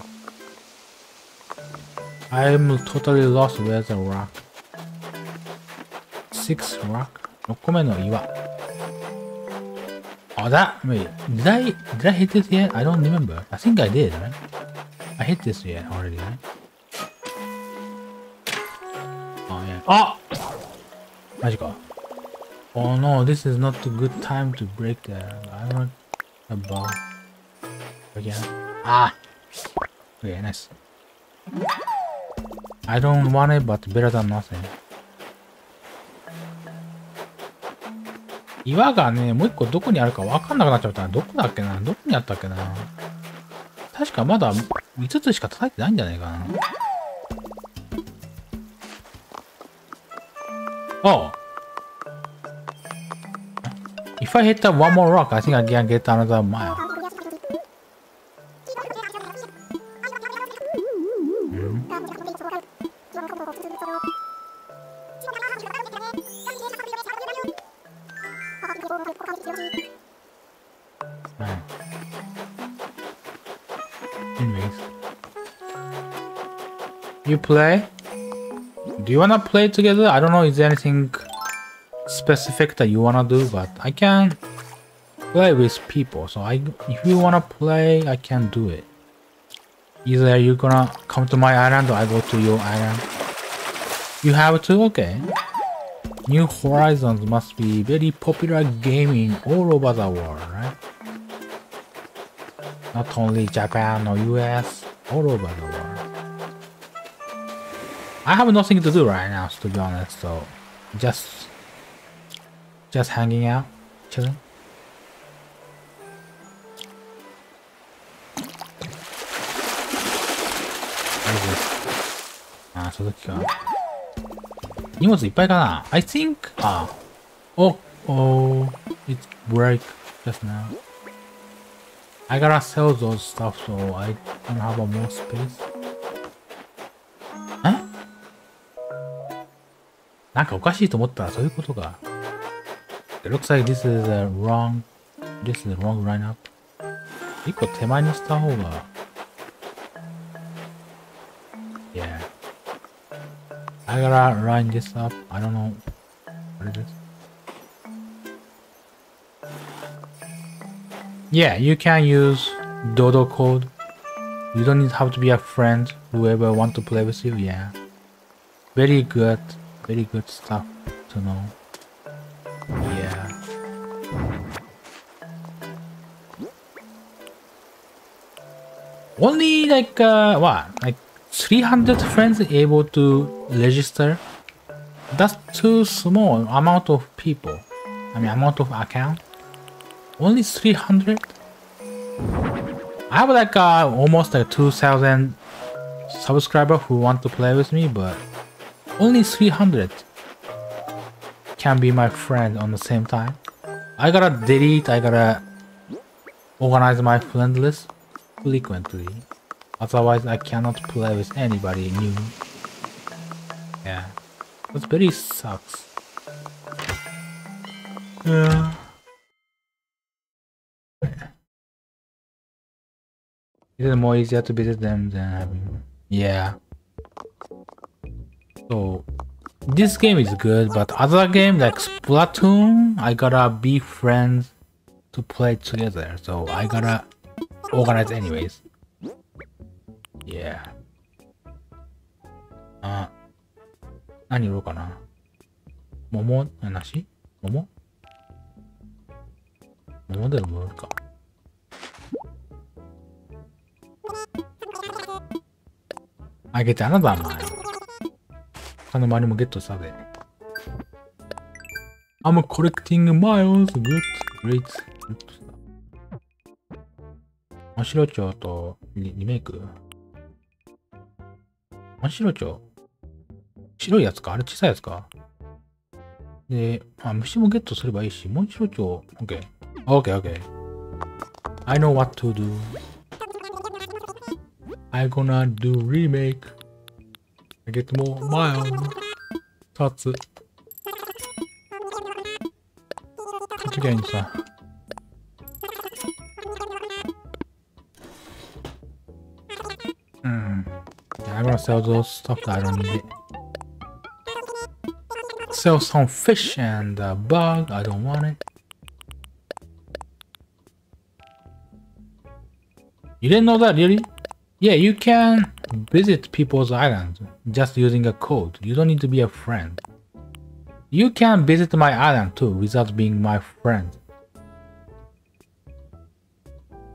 I'm totally lost where's the rock. Six rock? 6個目の岩。Oh, that, wait, did I, did I hit this yet? I don't remember. I think I did, right? I hit this yet already, right? Oh, yeah. Oh! マジか。Oh no, this is not a good time to break that. I want a ball. Again. Ah! Okay, nice. I don't want it, but better than nothing. 岩がね、もう一個どこにあるかわかんなくなっちゃったどこだっけなどこにあったっけな確かまだ5つしか叩いてないんじゃないかな。Oh! If I hit that one more rock, I think I can get another mile. You play? Do you wanna play together? I don't know, is there anything specific that you wanna do, but I can play with people. So I, if you wanna play, I can do it. Either you're gonna come to my island or I go to your island. You have to? Okay. New Horizons must be very popular gaming all over the world, right? Not only Japan or US, all over the world. I have nothing to do right now, to be honest, so just just hanging out, chilling. What is this? あー、続きか。荷物いっぱいかな ?I think, あ、oh, oh, it's break just now. I gotta sell those stuff so I don't have a more space. なんかおかしいと思ったらそういうことか。It looks like this is a wrong, this is a wrong lineup. 一個手前にした方が。Yeah. I gotta line this up. I don't know what it is. Yeah, you can use Dodo code. You don't need have to be a friend. Whoever want to play with you, yeah. Very good, very good stuff to know. Yeah. Only like uh, what? Like 300 friends able to register? That's too small amount of people. I mean amount of account. Only 300? I have like uh, almost like 2000 subscribers who want to play with me, but only 300 can be my friend on the same time. I gotta delete, I gotta organize my friend list frequently. Otherwise, I cannot play with anybody new. Yeah. That very sucks. Yeah. Is it more easier to visit them than having... Yeah. So, this game is good, but other game like Splatoon, I gotta be friends to play together. So I gotta organize anyways. Yeah. あ、何売ろうかな。桃なし桃桃でも売るか。あげてあなた前。 他の周りもゲットしたで。I'm collecting miles. Good. Great. Good. 真っ白蝶とリリメイク真っ白蝶白いやつかあれ小さいやつかで、あ、虫もゲットすればいいし、もう白蝶、OK。OK, OK. I know what to do. I gonna do remake. I get more mild. Tatsu. What you getting, sir? Hmm. Yeah, I'm gonna sell those stuff that I don't need. Sell some fish and a bug. I don't want it. You didn't know that, really? Yeah, you can visit people's islands just using a code. You don't need to be a friend. You can visit my island too without being my friend.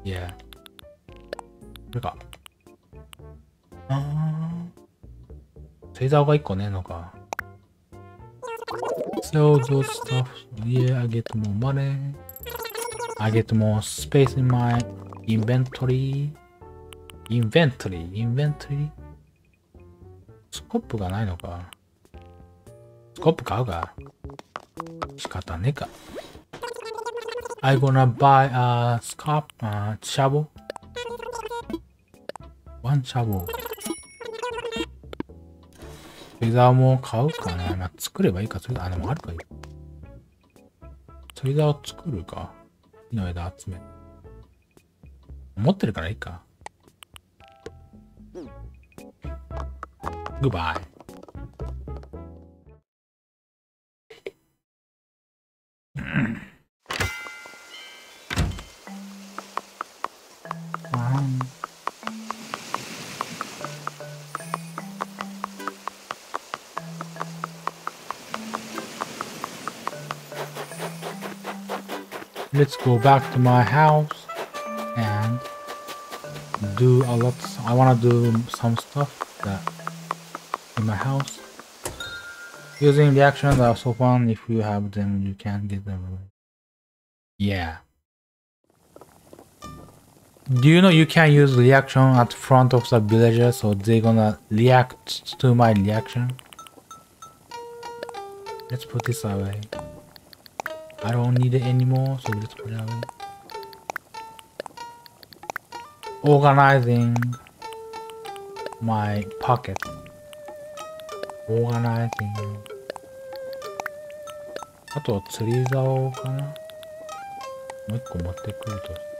Yeah. これか。あー。星座が1個ねえのか。Sell those stuff. Yeah, I get more money. I get more space in my inventory. Inventory? Inventory? スコップがないのか？スコップ買うか？仕方ねえか。I gonna buy a scarp, uh, shovel? One shovel. フェザーも買うかな？まあ、作ればいいか。それあ、でもあるかい。フェザーを作るか？木の枝集め。持ってるからいいか。Goodbye. Let's go back to my house do a lot. I want to do some stuff that in my house. Using reactions are so fun. If you have them, you can get them away. Yeah. Do you know you can use reaction at front of the villagers so they're gonna react to my reaction? Let's put this away. I don't need it anymore, so let's put it away. Organizing my pocket. Organizing. あと釣り竿かなもう一個持ってくると。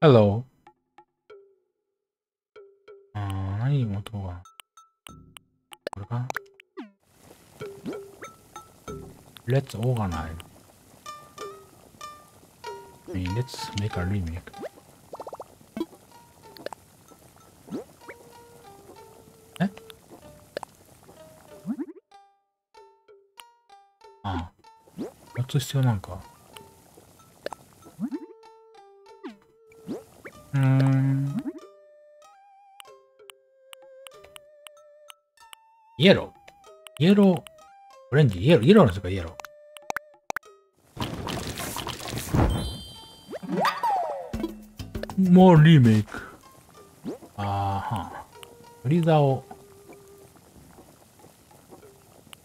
Hello. Let's organize. I mean, let's make a remake. Eh? ああ。4つ必要なんか。うーん。イエロー。イエロー。オレンジ、イエロー、イエローの人か、イエロー。もうリメイク。あーはん。フリーザーを。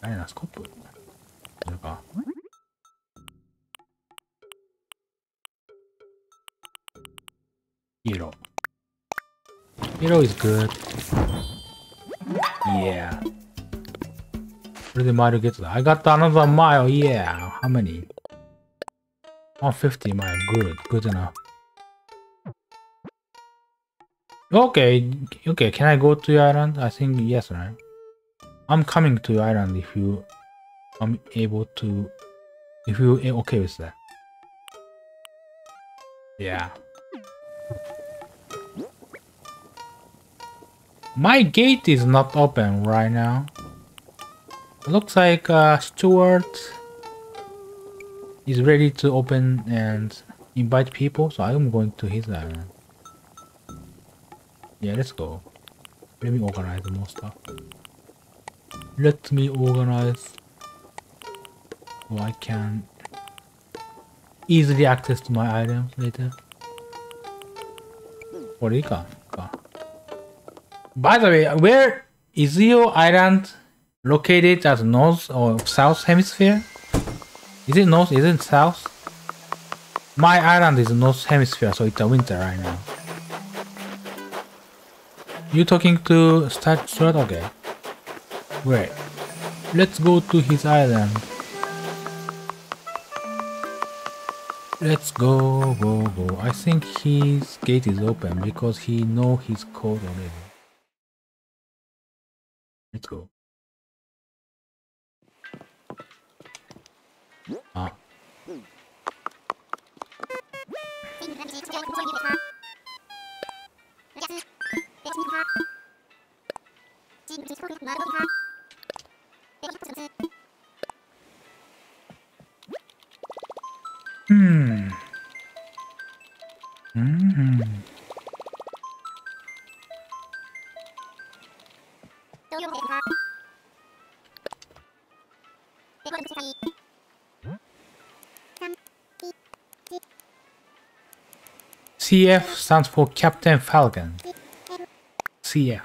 何な、スコップそれか。イエロー。イエロー is good. Yeah. これでマイルゲットだ。I got another mile. Yeah. How many? 150 mile. Good. Good enough. Okay. Okay. Can I go to your island? I think yes, right? I'm coming to your island if you I'm able to if you okay with that. Yeah. My gate is not open right now. Looks like uh, Stuart is ready to open and invite people, so I'm going to his island. Yeah, let's go. Let me organize more stuff. Let me organize so I can easily access to my items later. Orika. By the way, where is your island located as north or south hemisphere? Is it north? Is it south? My island is north hemisphere, so it's a winter right now. You talking to Strat? Okay. Wait. Let's go to his island. Let's go, go, go. I think his gate is open because he know his code already. Let's go. Hmm. Hmm. CF stands for Captain Falcon. CF.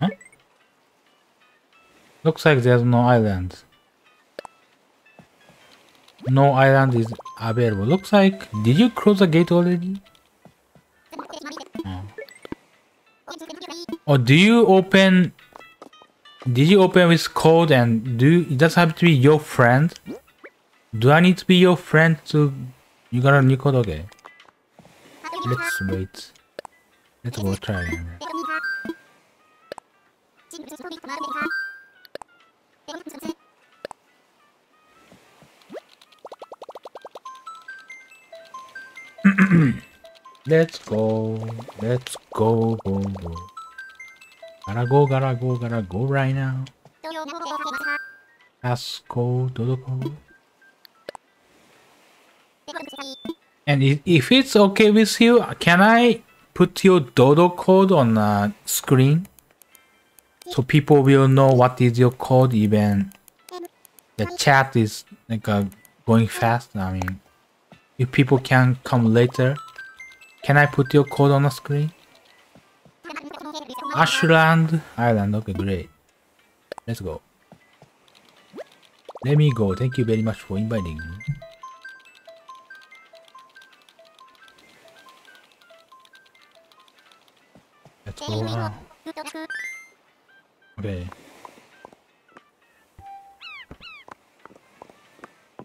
Huh? Looks like there's no island. No island is available. Looks like... Did you close the gate already? Oh. Or do you open... Did you open with code and do... It does have to be your friend? Do I need to be your friend to... You got a new code? Okay. Let's wait. Let's go try again. Let's go. Let's go, go, go. Gotta go, gotta go, gotta go right now. Let's go, dodo go. And if, it's okay with you, can I put your dodo code on the screen? So people will know what is your code even the chat is like uh, going fast. I mean, if people can come later, can I put your code on the screen? Ashland Island. Okay, great. Let's go. Let me go. Thank you very much for inviting me. Let's go around. Okay.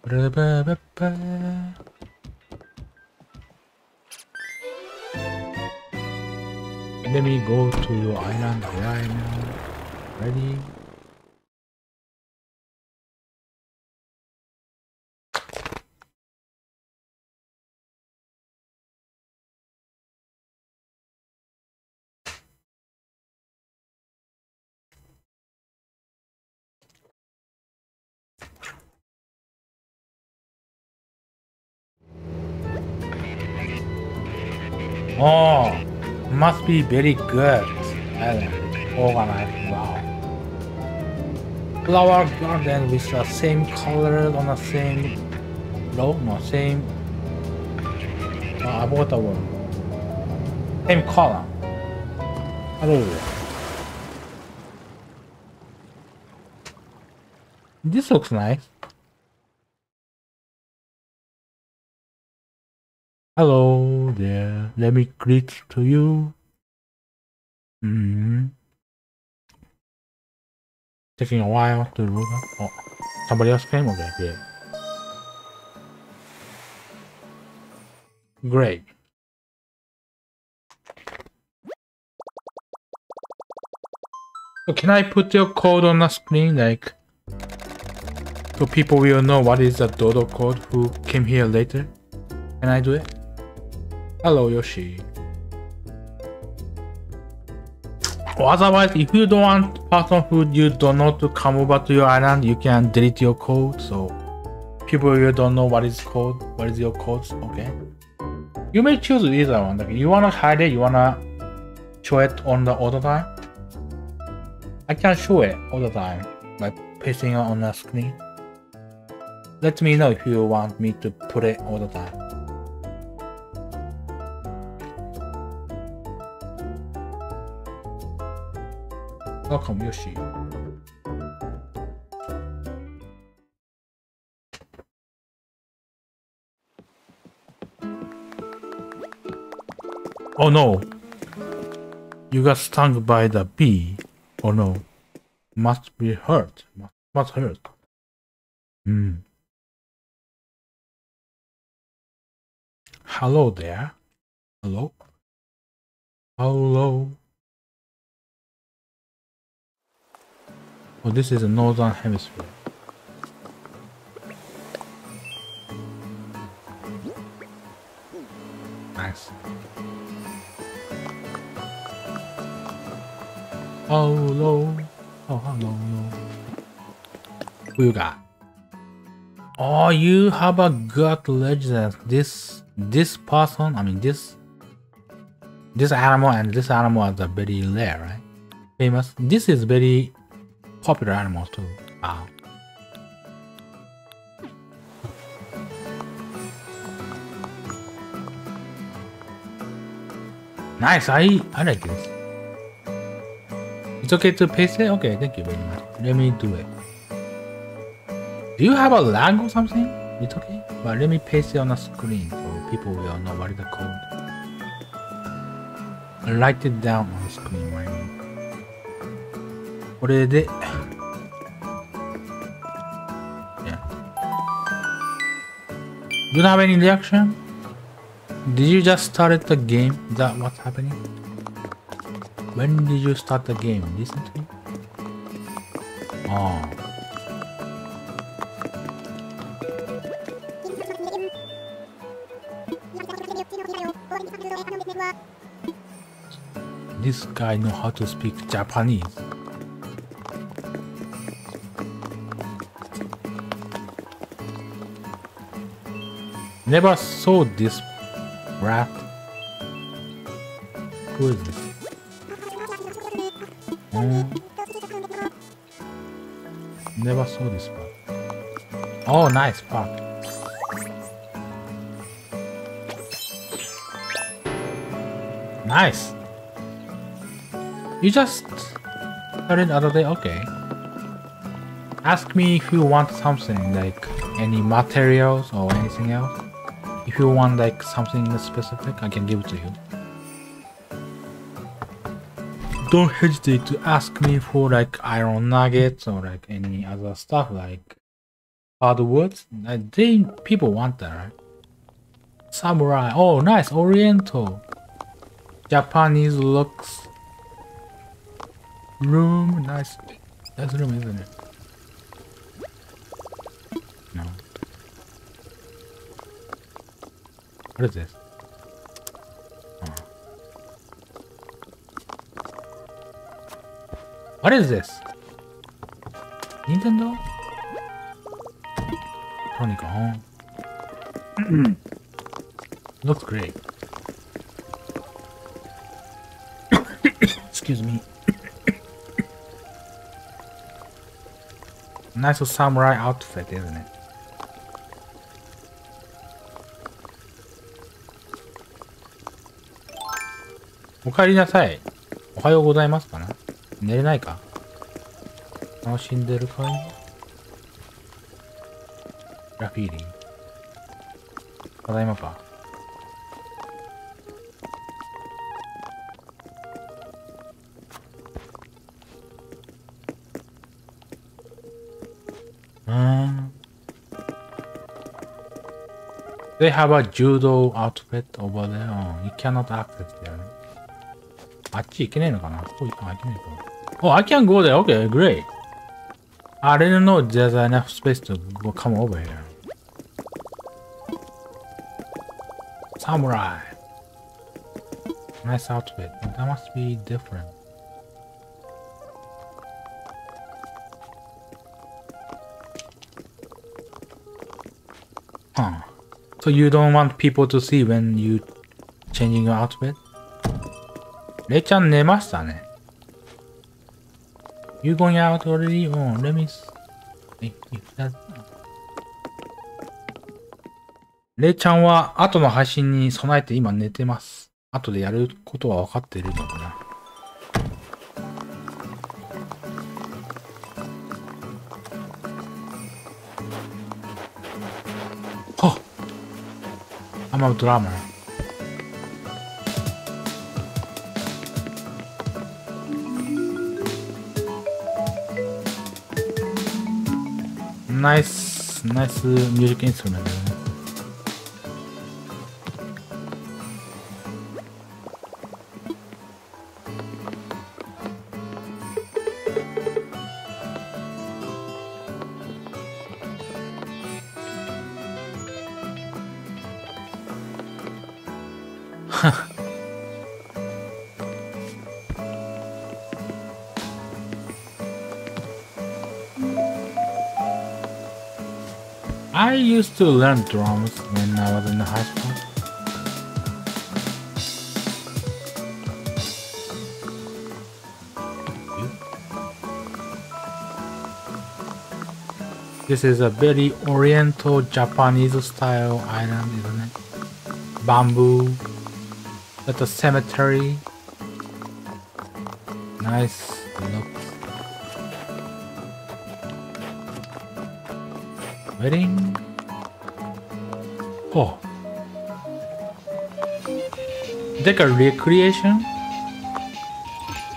Ba-da-ba-ba-ba. Let me go to your island right now. Ready? Oh, must be very good. Organized. Wow. Flower garden with the same color on the same row, no same. Oh, I the word. Same color. Hello. This looks nice. Hello there. Let me greet to you. Hmm. Taking a while to load up. Oh, somebody else came? Okay, yeah. Great. So can I put your code on the screen, like, so people will know what is the Dodo code who came here later? Can I do it? Hello, Yoshi. Or otherwise, if you don't want person who you don't know to come over to your island, you can delete your code. So people you don't know what is code, what is your code, okay? You may choose either one. Like you wanna hide it, you wanna show it on the the time. I can show it all the time by pasting it on the screen. Let me know if you want me to put it all the time. Welcome, Yoshi. Oh no! You got stung by the bee. Oh no. must be hurt. Must, must hurt. Hmm. Hello there. Hello? Hello? Oh, this is the northern hemisphere. Nice. Oh, hello. Oh, hello. Who you got? Oh, you have a gut legend. This this person, I mean this this animal and this animal are the very rare, right? Famous. This is very popular animal too. Wow. Nice. I I like this. It's okay to paste it. Okay, thank you very much. Let me do it. Do you have a lag or something? It's okay. But let me paste it on the screen so people will know what is the code. Write it down on the screen right now. これで、yeah. You don't have any reaction? Did you just start the game? Is that what's happening? When did you start the game? Recently? Oh. This guy know how to speak Japanese. Never saw this rat. Who is this? Oh. Never saw this part. Oh, nice part. Nice. You just started other day. Okay. Ask me if you want something like any materials or anything else. If you want like something specific, I can give it to you. Don't hesitate to ask me for like iron nuggets or like any other stuff like hardwoods. Like they people want that, right? Samurai. Oh, nice. Oriental. Japanese looks. Room. Nice. Nice room, isn't it? What is this? What is this? Nintendo? Chronica, huh? Looks great. Excuse me. nice samurai outfit, isn't it? おかえりなさい。おはようございますかな寝れないか楽しんでるかいラフィーリー。ただいまか。うーん。They have a judo outfit over there. Oh, you cannot access there. あっち行けねえのかなここ行かないけないか。Oh, I can go there. Okay, great. I didn't know there's enough space to go come over here. Samurai. Nice outfit. That must be different. Huh. So you don't want people to see when you changing your outfit? レイちゃん寝ましたね。You going out already? Oh, let me... s- え、いやレイちゃんは後の配信に備えて今寝てます。後でやることは分かっているのかな？はっ I'm a drummer. ナイス、ナ used to learn drums when I was in high school. This is a very oriental Japanese style island, isn't it? Bamboo. At the cemetery. Nice look. Wedding. Like a recreation?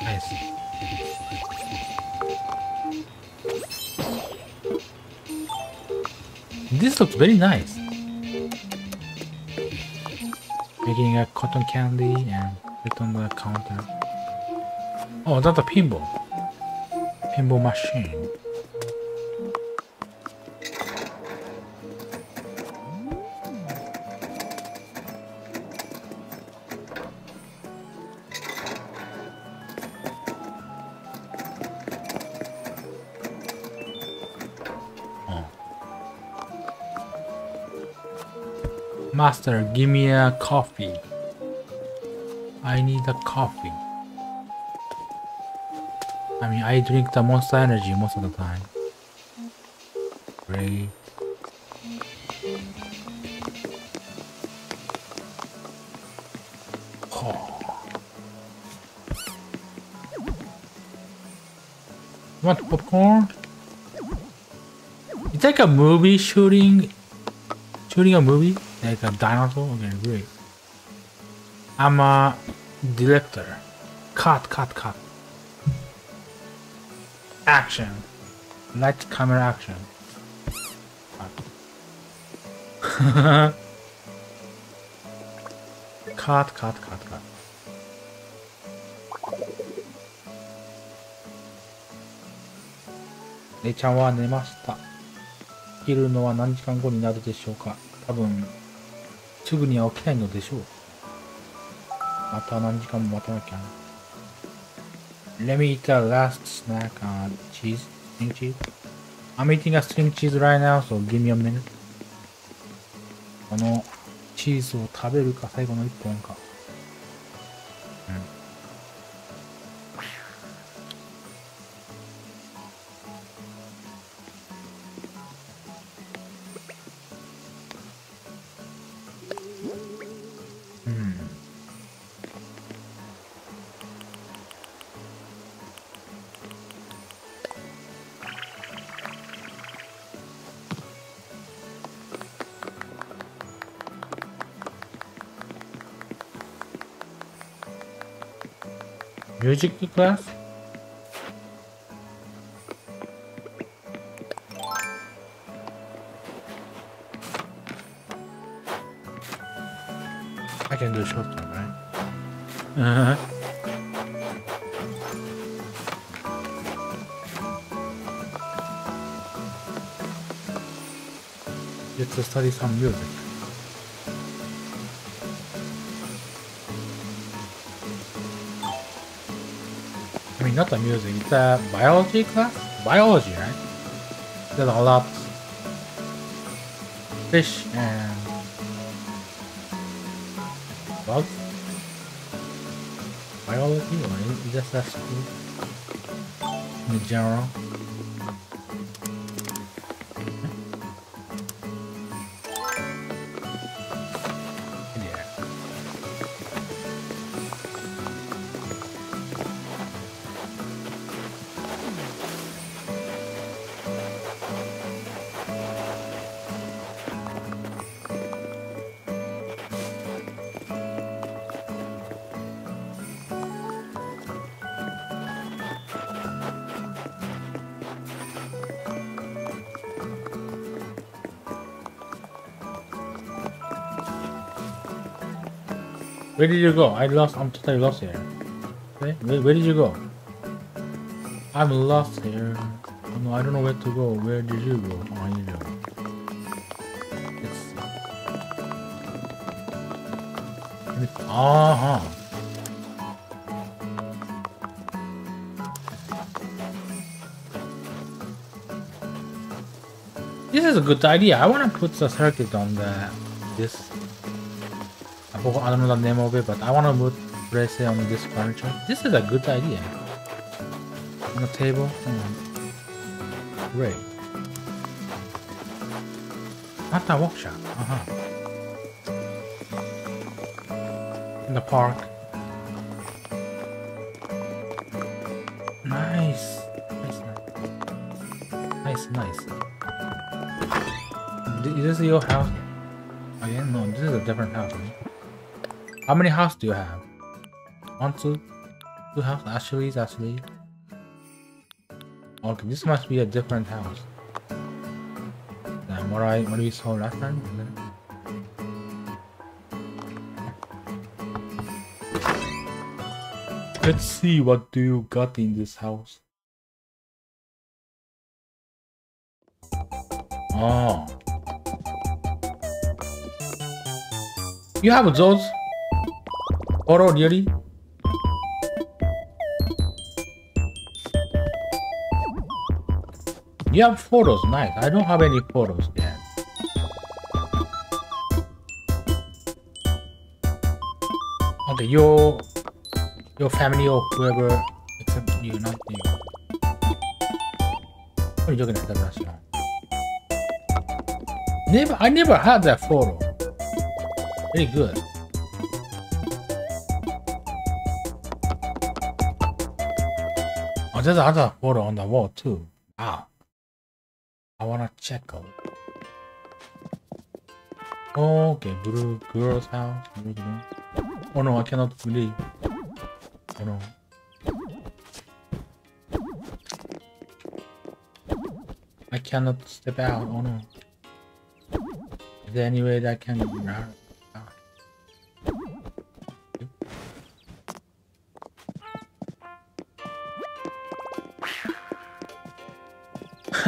Nice. This looks very nice. Making a cotton candy and put on the counter. Oh, that's a pinball. Pinball machine. Master, give me a coffee. I need a coffee. I mean, I drink the Monster Energy most of the time. Great. Oh. Want popcorn? It's like a movie shooting, shooting a movie, like a dinosaur. Okay, great. I'm a director. Cut, cut, cut. Action. Light camera action. Cut. cut, cut, cut, cut. ちゃんは寝ました。起きるのは何時間後になるでしょうか多分、すぐには起きないのでしょう。また何時間も待たなきゃ。Let me eat the last snack on cheese, string cheese. I'm eating a string cheese right now, so give me a minute. このチーズを食べるか最後の一本か。ミュージッククラス I can do short term, right? Uh-huh. Let's study some music. Not the music, it's a biology class? Biology, right? There's a lot of fish and bugs? Biology or is just a school? In general? Where did you go? I lost. I'm totally lost here. Where, where, where did you go? I'm lost here. Oh, no, I don't know where to go. Where did you go? Oh, here you go. Let's see. Uh-huh. This is a good idea. I want to put the circuit on the this. I I don't know the name of it, but I want to put brace on this furniture. This is a good idea. On the table. Hmm. Great. Not the workshop. Uh huh. In the park. Nice. Nice. Nice. Nice. Nice. Is this your house? Again, no, this is a different house. Right? How many houses do you have? One, two, two house. Actually, actually. Okay, this must be a different house than what I what we saw last time. Let's see what do you got in this house. Oh. You have those? Photo really? You have photos, nice. I don't have any photos yet. Okay, your your family or whoever except you, not you. What are you looking at that restaurant? Never, I never had that photo. Very good. There's another photo on the wall too. Wow. I wanna check out. Okay, blue girl's house. Oh no, I cannot leave. Oh no. I cannot step out. Oh no. Is there any way that I can get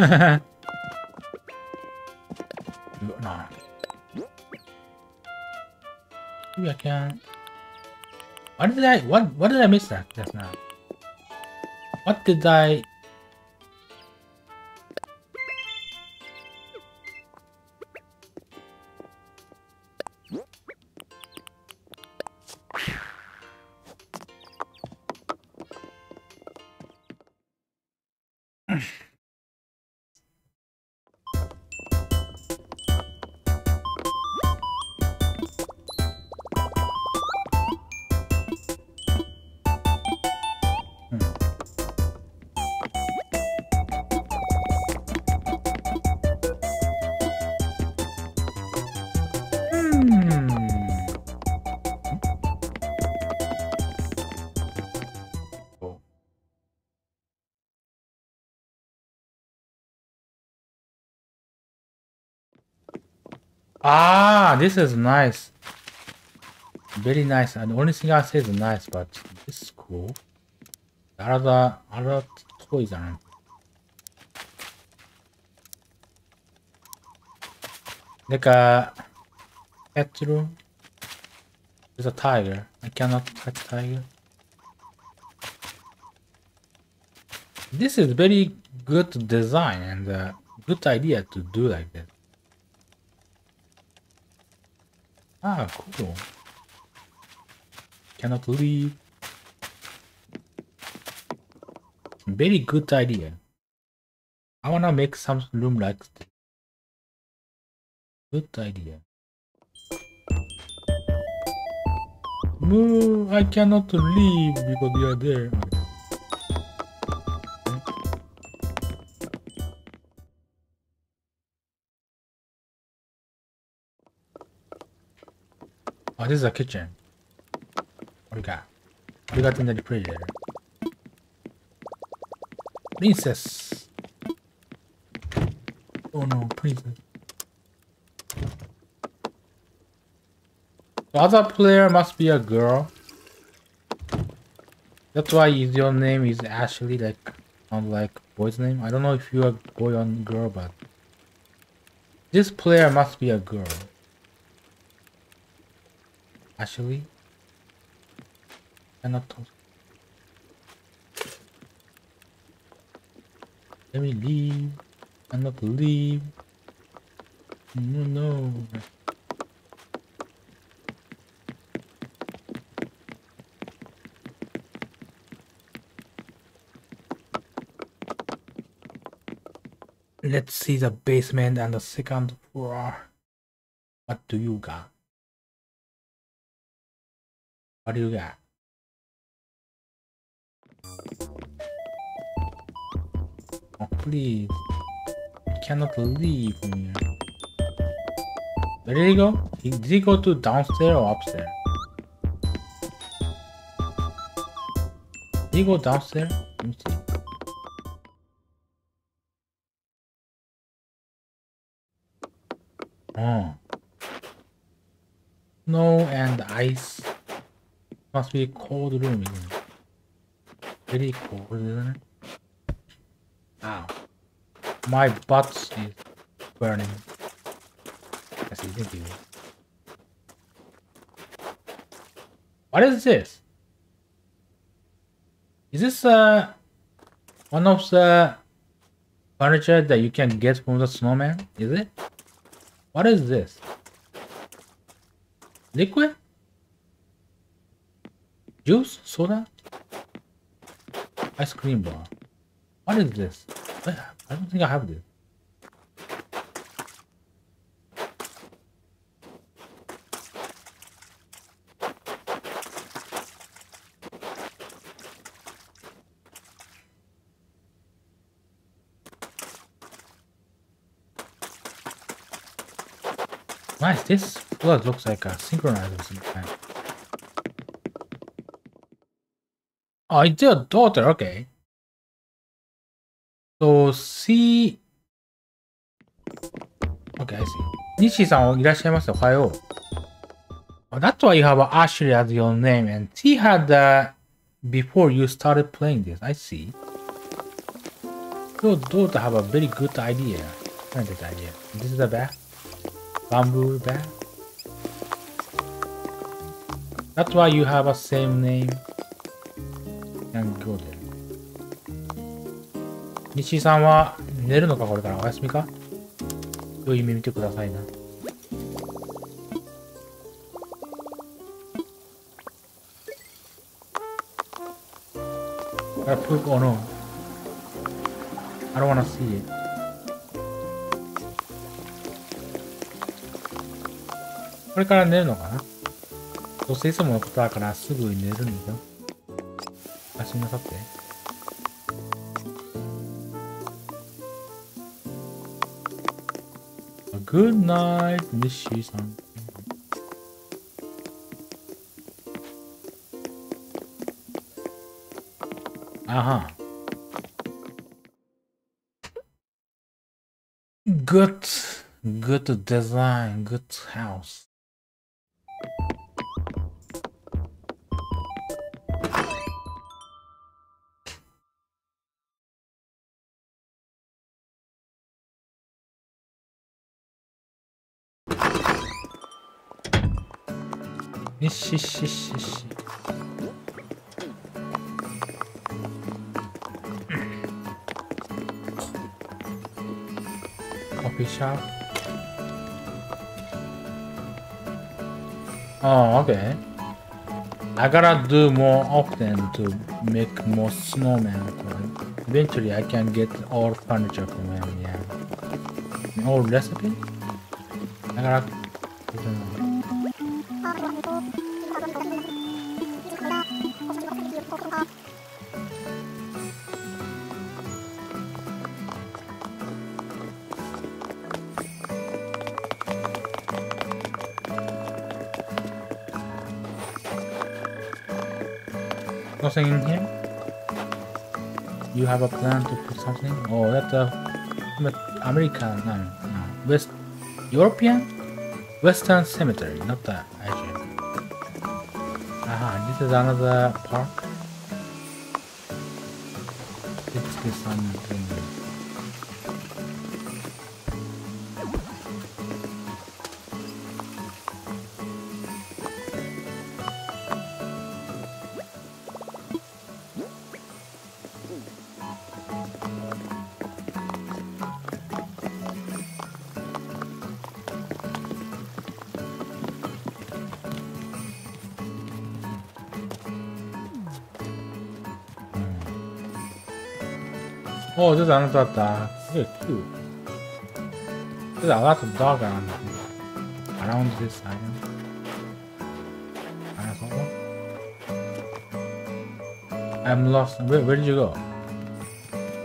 no. Maybe I can. What did I? What? What did I miss that just now? What did I? Ah, this is nice. Very nice. And the only thing I say is nice, but this is cool. Other other toys aren't. Like a pet room. There's a tiger. I cannot pet tiger. This is very good design and uh, good idea to do like that. Ah, cool. Cannot leave. Very good idea. I wanna make some room like this. Good idea. No, I cannot leave because you are there. Oh, this is a kitchen. What we got? What we got in the refrigerator? Princess. Oh no, princess. The other player must be a girl. That's why your name is Ashley, like sound like boy's name. I don't know if you're a boy or girl, but this player must be a girl. Ashley? Cannot talk. Let me leave. Cannot leave. No, no. Let's see the basement and the second floor. What do you got? What do you got? Oh, please. I cannot leave from here. Where did he go? Did he go to downstairs or upstairs? Did he go downstairs? Let me see. Oh. Snow and ice. Must be a cold room, isn't? Very cold, isn't it? Ow. My butt is burning. You. What is this? Is this uh one of the furniture that you can get from the snowman? Is it? What is this? Liquid? Juice? Soda? Ice cream bar. What is this? I don't think I have this. Nice, this blood looks like a synchronizer of some kind. Oh, it's your daughter, okay. So, see... Okay, I see. 西さんいらっしゃいますおはよう。Oh, that's why you have Ashley as your name and she had that before you started playing this. I see. Your daughter have a very good idea. Good idea. This is the back. Bamboo bear. That's why you have a same name. And go there. 西井さんは寝るのかこれから？お休みか？良い夢見てくださいな。Gotta poop or no? I don't wanna see it. これから寝るのかな？どうせいつものことだからすぐ寝るんだよ。おやすみなさって。Good night, 西さん。あは。Good, good design, good house. Ish, ish, ish, ish. Coffee shop. Oh, okay. I gotta do more often to make more snowmen. Eventually, I can get all furniture from him. Yeah. All recipe. I gotta. Nothing in here? You have a plan to put something? Oh, that's a American, no, no, West European Western cemetery, not the Asian. Ah, this is another park. It's the something. There's another dog. Very cute. There's a lot of dog around, around this island. I'm lost. Where, where did you go?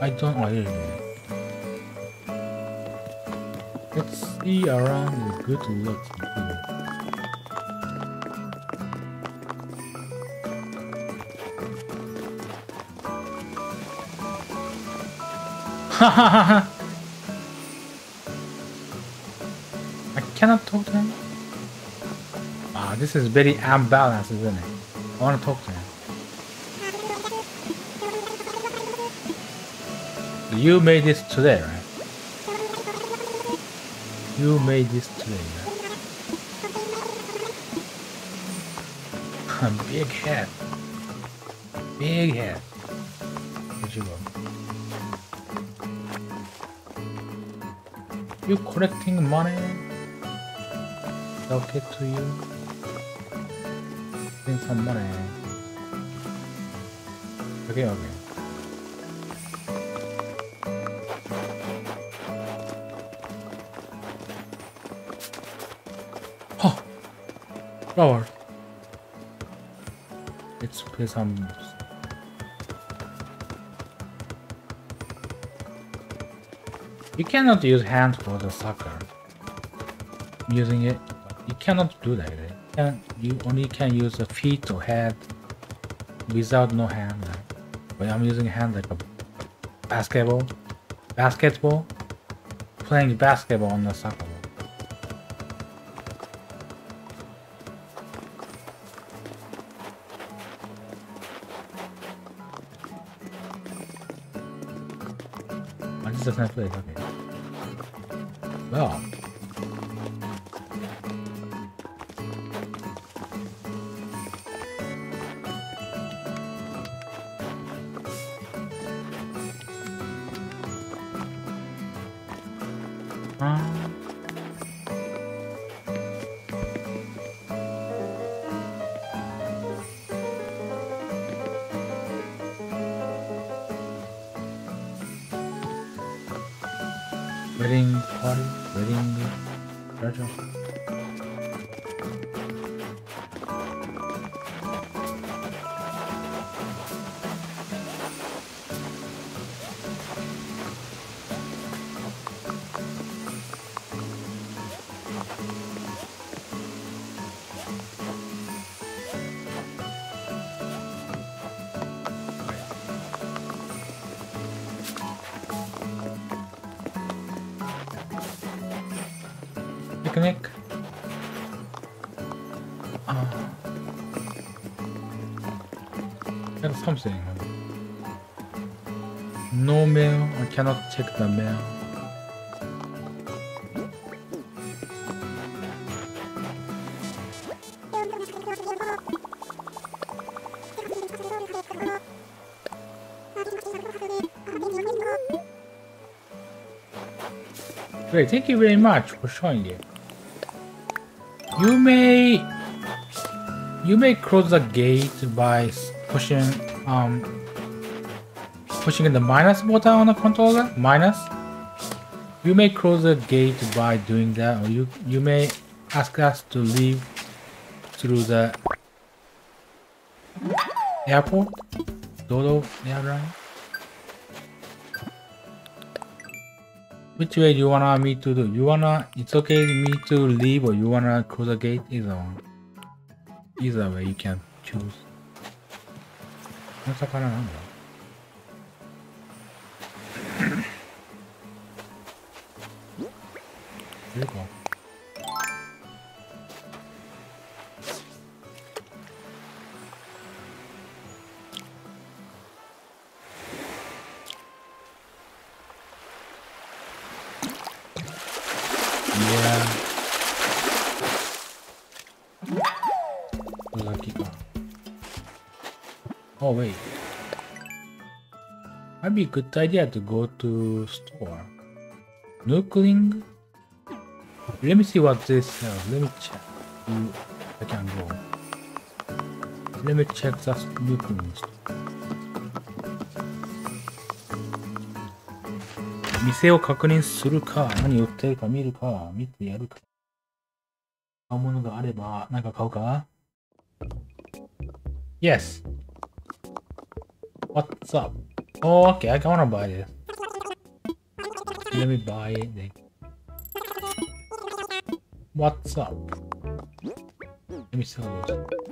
I don't. Oh, here. Let's see around good looks. I cannot talk to him. Ah, this is very unbalanced, isn't it? I want to talk to him. You made this today, right? You made this today, right? Big head. Big head. Where'd you go? You collecting money? Get to you. Getting some money. Okay, okay. Oh! Flower. Let's play some You cannot use hands for the soccer. using it, you cannot do that. Right? You, can, you only can use the feet or head without no hand. Right? But I'm using hand like a basketball, basketball, playing basketball on the soccer. I just doesn't play, okay. Thank you very much for showing it. You may you may close the gate by pushing um pushing the minus button on the controller. Minus. You may close the gate by doing that, or you you may ask us to leave through the airport, Dodo airline. Which way do you wanna me to do? You wanna it's okay me to leave or you wanna close the gate? Either one. Either way you can choose. この魚なんだ Good idea to go to store. Nucling? Let me see what this sells. Let me check. I can go. Let me check the nucling store. 店を確認するか、何売ってるか見るか、見てやるか。買うものがあれば、なんか買うか Yes. What's up? Oh, okay, I wanna buy this. Let me buy it. Then. What's up? Let me sell this.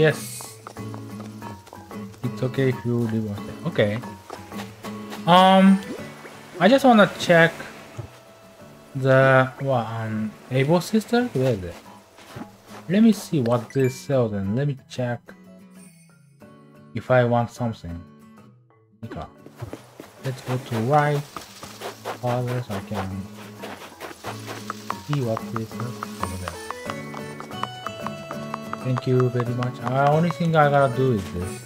Yes. It's okay if you us there. Okay. Um, I just wanna check the what um able sister. Where is it? Let me see what this sells and let me check if I want something. Okay. Let's go to right. Father, so I can see what this is. Thank you very much. Uh, only thing I gotta do is this.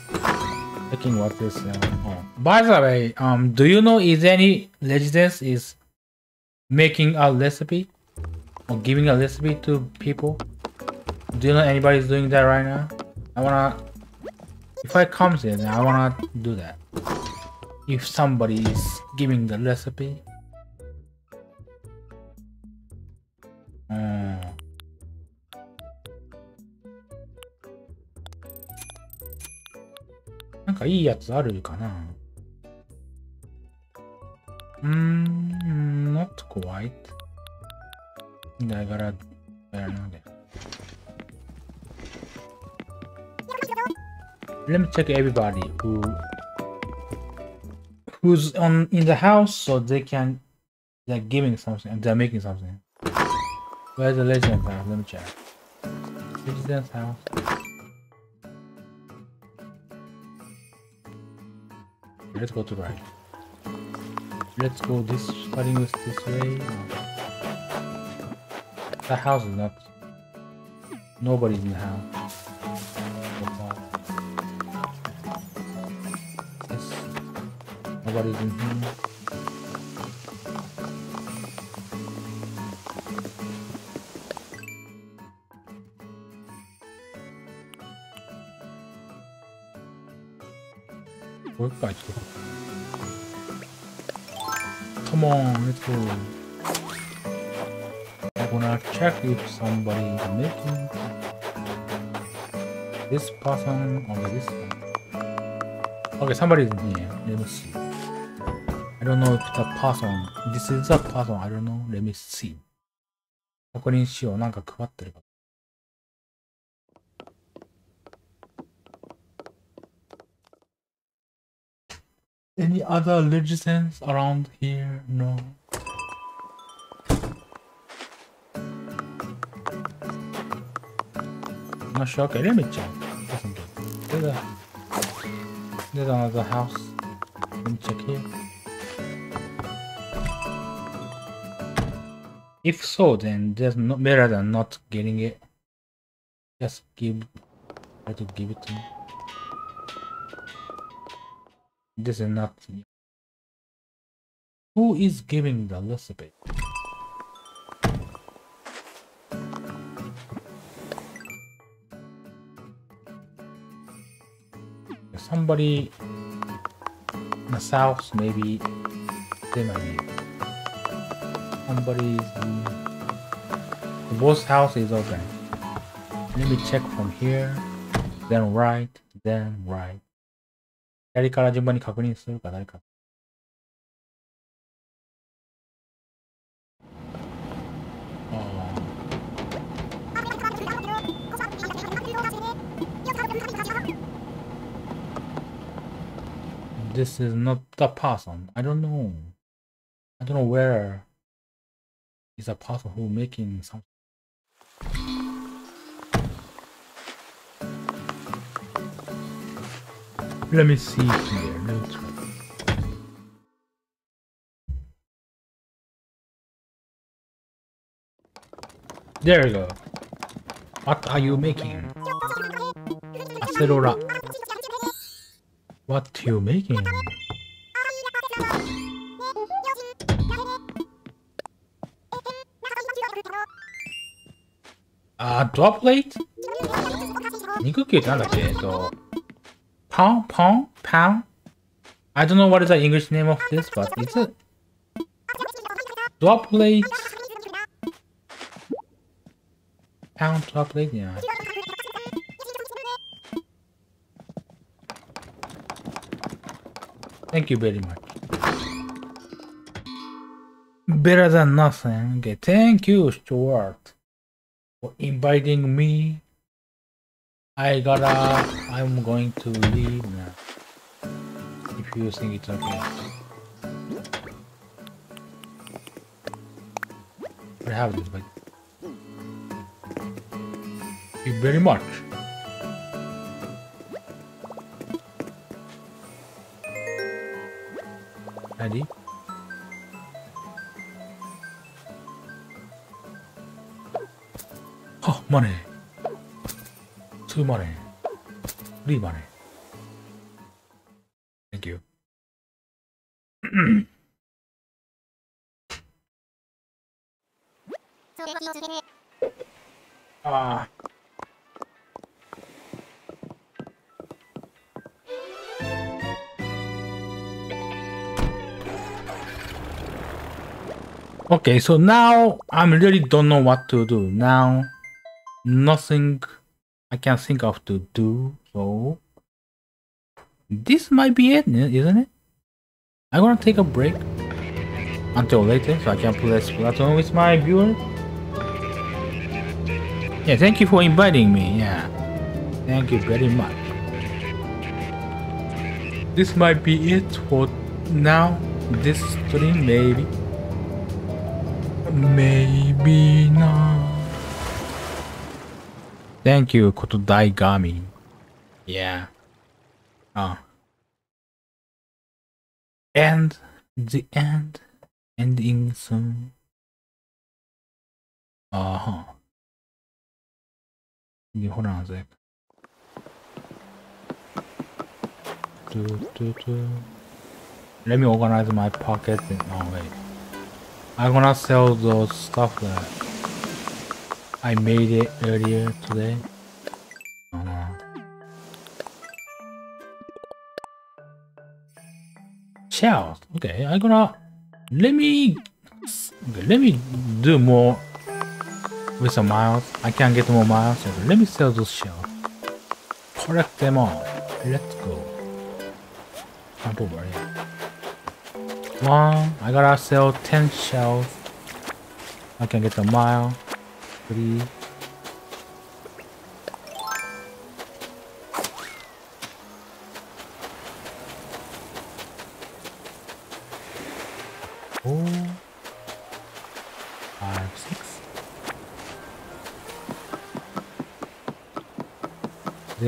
Checking what this. Uh, oh. By the way, um, do you know is any residence is making a recipe or giving a recipe to people? Do you know anybody's doing that right now? I wanna. If I come here, then I wanna do that. If somebody is giving the recipe. なんかいいやつあるかなうーん、not quite. I gotta, I don't know that. Let me check everybody who who's on in the house so they can they're giving something they're making something. Where's the legend house? Let me check. Residence house. Let's go to right. Let's go this starting with this way. The house is not nobody's in the house. Nobody's in here. quick, I think. Come on, let's go. I'm gonna check if somebody is making this person or this one. Okay, somebody is near. Let me see. I don't know if the person, this is the person, I don't know. Let me see. 確認しよう。なんか配ってるか。Other legends around here? No. Not sure. Okay, let me check. There's, a, there's another house. Let me check here. If so, then there's no better than not getting it. Just give, try to give it to me. This is not. Who is giving the recipe? somebody in the south, maybe they might be. Somebody's both house is open. Let me check from here, then right, then right. 左から順番に確認するか誰か。This is not the person. I don't know. I don't know where is a person who making something. Let me see here. Let me try. There you go. What are you making? Acelora. What you making? Ah, drop plate? 肉球ってなんだっけえっと、 Pong, pong, pow. I don't know what is the English name of this, but it's it? Drop plate. Pound drop plate, yeah. Thank you very much. Better than nothing. Okay, thank you, Stuart, for inviting me. I gotta I'm going to leave now. If you think it's okay. I have this, but thank you very much. Ready? Oh, money. Two money. Three money. Thank you. Ah. Okay, so now I really don't know what to do. Now, nothing I can think of to do. This might be it, isn't it? I'm gonna take a break until later so I can play Splatoon with my viewers. Yeah, thank you for inviting me. Yeah, thank you very much. This might be it for now. This stream, maybe. Maybe not. Thank you, Kotodaigami. Yeah. Oh. And the end. Ending soon. Uh huh. Yeah, hold on a sec. Do, do, do. Let me organize my pocket. Oh, wait. I'm gonna sell those stuff that I made it earlier today. Shells. Okay, I'm gonna let me okay, let me do more with some miles. I can get more miles. Let me sell those shells. Collect them all. Let's go. Jump over here. One, I gotta sell 10 shells. I can get a mile. Three.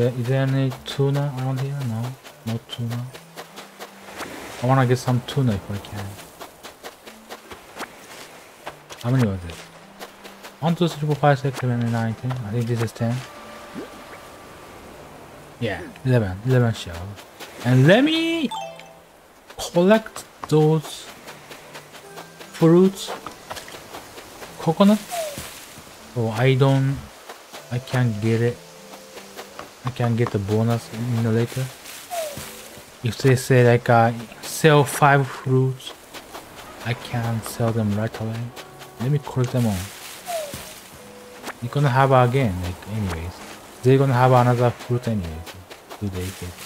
There, is there any tuna around here? No, no tuna. I wanna get some tuna if I can. How many was it? 1, 2, 3, 4, 5, 6, 7, 8, 9, 10. I think this is 10. Yeah, 11. 11 shells. And let me collect those fruits. Coconut. So I don't... I can't get it. I can get a bonus in the later. if they say like uh, sell five fruits, I can sell them right away. Let me collect them all. You're gonna have again, like anyways. They're gonna have another fruit anyways. Do they get?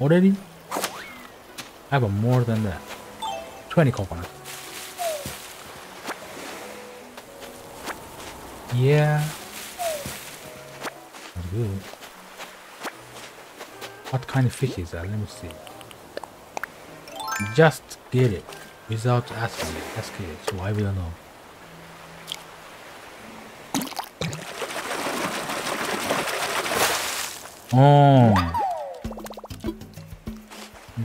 already? I have more than that. 20 coconuts. Yeah. That's good. What kind of fish is that? Let me see. Just get it without asking it. That's good. So I will know. Oh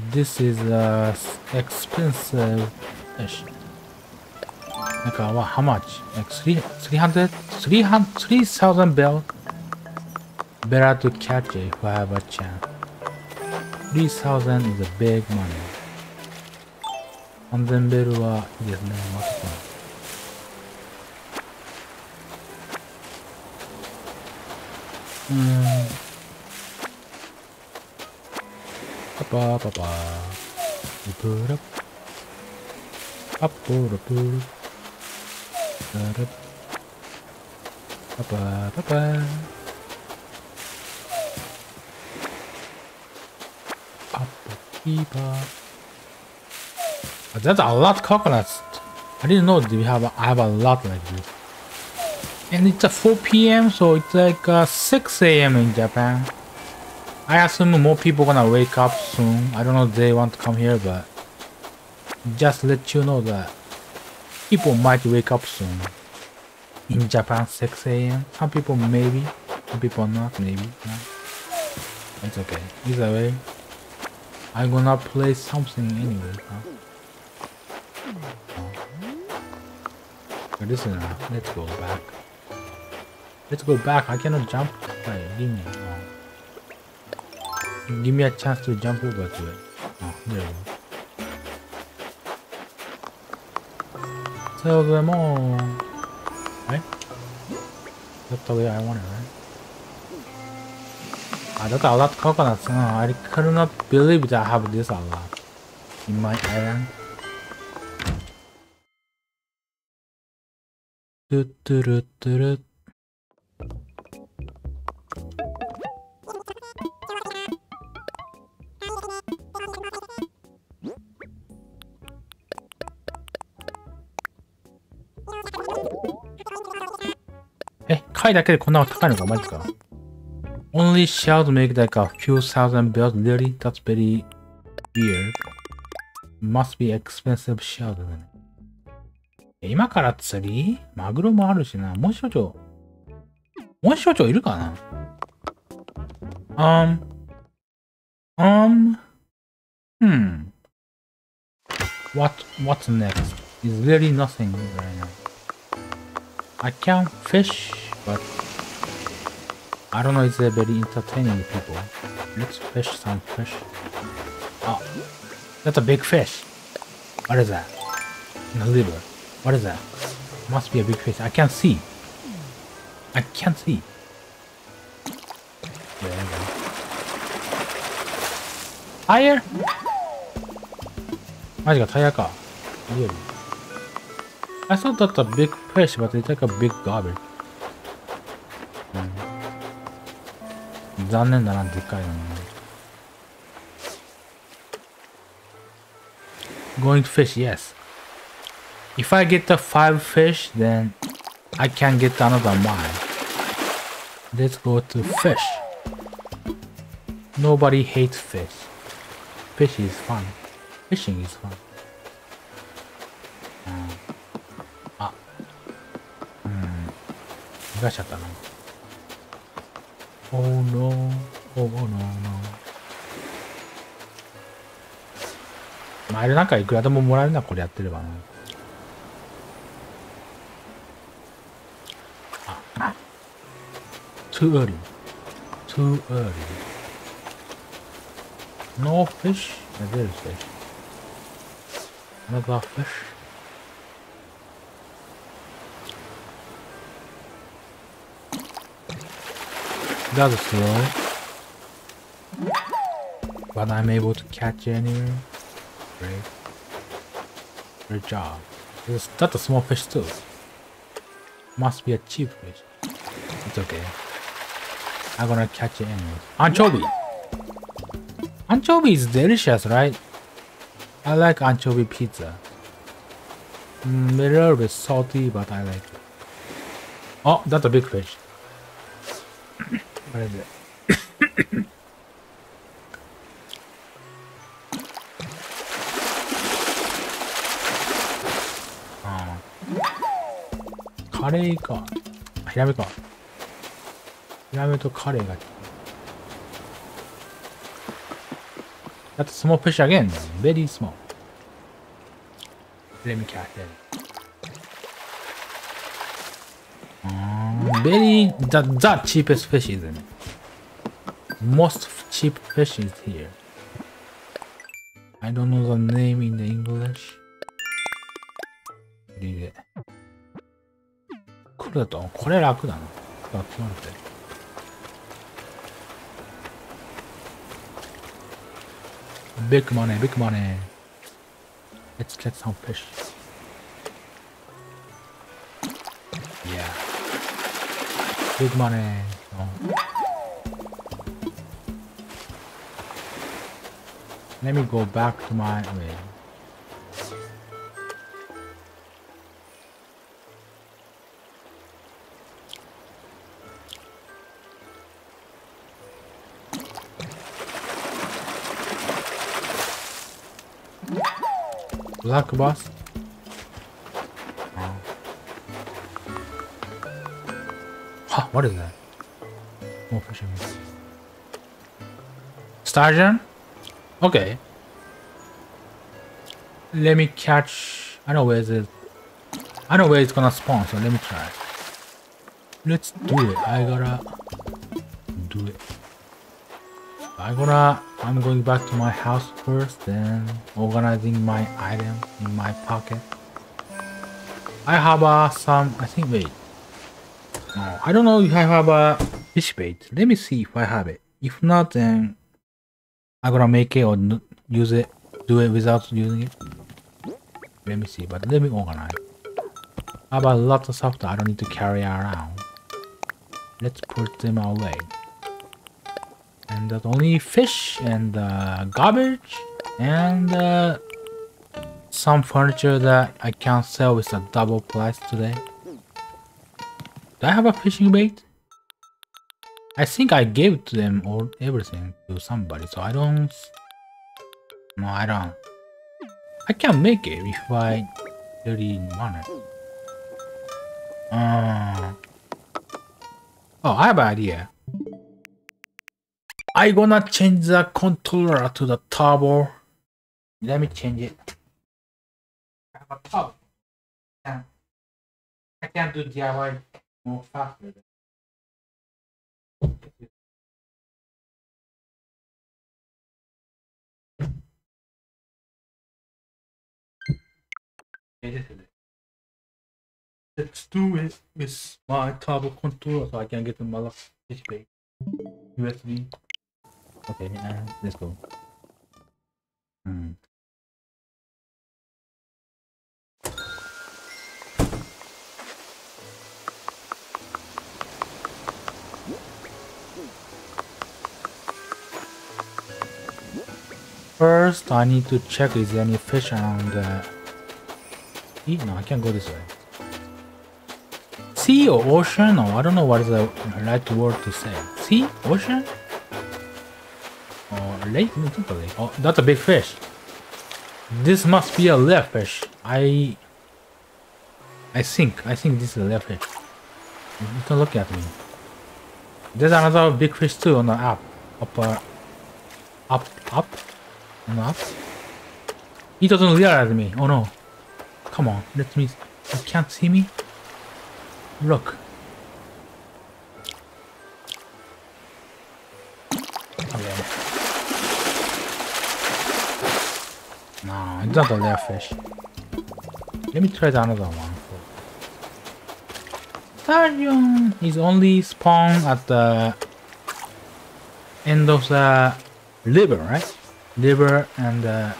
This is a expensive fish. Like uh, what, how much? Like three, 300, 300, 3,000 bell. Better to catch it if I have a chance. 3,000 is a big money. 3000ベルはいいですね。またうーん。 pa. Put up. Up, put up, up. Up. Pa pa pa pa. Up, keep up. That's a lot of coconuts. I didn't know we have a, I have a lot like this. And it's a 4 p.m. so it's like uh, 6 a.m. in Japan. I assume more people gonna wake up soon. I don't know if they want to come here, but just let you know that people might wake up soon. In Japan, 6 a.m. Some people maybe, some people not, maybe. No. It's okay. Either way, I'm gonna play something anyway. Huh? This is enough. Let's go back. Let's go back. I cannot jump. Wait, give me. Give me a chance to jump over to it. Oh, there we go. Tell them all. Right? That's the way I want it, right? Ah, that's a lot of coconuts. I cannot believe that I have this a lot in my island. Do, do, do, do, do. 貝だけでこんなの高いのかマジか。Only shells make like a few thousand bells. Really? That's very weird. Must be expensive shells だね。今から釣りマグロもあるしな。もう所長。もう所長いるかな ?Um. Um. Hmm. What, what's next? Is really nothing right now. I can fish but I don't know if they're very entertaining people. Let's fish some fish. Oh, that's a big fish. What is that? In the liver. What is that? Must be a big fish. I can't see. I can't see. There we go. Tire? マジかタイヤか。Really? I thought that's a big fish, but it's like a big garbage. 残念だな、でっかいのに。Going to fish, yes. If I get the five fish, then I can get another mine. Let's go to fish. Nobody hates fish. Fish is fun. fishing is fun. うん。あ。うん。逃がしちゃったな。 おおのおの前なんかいくらでももらえるなこれやってればな。あ。っトーリートゥーリーノーフィッシュ That's slow. But I'm able to catch anyway. Great. Great job. It's, that's a small fish too. Must be a cheap fish. It's okay. I'm gonna catch it anyway. Anchovy! Anchovy is delicious, right? I like anchovy pizza. Mm, a little bit salty, but I like it. Oh, that's a big fish. What is it? oh. カレーか。あヒラメか。ヒラメとカレーが。That's small fish again. Very small. Let me catch it. Um, very the, the cheapest fish isn't it? Most cheap fish is here. I don't know the name in the English. Read it. これだと、これ楽だな。集まるて。Big money, big money. Let's get some fish. Yeah. Big money. No. Let me go back to my way. Black bus. Oh. Ah. Huh, what is that? More fishing. Sturgeon? Okay. Let me catch. I know where it. I know where it's gonna spawn, so let me try. Let's do it. I gotta do it. I gonna. I'm going back to my house first, then organizing my item in my pocket. I have uh, some. I think. Wait. No, I don't know if I have a fish bait. Let me see if I have it. If not, then I'm gonna make it or use it, do it without using it. Let me see, but let me organize. I have a lot of stuff that I don't need to carry around. Let's put them away. And that's only fish and uh, garbage and uh, some furniture that I can't sell with a double price today. Do I have a fishing bait? I think I gave to them all everything to somebody, so I don't. No, I don't. I can make it if I really want it. Uh, oh, I have an idea. I gonna change the controller to the turbo. Let me change it. I have a turbo. I can do DIY more faster. Let's do it with my turbo controller so I can get the my HP USB. Okay, uh, let's go. Hmm. First, I need to check is there any fish around the... Eat? No, I can't go this way. Sea or ocean? No, I don't know what is the right word to say. Sea? Ocean? Or lake? Oh, that's a big fish. This must be a left fish. I I think I think this is a left fish. You can look at me. There's another big fish too on the up. Upper up up the up. He doesn't realize me. Oh no. Come on, let me you can't see me? Look. No, it's not a left fish. Let me try the another one. Stallion is only spawn at the end of the liver, right? Liver and uh,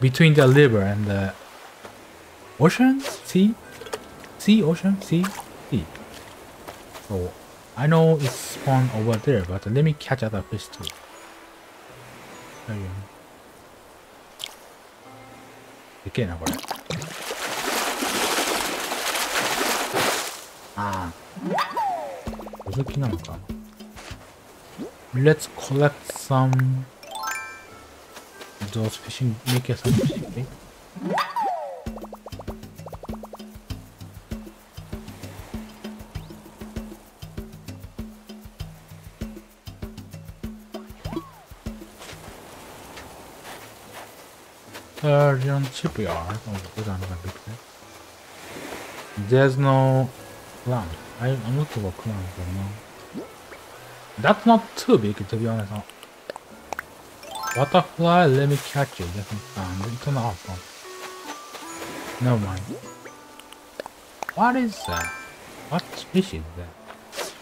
between the liver and the Ocean? Sea? Sea, ocean? Sea? Sea. So I know it's spawned over there, but let me catch other fish too. There you Again, I Ah. 무슨 나올까? Let's collect some those fishing, make some fishing bait. Surgeon shipyard. Oh, there's another big thing. There's no clown. I, I'm looking for clown, but no. That's not too big, to be honest. Butterfly, let me catch it. Found it. It's not awesome. Never mind. What is that? What fish is that?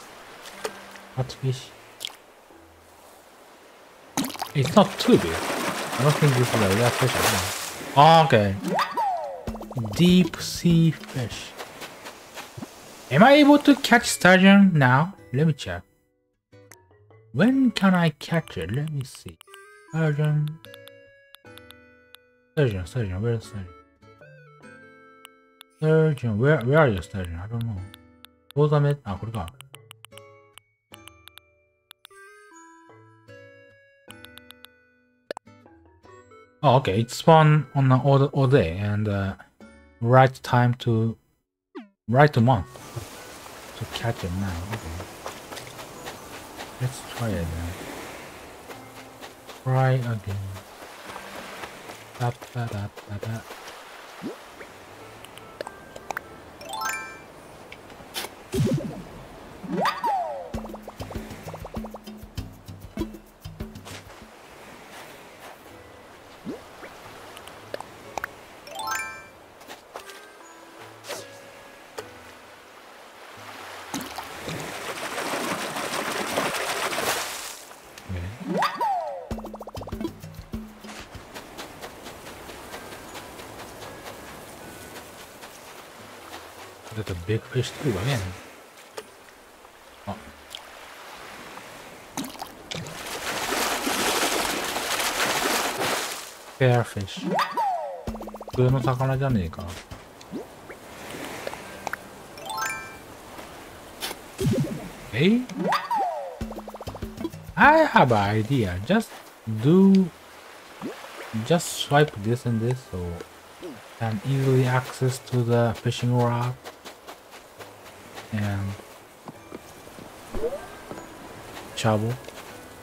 What fish? It's not too big. I don't think this is a real fish. Ah, okay. Deep sea fish. Am I able to catch sturgeon now? Let me check. When can I catch it? Let me see. Sturgeon. Sturgeon, sturgeon, where is sturgeon? Sturgeon, where, where are you sturgeon? I don't know. Hold on it. Ah, 아, 거기가. Oh, okay. It's fun on the, all, all day and uh, right time to right month to catch it now. Okay. Let's try it then. Try again. Da, da, da, da, da. That's a big fish too, again. Oh. Fairfish. 普通の魚じゃねえか。え I have an idea. Just do just swipe this and this so can easily access to the fishing rod and.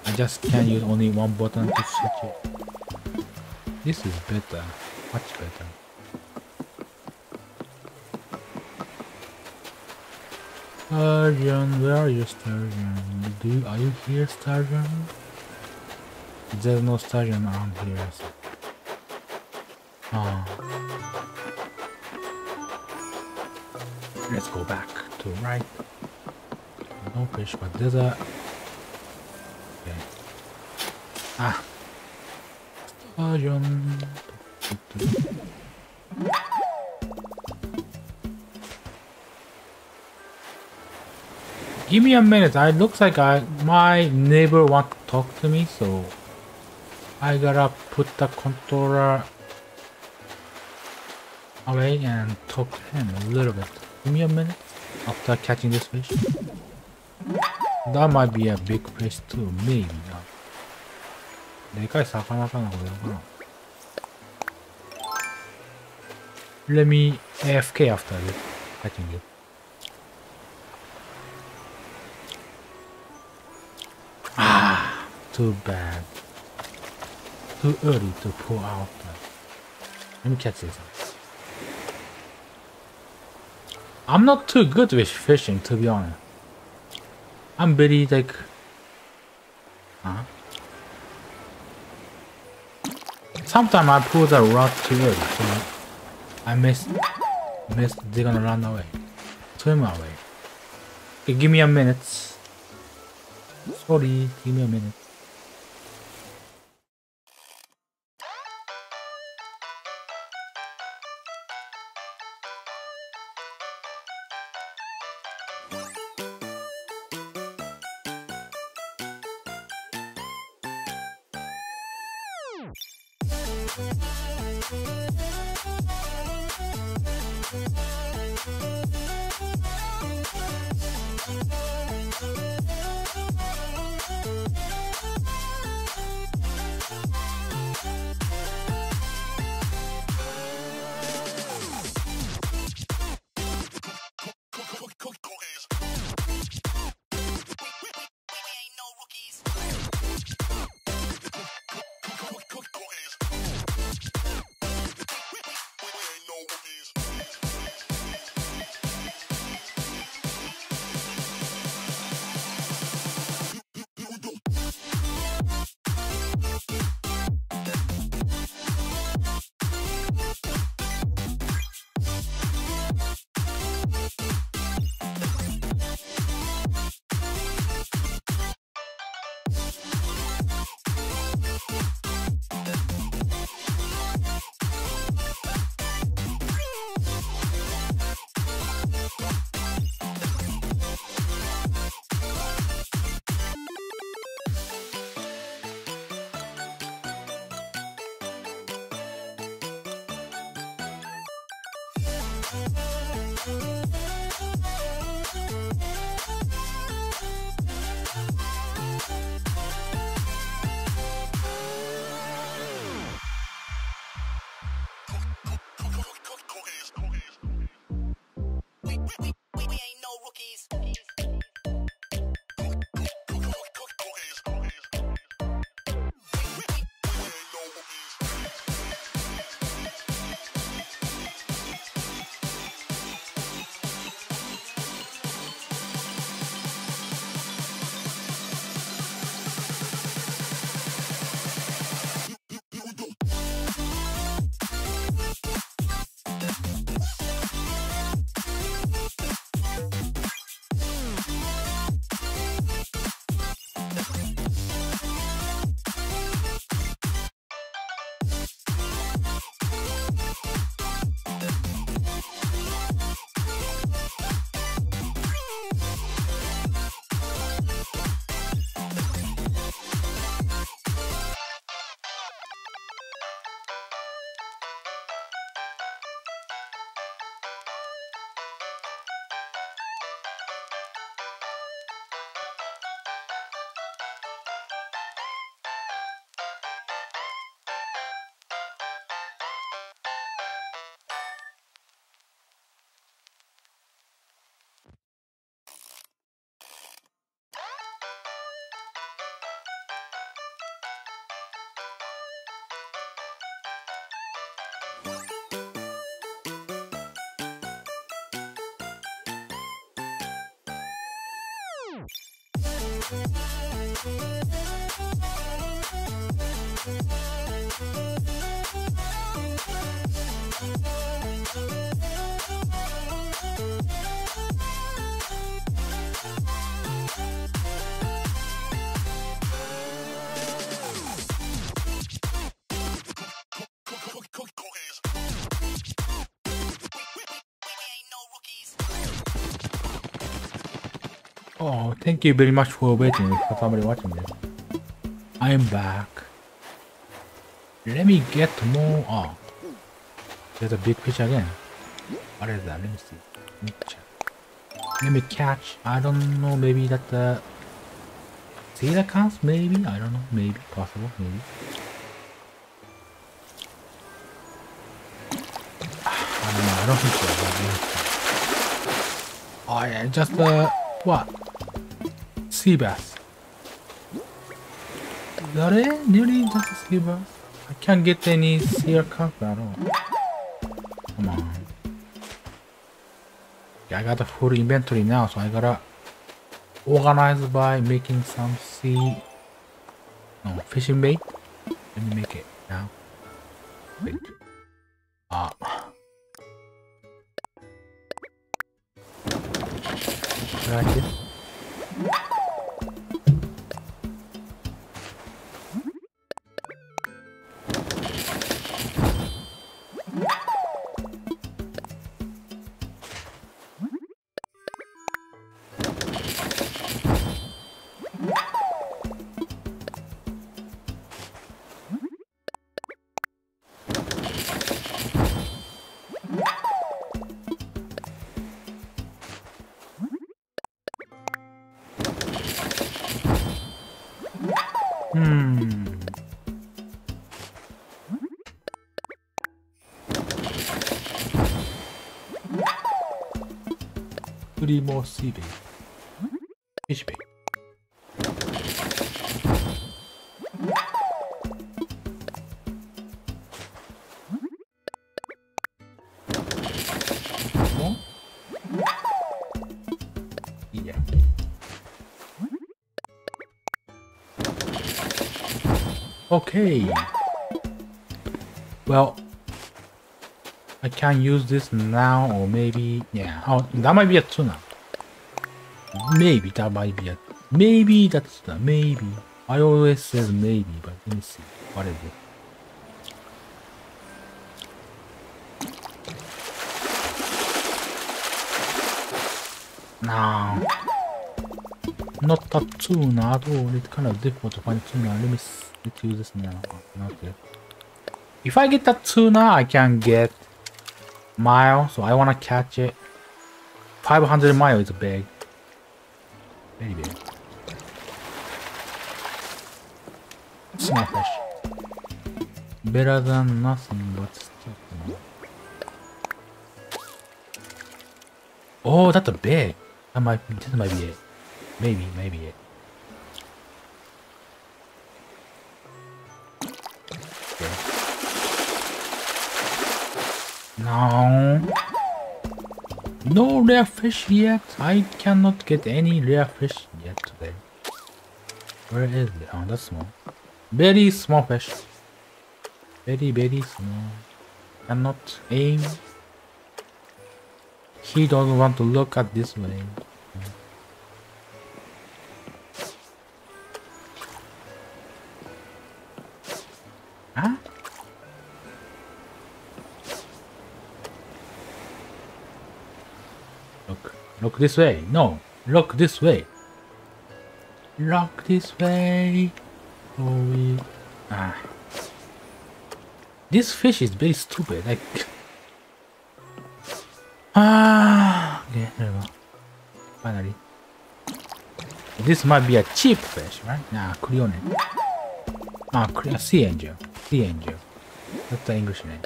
I just can use only one button to switch it. This is better, much better. Sturgeon, where are you, Sturgeon? Do you, are you here, Sturgeon? There's no Sturgeon around here. So. Ah. Let's go back to right. No fish, but there's a. Okay. Ah. Give me a minute. I looks like I my neighbor want to talk to me, so I gotta put the controller away and talk to him a little bit. Give me a minute after catching this fish. That might be a big fish too, maybe not. でかい魚かなこれかな Let me AFK after catching you. Ah, too bad. Too early to pull out. Let me catch this. I'm not too good with fishing, to be honest. I'm very like. Huh? Sometimes I pull the rod too early, so I miss. Miss. They're gonna run away. Swim away. Okay, give me a minute. Sorry, give me a minute. Oh, thank you very much for waiting, for somebody watching this. I am back. Let me get more. Oh, there's a big fish again. What is that? Let me see. Let me check. Let me catch. I don't know. Maybe that the Zeta counts. Maybe I don't know. Maybe possible. Maybe. I don't know. don't think so. Oh yeah, just uh, what? Sea bass. Is that it? A sea bass? I can't get any sea carp at all. Come on. Yeah, I got a full inventory now, so I gotta organize by making some sea no, fishing bait. Let me make it More? Yeah. Okay. Well, I can use this now or maybe, yeah. Oh, that might be a tuna. Maybe that might be a, maybe that's the, maybe. I always says maybe, but let me see. What is it? No. Not a tuna at all. It's kind of difficult to find tuna. Let me let's use this now. Yet. If I get that tuna, I can get mile. So I want to catch it. 500 mile is big. Better than nothing, but. Oh, that's a big. That might this might be it. Maybe, maybe it. Okay. No. No rare fish yet. I cannot get any rare fish yet today. Where is it? Oh, that's small. Very small fish. Very, very small. Cannot aim. He doesn't want to look at this way. Huh? Look, look this way. No, look this way. Look this way. Oh, we... Ah. This fish is very stupid. Like. Ah. Okay, there we go. Finally. This might be a cheap fish, right? Nah, Creole. Ah, Cre- sea angel. Sea angel. That's the English name.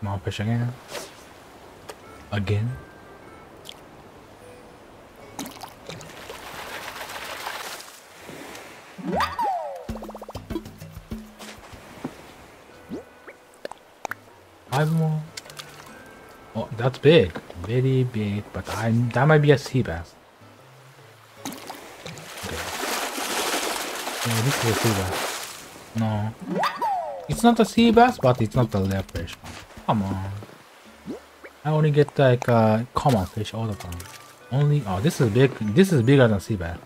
Small fish again. Again. Big. Very big, but I that might be a sea bass. Okay. Yeah, this is a sea bass. No. It's not a sea bass, but it's not a fish. Come on. I only get like uh, common fish all the time. Only oh this is big this is bigger than sea bass.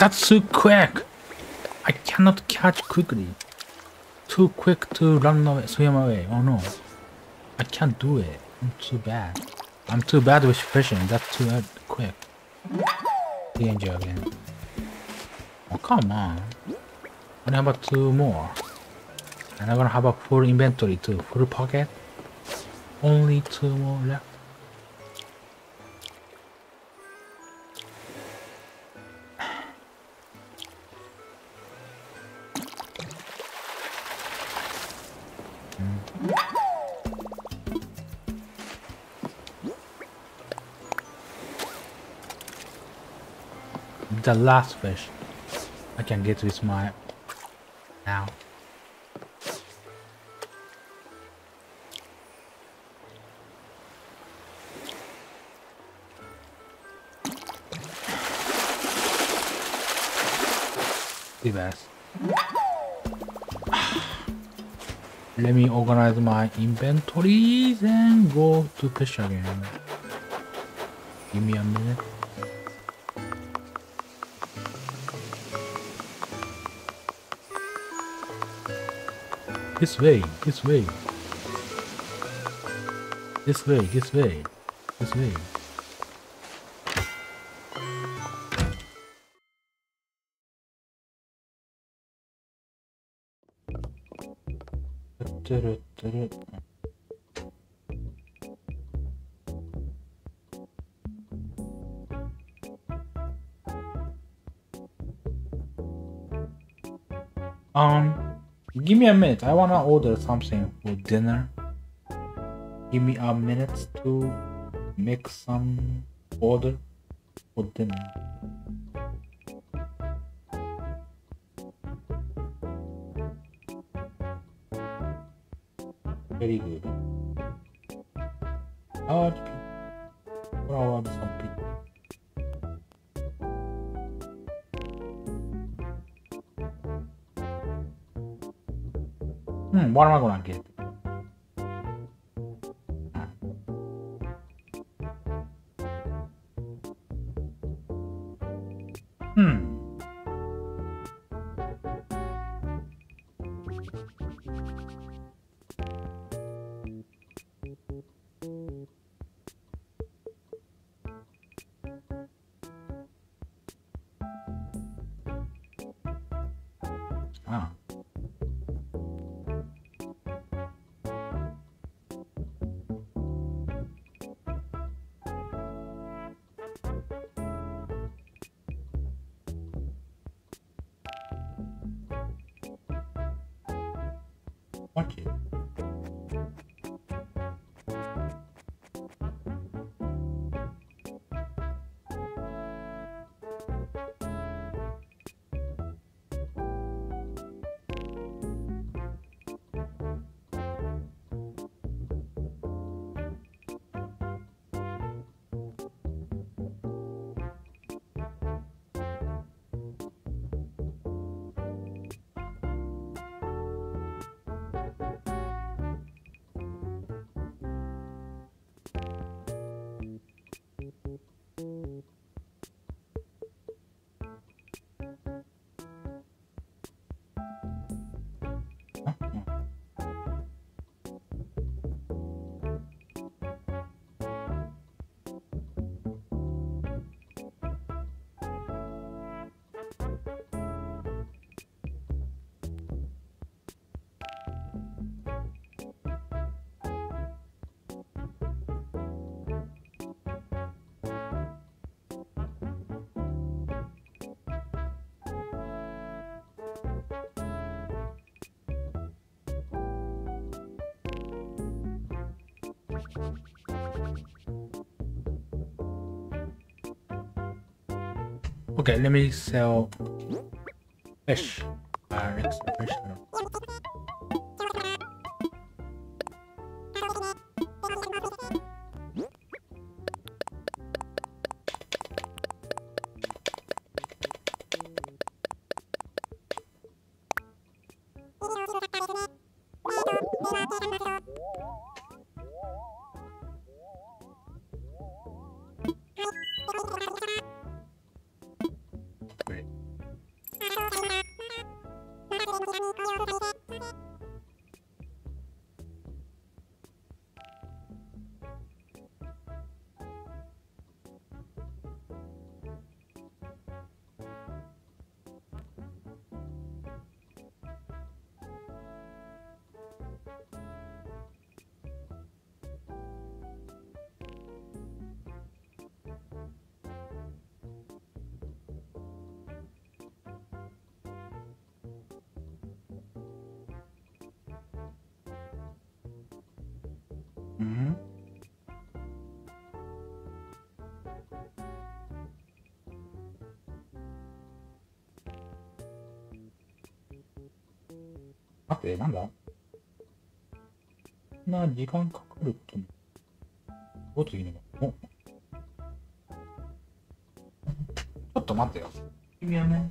That's too quick. I cannot catch quickly. Too quick to run away, swim away. Oh no, I can't do it. I'm too bad. I'm too bad with fishing. That's too quick. Danger again. Oh come on. Only about two more. And I'm gonna have a full inventory too. Full pocket. Only two more left. The last fish I can get with my now. The best. Let me organize my inventories and go to fish again. Give me a minute. This way, this way. This way, this way, this way. Wanna order something for dinner. Give me a minute to make some order for dinner. Very good. Large Hmm, what am I gonna get? Hmm. Okay, let me sell fish. Uh, next fish. Great. なんだ？そんな時間かかることも。どう次のおちょっと待ってよ。君はね。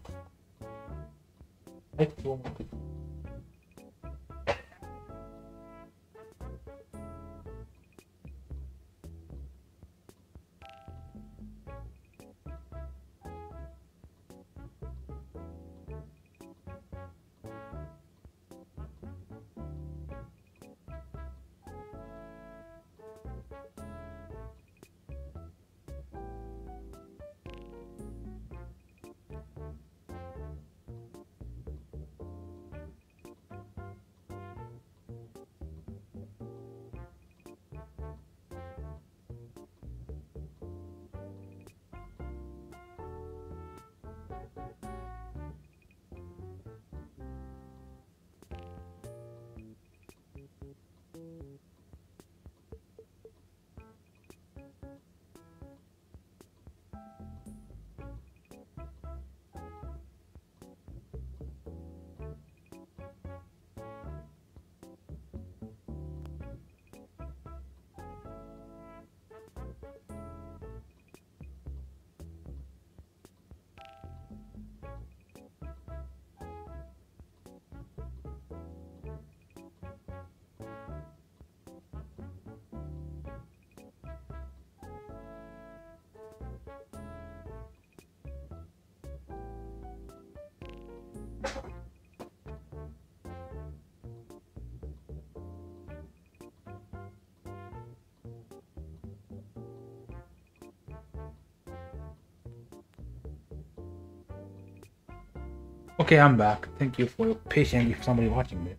Okay, I'm back. Thank you for your patience if somebody watching me.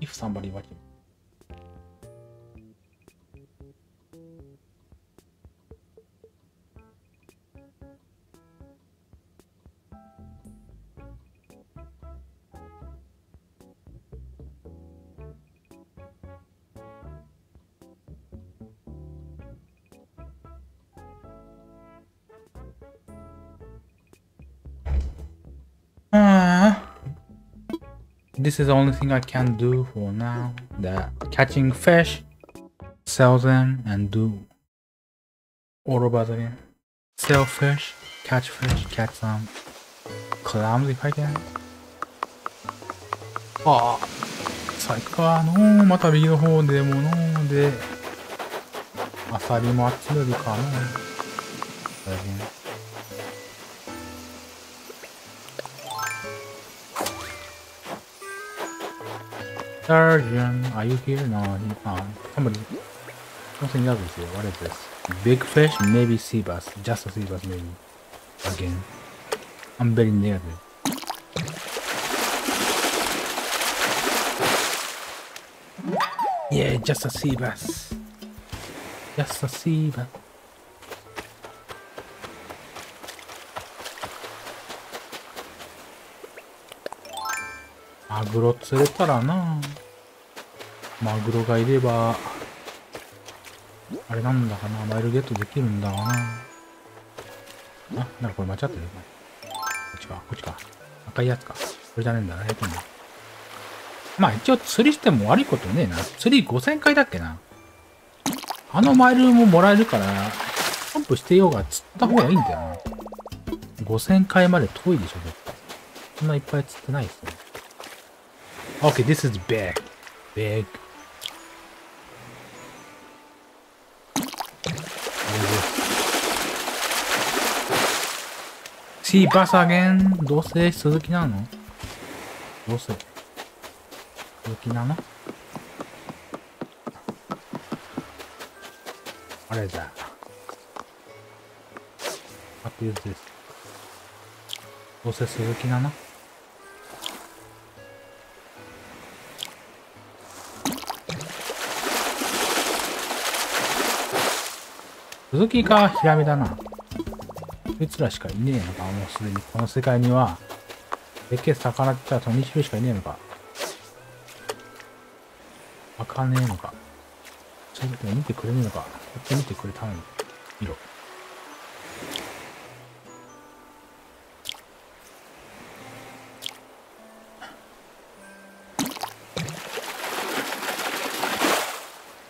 If somebody watching. this is the only thing I can do for now. The catching fish, sell them, and do all over again. Sell fish, catch fish, catch some clams if I can. ああ、最高の、また右の方でもので、アサリもあっちよりかな。大変。 Sergeant, are you here? No, he, oh, somebody, something else is here. What is this? Big fish? Maybe sea bass. Just a sea bass, maybe. Again. I'm very negative. Yeah, just a sea bass. Just a sea bass. マグロ釣れたらなマグロがいれば、あれなんだかなマイルゲットできるんだなあ、なんかこれ間違ってるこっちか、こっちか。赤いやつか。これじゃねえんだな。えっとね。まあ一応釣りしても悪いことねえな。釣り5000回だっけな。あのマイルももらえるから、ジャンプしてようが釣った方がいいんだよな。5000回まで遠いでしょ、絶対。そんないっぱい釣ってないですね。Okay, this is big. Big. シーパーサーゲンどうせ鈴木なのどうせ鈴木なのあれだ。あというです。どうせ鈴木なの続きがヒラメだな。ういつらしかいねえのか、もうすでに。この世界には、でっけえ魚って言ったら富しかいねえのか。あかねえのか。ちょっと見てくれねえのか。やって見てくれたのに。見ろ。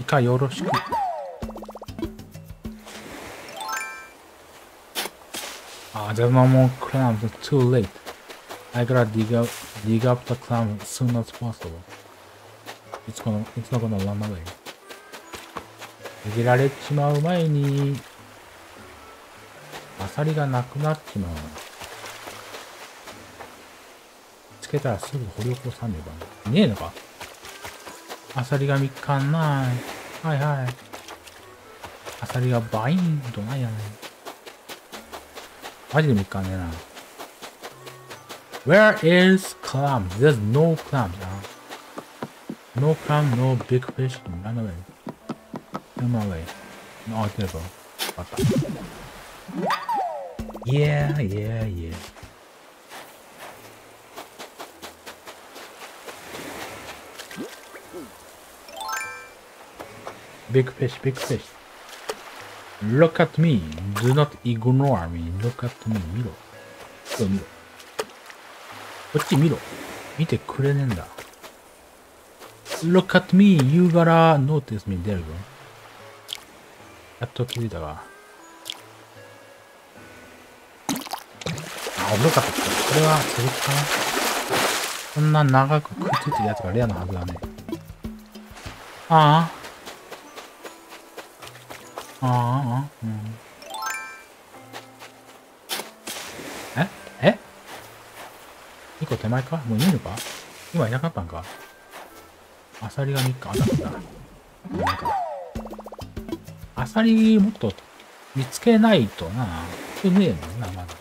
いかよろしく。Ah, there's no more clams. It's too late. I gotta dig up, dig up the clam as soon as possible. It's gonna, it's not gonna run away. 逃げられちまう前に、アサリがなくなっちまう。つけたらすぐ掘り起こさねば。いねえのかアサリが見っかんない。はいはい。アサリがバインとないやねマジで見っかんねえな。Where is clam? There's no clam, No clam, no big fish. Run away. Run away. No, there go. あった。Yeah, yeah, yeah. Big fish, big fish. Look at me. Do not ignore me. Look at me. 見ろ。そう見ろ。こっち見ろ。見てくれねえんだ。Look at me. You gotta notice me. There you go. やっと気づいたが。あ、危なかった。これは続きかな。こんな長くくっついてるやつがレアなはずだね。ああ。ああ、うん。え？え？一個手前か？もういいのか？今いなかったんか？アサリが3日あった。なんか。アサリもっと見つけないとな。これねえもんな、まだ。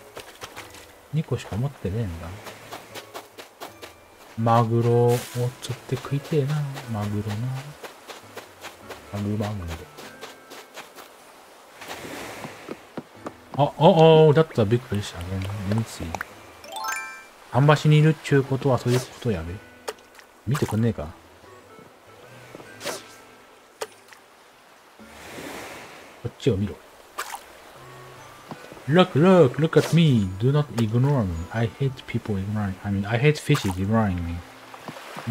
2個しか持ってねえんだ。マグロを釣って食いてえな。マグロな。マグマグロ。あ、あ、あ、だったらびっくりしたね。見つい。桟橋にいるっちゅうことはそういうことやべ。見てくんねえか。こっちを見ろ。Look, look, look at me. Do not ignore me. I hate people ignoring. I mean, I hate fishes ignoring me.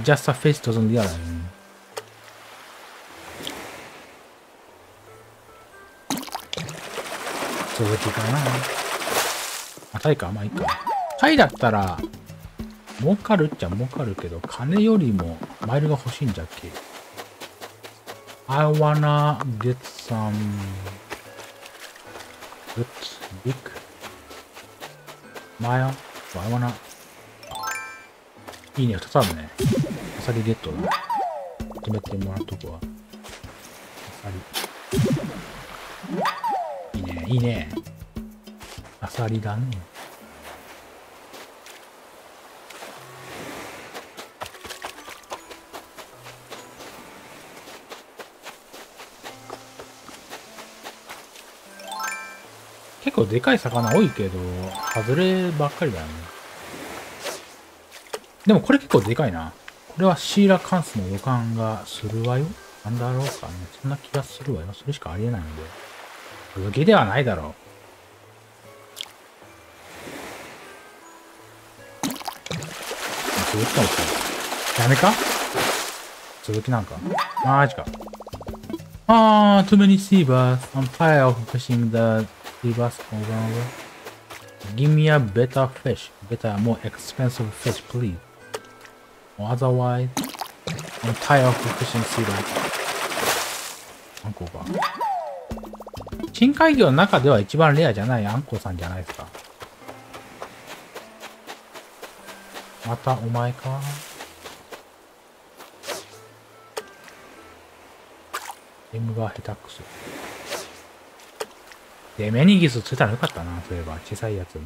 Just a fish doesn't realize me. 続きかな。あ、タイかまあいいか。タイだったら、儲かるっちゃ儲かるけど、金よりもマイルが欲しいんじゃっけ。I wanna get some good big mile. I wanna いいね、二つあるね。アサリゲットだ。止めてもらうとこは。アサリ。いいね。アサリだね。結構でかい魚多いけど、外ればっかりだよね。でもこれ結構でかいな。これはシーラカンスの予感がするわよ。なんだろうかね。そんな気がするわよ。それしかありえないので。続きではないだろう。続きかもしれない。やめか続きなんかマジか。あー、too many sea bass. I'm tired of fishing the sea bass over and over. Give me a better fish. Better, more expensive fish, please. Otherwise, I'm tired of fishing sea bass. 何個か。深海魚の中では一番レアじゃないあんこさんじゃないですか。またお前か。M が下手くそ。で、メニギスついたらよかったな、そういえば。小さいやつね。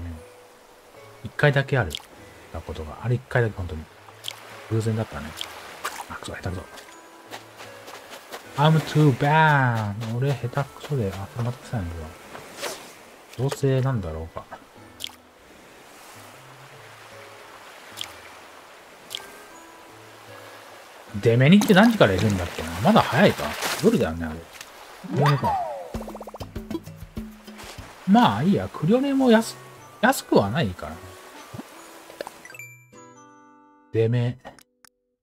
一回だけある。たことが。あれ一回だけ本当に。偶然だったね。あ、くそ、下手くそ。I'm too bad. 俺下手くそで、あ、これまた臭いんだわ。どうせなんだろうか。デメニって何時からいるんだっけな？まだ早いか夜だよね、あれ。クリオネ。まあいいや、クリオネも安、安くはないから。デメ、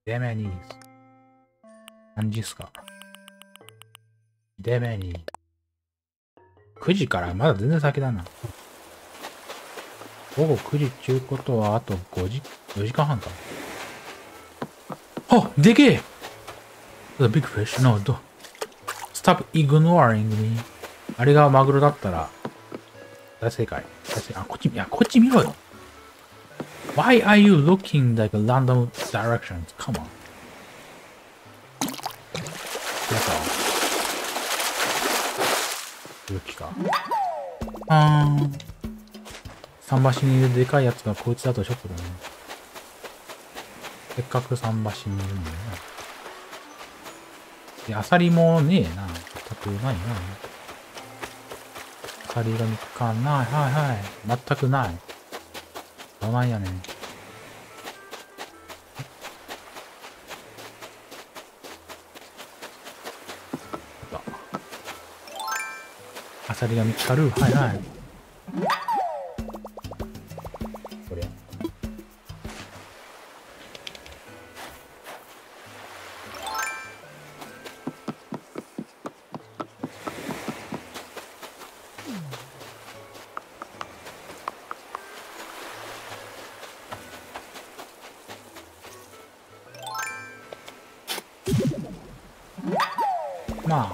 デメニーズ。何時っすか？でめに。9時からまだ全然先だな。午後9時っちゅうことはあと5時、4時間半か。あでけえ !The big fish, no, do. Stop ignoring me. あれがマグロだったら、大正解。大正解。あ、こっち、いや、こっち見ろよ。Why are you looking like random directions? Come on. やった勇気か。あー。桟橋にいるでかいやつがこいつだとショックだね。せっかく桟橋にいるんだよな。で、アサリもねえな。全くないな。アサリが見つかんない。はいはい。全くない。どないやねん。アサリが見つかるはいはい。これ。まあ、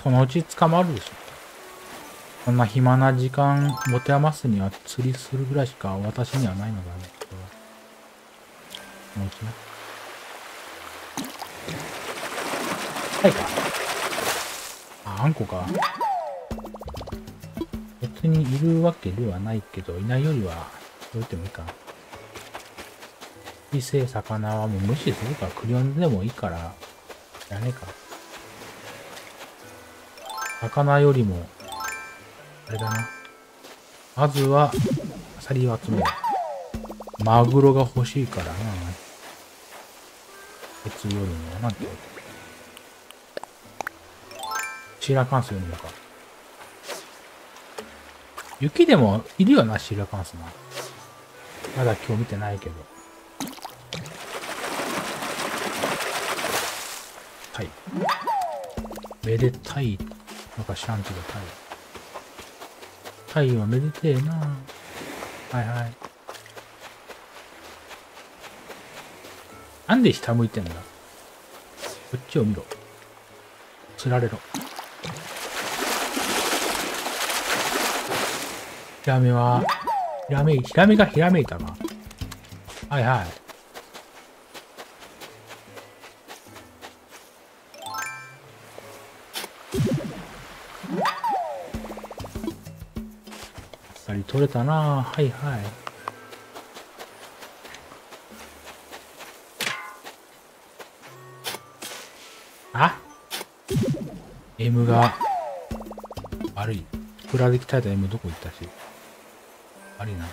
そのうち捕まるでしょ。こんな暇な時間持て余すには釣りするぐらいしか私にはないのだね。これはそのうちね。はいか。あ、あんこか。別にいるわけではないけど、いないよりは、どういてもいいか。小さい魚はもう無視するから、クリオンでもいいから、やねえか。魚よりも、あれだな。まずは、アサリを集める。マグロが欲しいからな。別よりも、なんて。シーラカンス読むのか。雪でもいるよな、シーラカンスな。まだ今日見てないけど。はい。めでたいのか知らんけど、タイ。タイはめでてえなはいはい。なんで下向いてんだこっちを見ろ。釣られろ。ヒラメは、ヒラメ、ヒラメがひらめいたな。はいはい。取れたなはいはい。あ ?M が悪い。プラで鍛えた M どこ行ったし？悪いな。ん？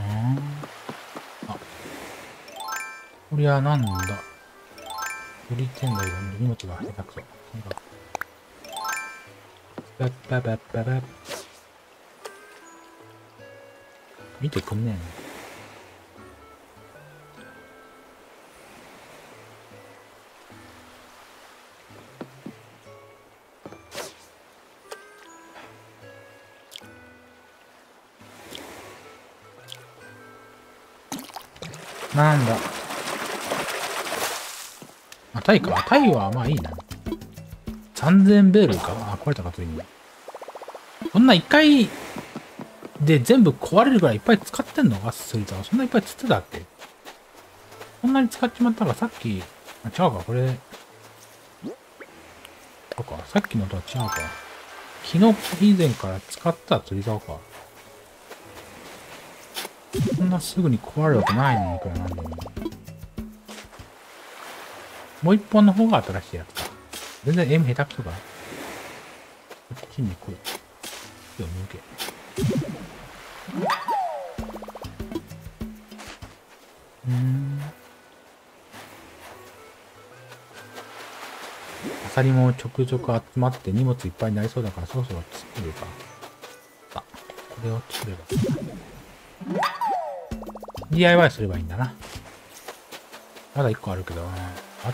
うん。あ。こりゃなんだ？売りてんだけど、荷物が下手くそ。なんか。バッババッババッ。見てくんねえなんだ。あ、タイか。タイはまあいいな。3000ベールか？あ、壊れたか、ついに。そんな一回で全部壊れるぐらいいっぱい使ってんのか、スイーツは。そんないっぱい釣ってたっけ？こんなに使っちまったらさっき、あ、違うか、これ。そうか、さっきのとは違うか。昨日以前から使った釣り竿か。そんなすぐに壊れるわけないのに、いくらなんでも。もう一本の方が新しいやつ。全然 M 下手くそか。こっちに来い。よ、抜け。うん。アサリもちょくちょく集まって荷物いっぱいになりそうだからそろそろ作るか。あ、これを作れば。DIY すればいいんだな。まだ1個あるけど、あ、あ、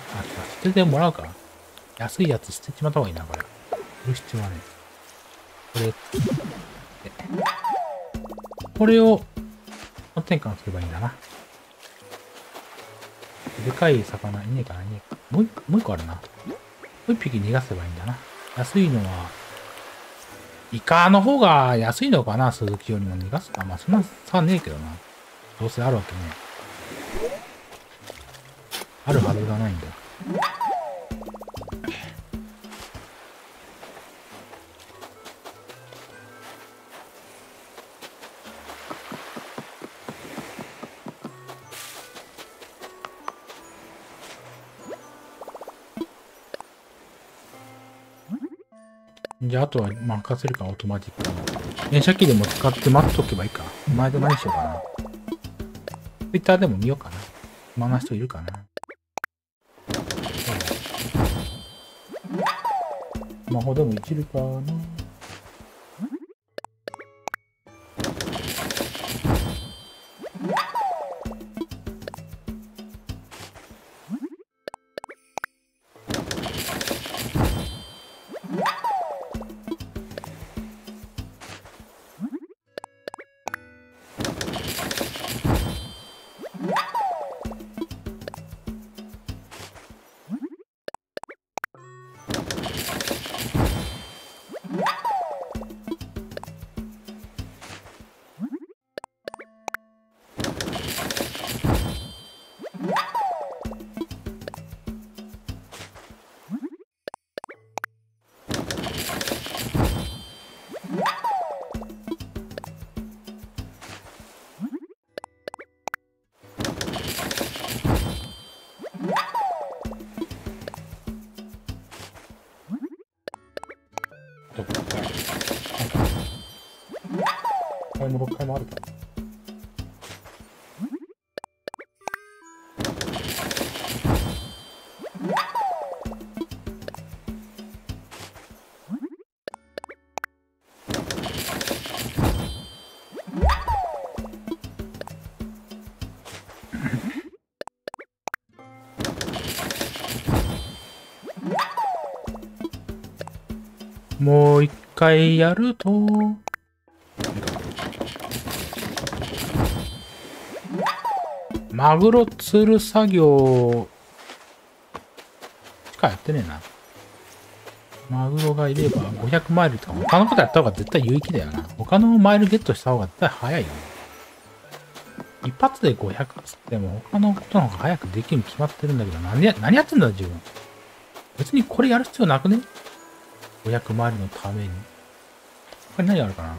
捨ててもらうか。安いやつ捨てちまった方がいいな、これ。売る必要はね。これ、これを、転換すればいいんだな。でかい魚いねえかないねえか。もう一もう一個あるな。もう一匹逃がせばいいんだな。安いのは、イカの方が安いのかな鈴木よりも逃がすか。まあそんな差ねえけどな。どうせあるわけねあるはずがないんだよ。あ、とは任せるか、オートマティックに。電車機でも使って待っとけばいいか。前で何しようかな。Twitter でも見ようかな。暇な人いるかな。スマホでもいけるかな。回やると、マグロ釣る作業しかやってねえな。マグロがいれば500マイルとか他のことやった方が絶対有益だよな。他のマイルゲットした方が絶対早いよ。一発で500つっても他のことの方が早くできるに決まってるんだけど、何や、何やってんだ自分。別にこれやる必要なくね？500マイルのために。他に何あるかな？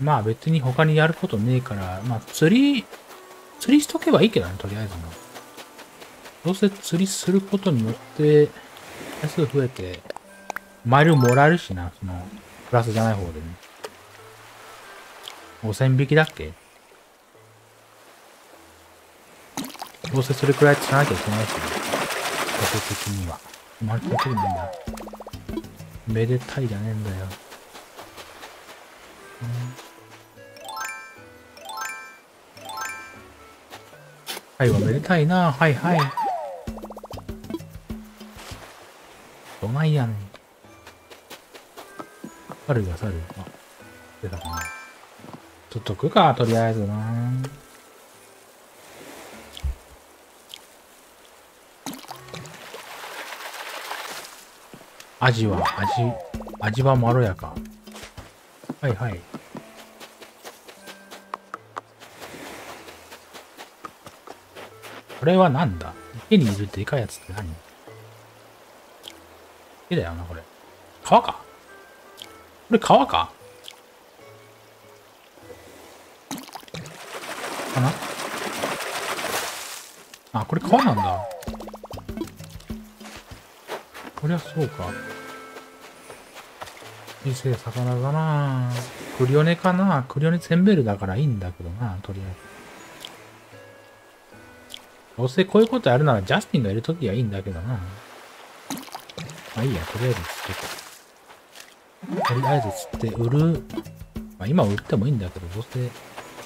まあ別に他にやることねえから、まあ釣り、釣りしとけばいいけどね、とりあえずの。どうせ釣りすることによって、回数増えて、マイルもらえるしな、その、プラスじゃない方でね。5000匹だっけ？どうせそれくらい釣らなきゃいけないしね。的には。生まれた時なんだ。めでたいじゃねえんだよ。はいはめでたいな。はいはい。どないやねん。猿が猿。あ、出たかな。取っとくか、とりあえずな。味は、味、味はまろやか。はいはい。これはなんだ？池にいるでかいやつって何？池だよな、これ。川か？これ川か？かな？あ、これ川なんだ。りゃそうか。異性魚だなクリオネかなクリオネツェンベルだからいいんだけどなとりあえず。どうせこういうことやるならジャスティンがいるときはいいんだけどなまあいいや、とりあえず釣ってとりあえず釣って売る。まあ今売ってもいいんだけど、どうせ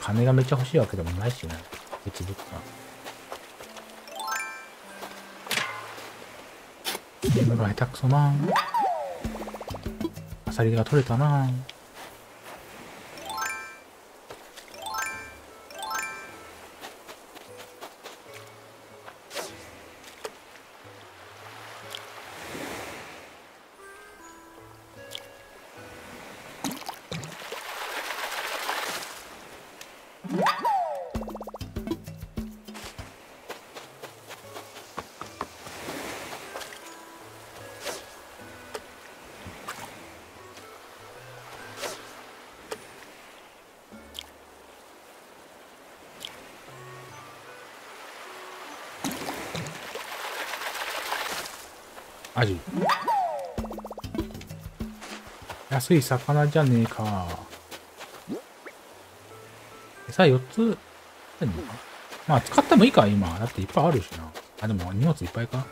金がめっちゃ欲しいわけでもないしね。別物か。うわ下手くそなアサリが取れたな。安い魚じゃねえか。餌4つ、何まあ使ってもいいか、今。だっていっぱいあるしな。あ、でも荷物いっぱいか。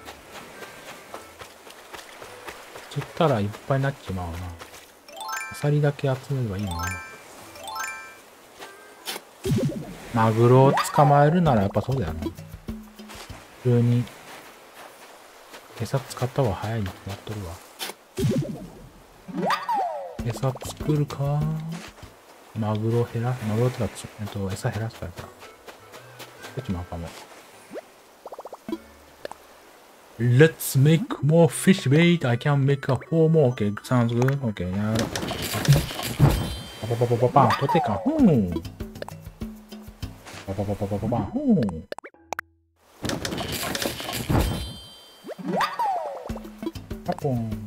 釣ったらいっぱいになっちまうな。アサリだけ集めればいいのな。マグロを捕まえるならやっぱそうだよな。普通に餌使った方が早いに決まっとるわ。餌作るか？マグロ減ら、マグロとか、えっと、餌減らすからか。こっちもあかも。Let's make more fish bait. I can make a four more. Okay, sounds good. Okay, やろう。パパパパパパン、取ってか。ふん。パパパパパパパン。ふん。パポン。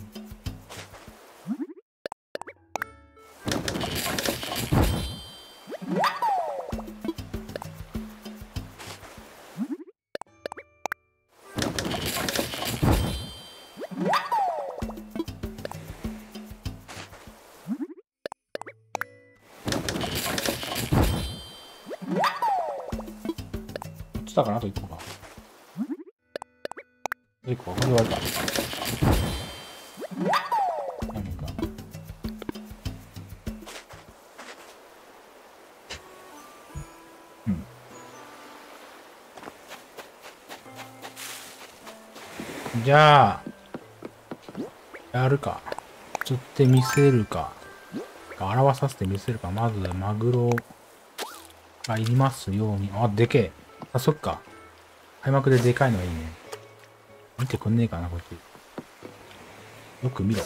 てみせるか。表させてみせるか。まず、マグロがいりますように。あ、でけえ。あ、そっか。開幕ででかいのがいいね。見てくんねえかな、こっち。よく見ろ。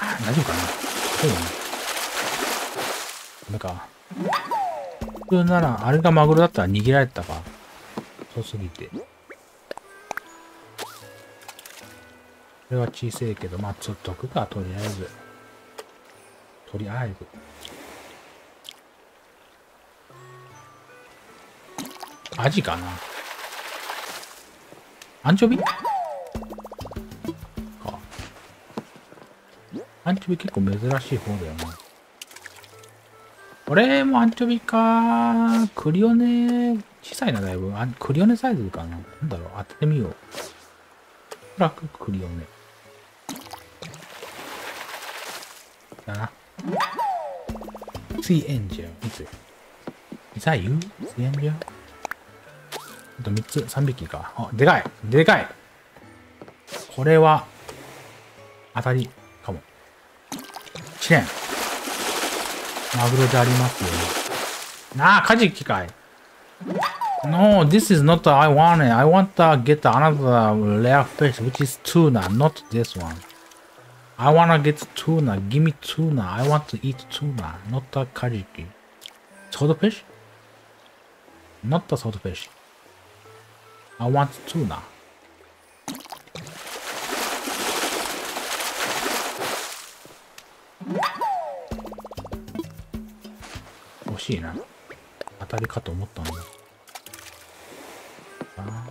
あ大丈夫かなそうだね。ダメか。普通なら、あれがマグロだったら逃げられたか。そうすぎて。これは小さいけど、まあ、釣っとくか、とりあえず。とりあえず。アジかなアンチョビ？か。アンチョビ結構珍しい方だよな。これもアンチョビか。クリオネ、小さいな、だいぶ。クリオネサイズかな。なんだろう、当ててみよう。おそらくクリオネ。だな。水エンジェル。いついざ言う水エンジェルあと3つ、3匹か。あ、でかいでかいこれは、当たりかも。チェーン。マグロでありますよね。なあ、カジキかい。No, this is not I want it. I want to get another rare fish, which is tuna, not this one. I wanna get tuna. Give me tuna. I want to eat tuna, not the kajiki. Swordfish? Not the swordfish. I want tuna. 惜しいな。当たりかと思ったんだ。あ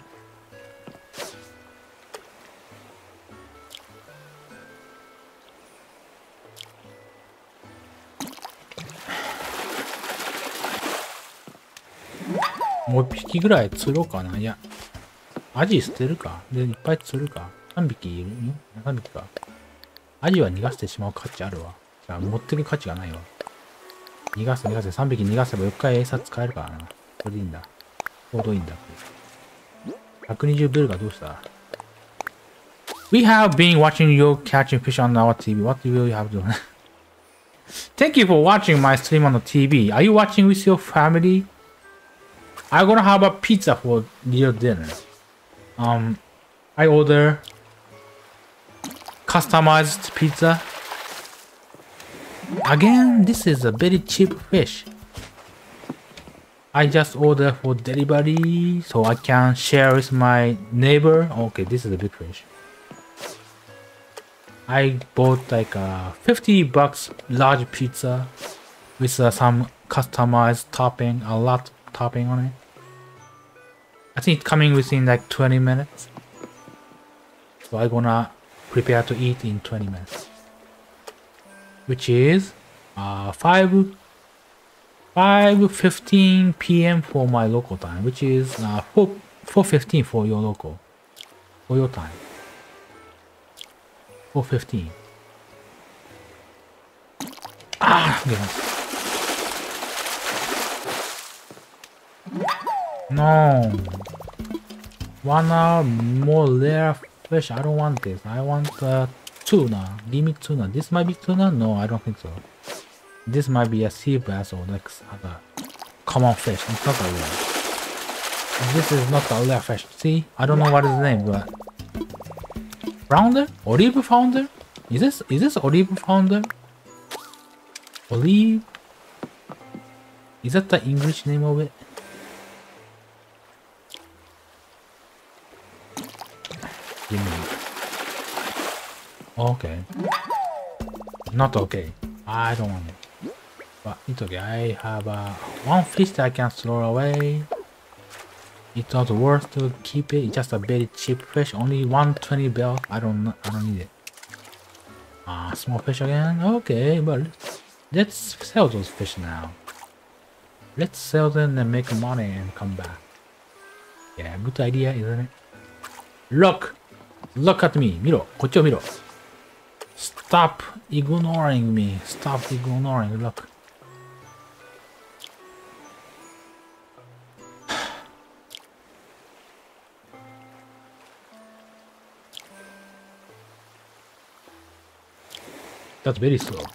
もう一匹ぐらい釣ろうかな。いや、アジ捨てるか。で、いっぱい釣るか。3匹いるよ ?3 匹か。アジは逃がしてしまう価値あるわ。じゃあ持ってる価値がないわ。逃がせ逃がせ。3匹逃がせば4回餌使えるからな。これでいいんだ。ちょうどいいんだ。120ベルがどうした We have been watching you catching fish on our TV. What do you have to do? Thank you for watching my stream on the TV. Are you watching with your family? I'm gonna have a pizza for your dinner. Um, I order customized pizza. Again, this is a very cheap fish. I just order for delivery so I can share with my neighbor. Okay, this is a big fish. I bought like a 50 bucks large pizza with uh, some customized topping, a lot topping on it. I think it's coming within like 20 minutes. So I'm gonna prepare to eat in 20 minutes. Which is uh, 5 5.15 p.m. for my local time, which is uh, 4, 4.15 for your local, for your time. 4.15. Ah, okay. No. One more rare fish. I don't want this. I want uh, tuna. Give me tuna. This might be tuna? No, I don't think so. This might be a sea bass or like other common fish. It's not a. This is not a rare fish. See? I don't know what is the name, but... Flounder? Olive flounder? Is this is this olive flounder? Olive? Is that the English name of it? Okay. Not okay. I don't want it. But it's okay. I have uh, one fish that I can throw away. It's not worth to keep it. It's just a very cheap fish. Only 120 bell. I don't I don't need it. Ah, uh, small fish again. Okay, but let's sell those fish now. Let's sell them and make money and come back. Yeah, good idea, isn't it? Look! Look at me. 見ろ。こっちを見ろ。Stop ignoring me. Stop ignoring. Look. That's very slow. Yes.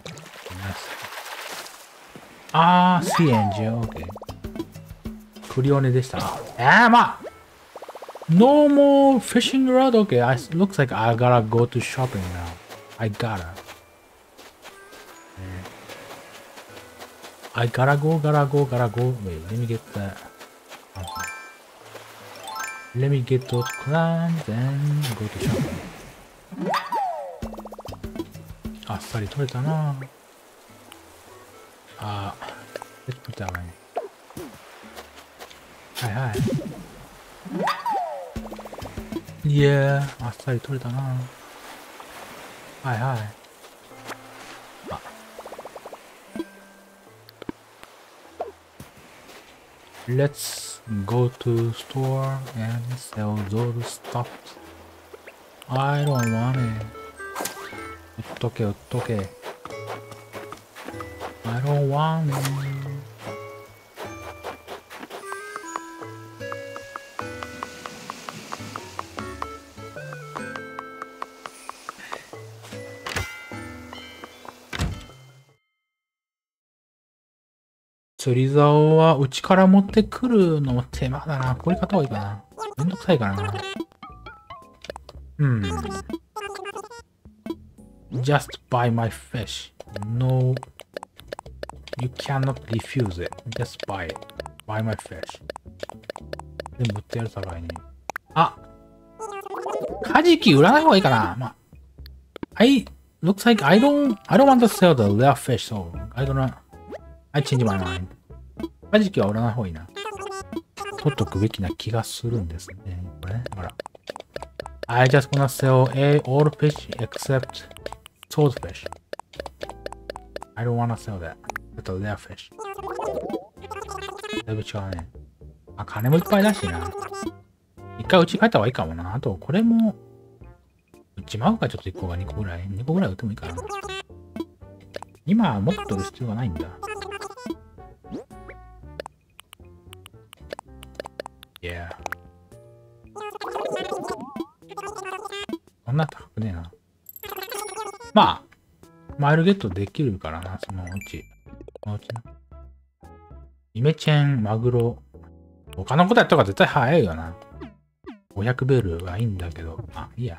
Ah, CNG. Okay. クリオネでした。えー、まあ No more fishing rod? Okay, I, looks like I gotta go to shopping now. I gotta. I gotta go, gotta go, gotta go. Wait, let me get that. Let me get those clams and go to shopping. あっさり取れたなあ let's put that one はいはい いやあっさり取れたなはいはいあ Let's go to store and sell those stuff. I don't want it. っとけ、ほっとけ。I don't want it. 釣り竿はうちから持ってくるのも手間だな。これ買った方がいいかな。めんどくさいかな。うん。Just buy my fish. No, you cannot refuse it. Just buy it. Buy my fish. 全部売ってやるさかいに。あカジキ売らない方がいいかなまあ。I, looks like I don't, I don't want to sell the rare fish, so I don't know. I change my mind. カジキは売らない方がいいな。取っとくべきな気がするんですね。これね。ほら。I just wanna sell a all fish except Swordfish. I don't wanna sell that. That's a rare fish. だいぶ違うね。あ、金もいっぱいだしな。一回うち帰った方がいいかもな。あと、これも、売っちまうか、ちょっと1個が2個ぐらい。2個ぐらい売ってもいいかな。今はもっとる必要がないんだ。いや。こんな高くねえな。まあ、マイルゲットできるからな、そのうち。そのうちな。イメチェン、マグロ。他のことやった方が絶対早いよな。500ベルはいいんだけど。まあ、いいや。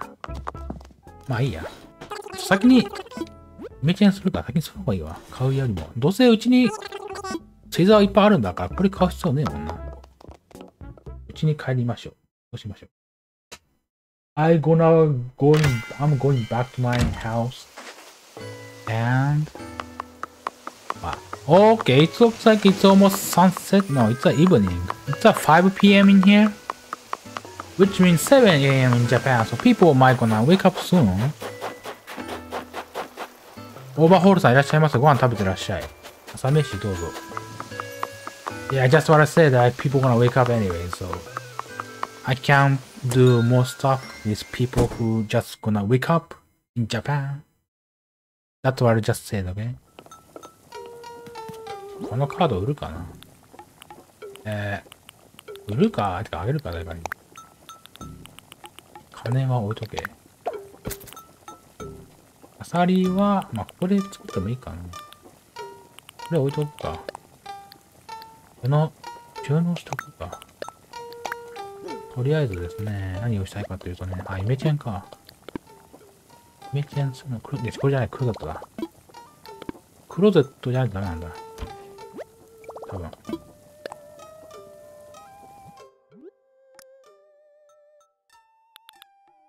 まあいいや。先に、イメチェンするから先にその方がいいわ。買うよりも。どうせうちに、ツイザーいっぱいあるんだから、これ買う必要ねえもんな。うちに帰りましょう。そうしましょう。I gonna going, I'm going back to my house. And, wow. Okay, it looks like it's almost sunset. No, it's a evening. It's a 5 p.m. in here. Which means 7 a.m. in Japan, so people might gonna wake up soon. オーバーホールさんいらっしゃいませ。ご飯食べてらっしゃい。朝飯どうぞ。Yeah, I just wanna say that people gonna wake up anyway, so I can't do more stuff with people who just gonna wake up in Japan. That's what I just said, okay? このカード売るかなえー、売るかてかあげるか誰かに。金は置いとけ。アサリは、まあ、ここで作ってもいいかな。これ置いとくか。この、収納しとくか。とりあえずですね、何をしたいかというとね、あ、イメチェンか。イメチェンするの、これこれじゃない、クローゼットだ。クローゼットじゃないとダメなんだ。多分。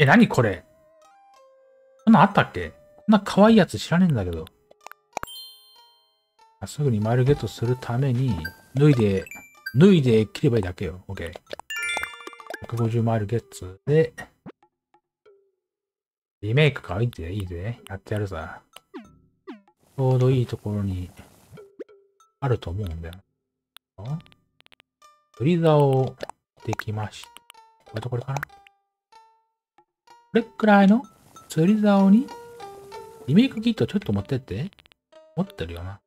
え、何これ？こんなんあったっけ？こんな可愛いやつ知らねえんだけど。すぐにマイルゲットするために、脱いで、脱いで切ればいいだけよ。OK。150マイルゲッツで、リメイクか？いいぜ、いいぜ。やってやるさ。ちょうどいいところに、あると思うんだよ。釣り竿できました。これとこれかな？これくらいの釣り竿に、リメイクキットちょっと持ってって。持ってるよな。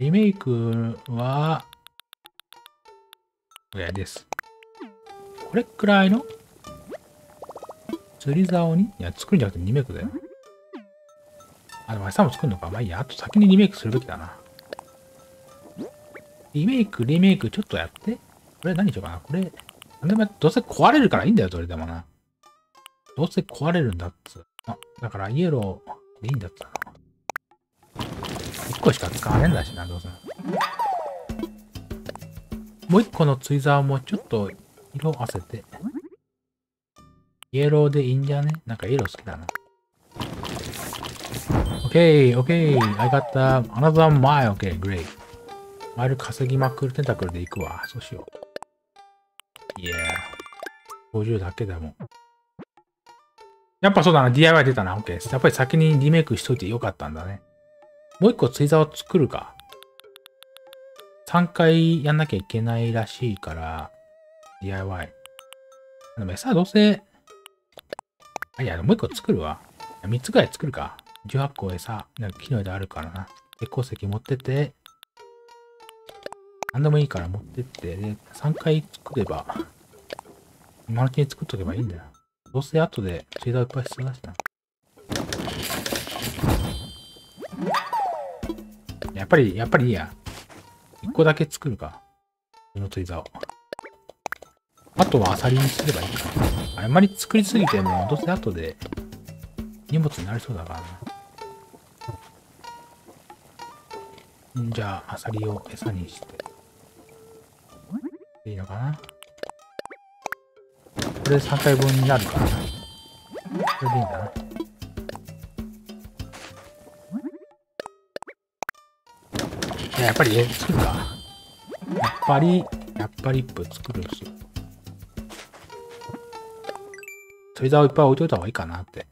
リメイクは、これです。これくらいの釣り竿にいや、作るんじゃなくてリメイクだよ。あ、でも明日も作るのか。まあいいや。あと先にリメイクするべきだな。リメイク、リメイク、ちょっとやって。これ何しようかな。これ、でもどうせ壊れるからいいんだよ、それでもな。どうせ壊れるんだっつ。あ、だからイエローでいいんだったな。1個しか使わねえんだしな、どうせ。もう1個のツイザーもちょっと色あせて。イエローでいいんじゃね？なんかイエロー好きだな。OK, OK, I got the another mile. OK, great. マイル稼ぎまくるテンタクルで行くわ。そうしよう。いや50だけだもん。やっぱそうだな。DIY 出たな。OK やっぱり先にリメイクしといてよかったんだね。もう一個ツイザーを作るか。3回やんなきゃいけないらしいから、DIY。でも餌どうせ、あ、いや、もう一個作るわ。3つくらい作るか。18個餌、なんか木の枝あるからな。結構石持ってて、何でもいいから持ってって、で、3回作れば、今のうちに作っとけばいいんだよ。どうせ後でツイザーいっぱい必要だしな。やっぱり、やっぱりいいや。1個だけ作るか。このツイザーを。あとはアサリにすればいいか。あんまり作りすぎても、どうせ後で荷物になりそうだからな。じゃあ、アサリを餌にして。いいのかなこれ3回分になるからな。これでいいんだな。やっぱりえ作るか。やっぱり、やっぱり一歩作るし。釣り竿いっぱい置いといた方がいいかなって。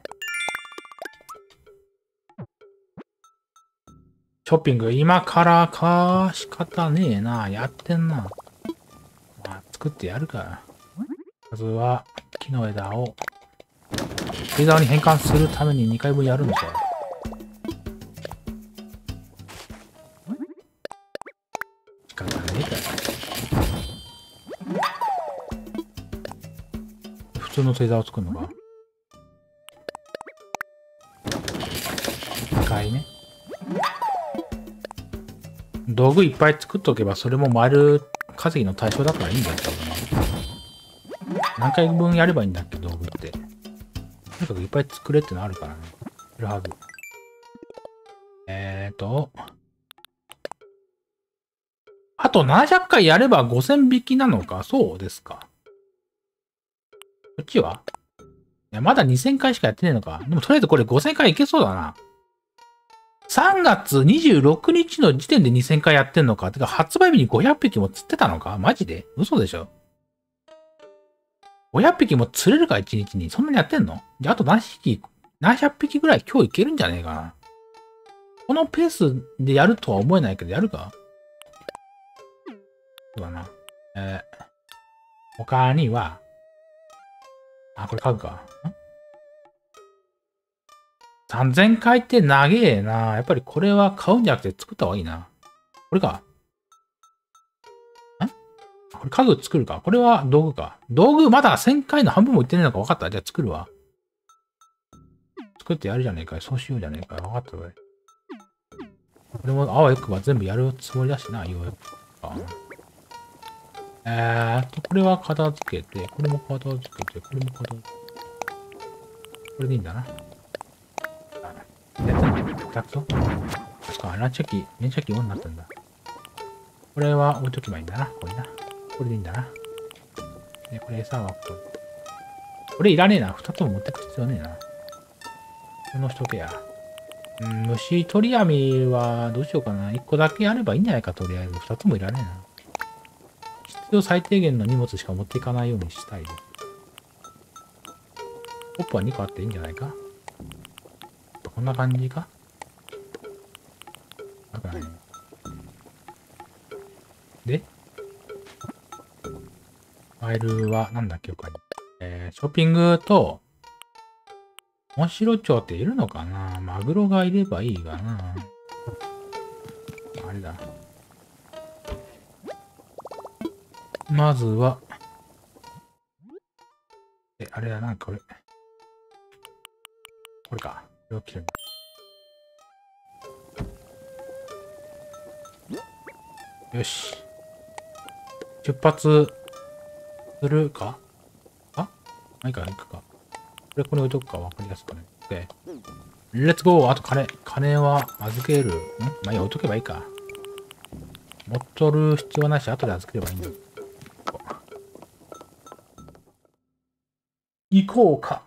ショッピング今からか仕方ねえな。やってんな。まあ、作ってやるか。まずは、木の枝を、釣り竿に変換するために2回分やるんですよ。方ねえか普通の星座を作るのか深いね。道具いっぱい作っとけば、それも丸稼ぎの対象だからいいんだよ、多分な。何回分やればいいんだっけ、道具って。とにかくいっぱい作れってのあるからね。いるはず。えーと。あと700回やれば5000匹なのか？そうですか。こっちは？いや、まだ2000回しかやってねえのか。でもとりあえずこれ5000回いけそうだな。3月26日の時点で2000回やってんのか？てか、発売日に500匹も釣ってたのか？マジで？嘘でしょ ?500 匹も釣れるか ?1 日に？そんなにやってんの？じゃあ、あと何匹、何百匹ぐらい今日いけるんじゃねえかな。このペースでやるとは思えないけど、やるか？そうだな。えー、他には、あ、これ書くか。3000回って長えな。やっぱりこれは買うんじゃなくて作った方がいいな。これか？ん？これ家具作るか？これは道具か。道具まだ1000回の半分もいってないのか分かった？じゃあ作るわ。作ってやるじゃねえか。そうしようじゃねえか。分かったこれ。これもあわよくば全部やるつもりだしな、ようやく。えーっと、これは片付けて、これも片付けて、これも片付けて。これでいいんだな。やったの ?2 つあそか、ランチャキ、連チャキオンになったんだ。これは置いとけばいいんだな。これな。これでいいんだな。で、これ餌はこれ。これいらねえな。2つも持ってく必要ねえな。このしとけや。うん、虫取り網はどうしようかな。1個だけあればいいんじゃないか、とりあえず。2つもいらねえな。必要最低限の荷物しか持っていかないようにしたいです。ポップは2個あっていいんじゃないか？こんな感じか？わかんない。で？ファイルはなんだっけ他に？えー、ショッピングと、モンシロチョウっているのかな？マグロがいればいいがな。あれだ。まずは、え、あれだな、これ。これか。これを切る。よし。出発するか？あ？まあいか、行くか？これここに置いとくか？分かりやすくね。OK。レッツゴーあと金。金は預ける。ん？まあいい、置いとけばいいか。持っとる必要ないし、後で預ければいいんだ。行こうか。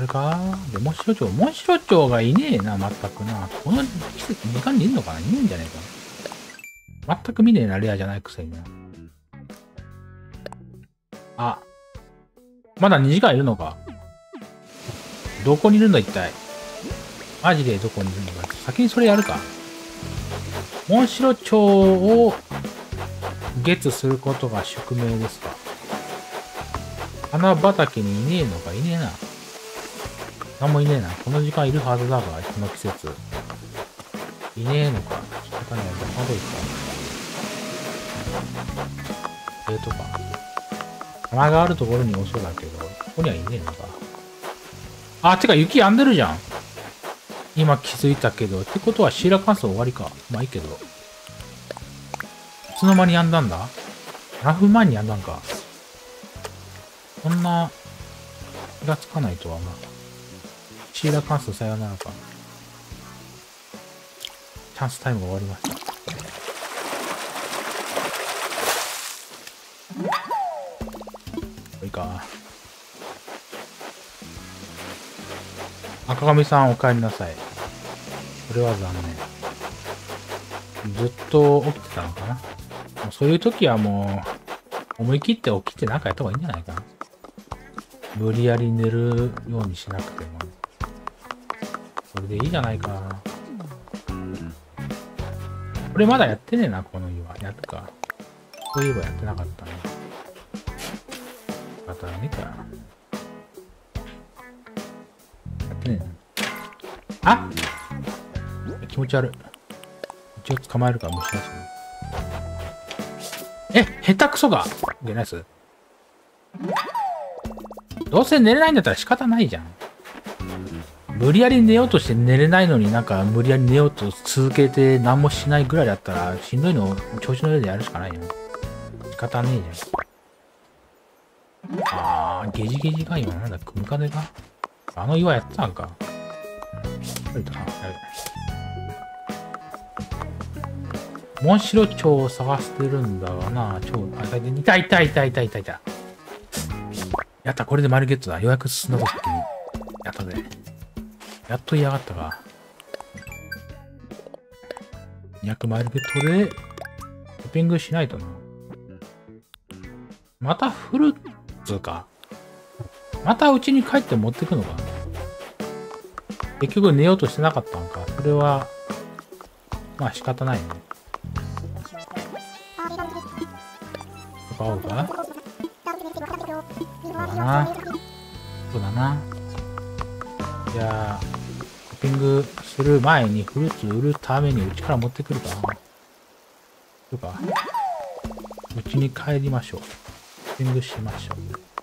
るか？で、モンシロチョウ。モンシロチョウがいねえな、全くな。この季節、時間にいんのかな？いねえんじゃねえか全く見ねえな、レアじゃないくせにな。あ。まだ2時間いるのかどこにいるんだ、一体？マジでどこにいるのか。先にそれやるか。モンシロチョウをゲッツすることが宿命ですか。花畑にいねえのかいねえな。何もいねえな。この時間いるはずだが、この季節。いねえのか。仕方ない。じゃあ、ど行くか。えーとか。花があるところに多そうだけど、ここにはいねえのか。あ、てか雪止んでるじゃん。今気づいたけど。ってことはシーラカンス終わりか。まあいいけど。いつの間に止んだんだ ?7 分前に止んだんか。そんな気がつかないとは思う。シーラ関数さよならか。チャンスタイム終わりました。いいか。赤髪さんお帰りなさい。これは残念。ずっと起きてたのかな。もうそういう時はもう、思い切って起きてなんかやった方がいいんじゃないかな。無理やり寝るようにしなくても。それでいいじゃないか。これまだやってねえな、この岩。やるか。そういえばやってなかったね。またねか。ね。あ気持ち悪い。一応捕まえるから虫出しえ、下手くそがいけないっす。どうせ寝れないんだったら仕方ないじゃん。無理やり寝ようとして寝れないのになんか無理やり寝ようと続けて何もしないぐらいだったらしんどいの調子の上でやるしかないよ。仕方ねえじゃん。あー、ゲジゲジが今なんだ、クムカデがあの岩やってたんか。うん。モンシロチョウを探してるんだがな、チョウ、あ、いたいたいたいたいたいた。やった、これでマルゲットだ。ようやく進んだ時に。やったぜ。やっと嫌がったか。200マイルゲットで、トッピングしないとな。またフルーツか。また家に帰って持ってくのか。結局寝ようとしてなかったのか。それは、まあ仕方ないね。買おうかそうだな。そうだな。じゃあ、コッピングする前にフルーツ売るためにうちから持ってくるかな。とか、うちに帰りましょう。コッピングしましょう。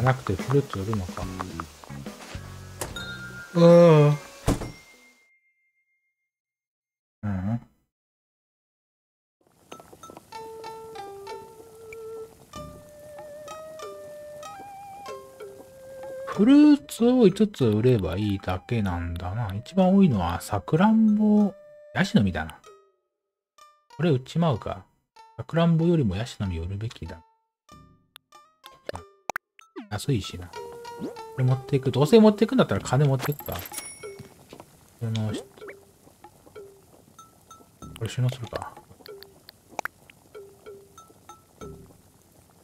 ゃなくてフルーツ売るのか。うん。フルーツを5つ売ればいいだけなんだな。一番多いのはさくらんぼ、ヤシの実だな。これ売っちまうか。さくらんぼよりもヤシの実売るべきだ。安いしな。これ持っていく。どうせ持っていくんだったら金持っていくか。これの、これ収納するか。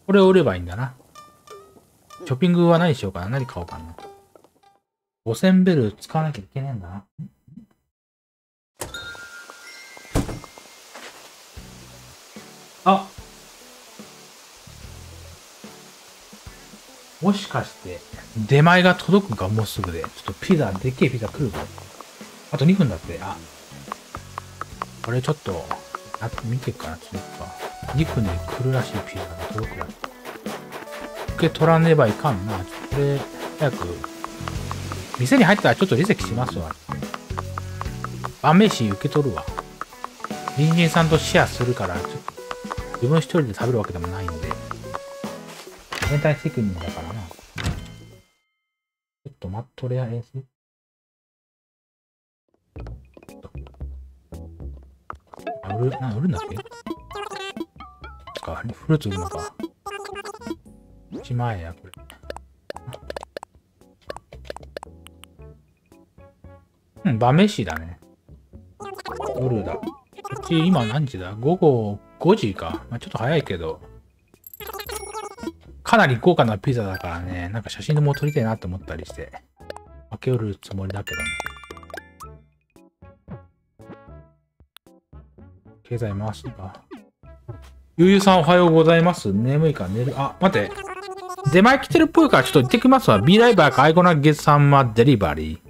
これを売ればいいんだな。ショッピングは何しようかな何買おうかな。5000ベル使わなきゃいけねえんだな。もしかして、出前が届くかもうすぐで。ちょっとピザ、でっけえピザ来るか。あと2分だって。あ。これちょっと、やって見てから、ちょっと。2分で来るらしいピザが届くらしい。受け取らねばいかんな。これ、早く、店に入ったらちょっと離席しますわ。晩飯受け取るわ。隣人さんとシェアするから、自分一人で食べるわけでもないんで。全体責任だからな。ちょっと待っとれやえす。あ、売る、な、売るんだっけ？か、フルーツ売るのか。1万円や、これ。うん、晩飯だね。夜だ。こっち今何時だ？午後5時か。まあ、ちょっと早いけど。かなり豪華なピザだからね、なんか写真でも撮りたいなと思ったりして。開け寄るつもりだけどね。経済回すか。ゆうゆうさんおはようございます。眠いから寝る。あ、待って。出前来てるっぽいからちょっと行ってきますわ。B ライバーかアイゴナゲさんはデリバリー、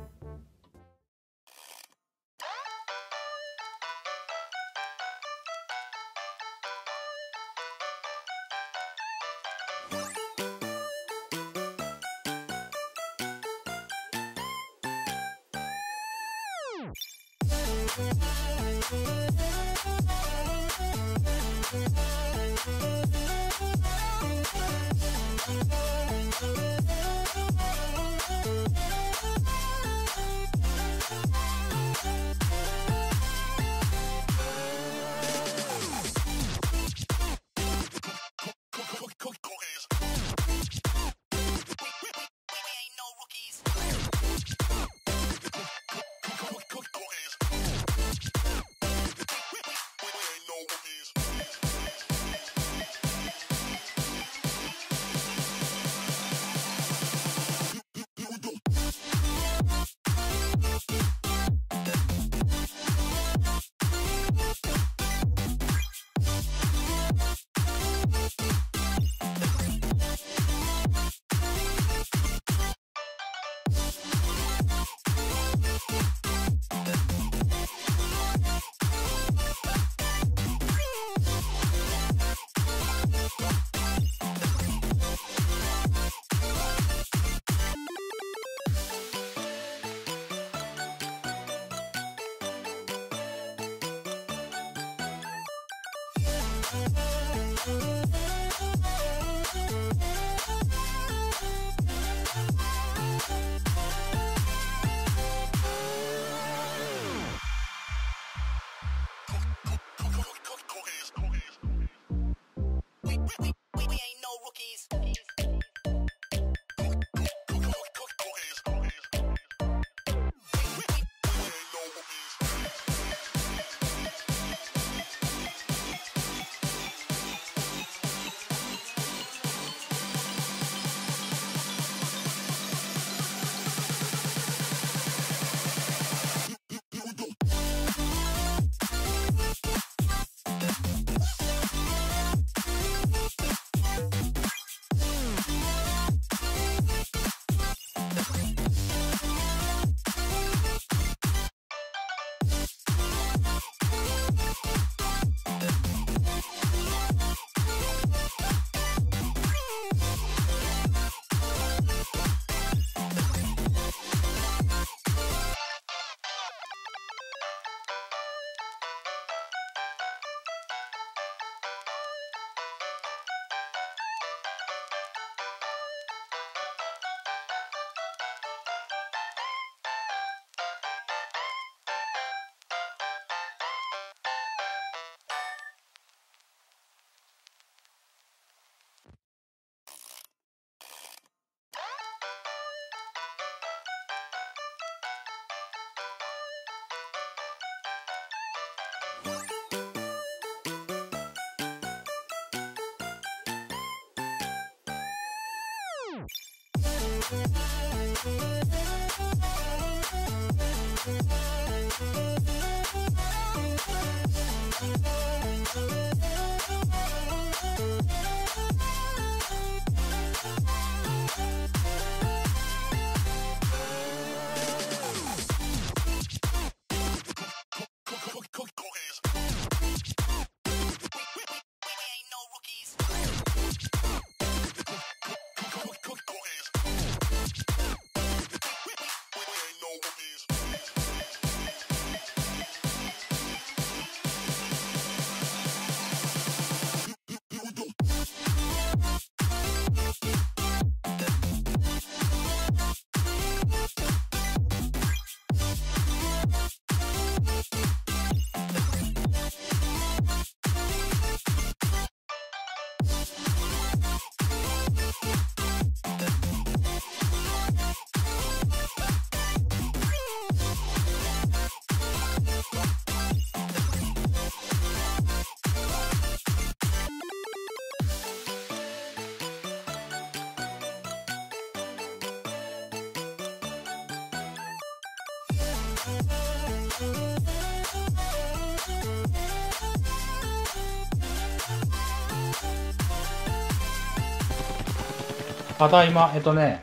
ただいま、えっとね、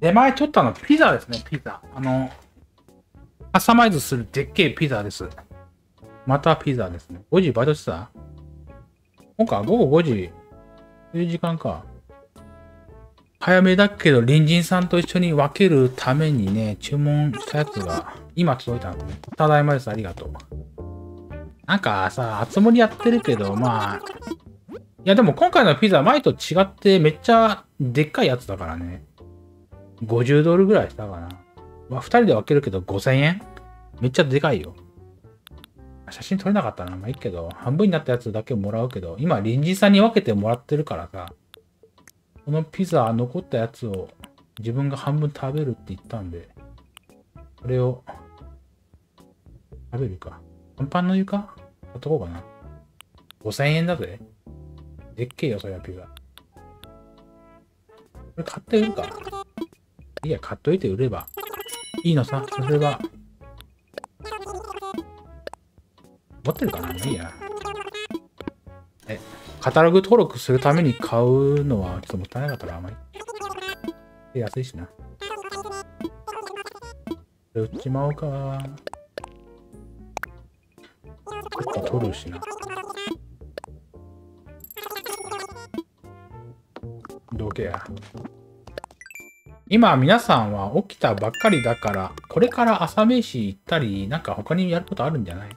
出前取ったのピザですね、ピザ。あの、カスタマイズするでっけえピザです。またピザですね。5時バイトしてた？今回午後5時。そういう時間か。早めだけど、隣人さんと一緒に分けるためにね、注文したやつが、今届いたのね。ただいまです。ありがとう。なんかさ、つ盛りやってるけど、まあ、いやでも今回のピザ前と違ってめっちゃでっかいやつだからね。50ドルぐらいしたかな。まあ、2人で分けるけど5000円？めっちゃでかいよ。写真撮れなかったな。まあいいけど、半分になったやつだけもらうけど、今隣人さんに分けてもらってるからさ、このピザ残ったやつを自分が半分食べるって言ったんで、これを食べるか。パンパンの床？買っとこうかな。5000円だぜ。でっけえよ、そりゃピザ。これ買って売るか。いや、買っといて売れば。いいのさ、それは。持ってるかないいや。え、カタログ登録するために買うのはちょっともったいなかったらあまり。安いしな。売っちまおうか。ちょっと取るしな。どけや。今皆さんは起きたばっかりだから、これから朝飯行ったり、なんか他にやることあるんじゃない？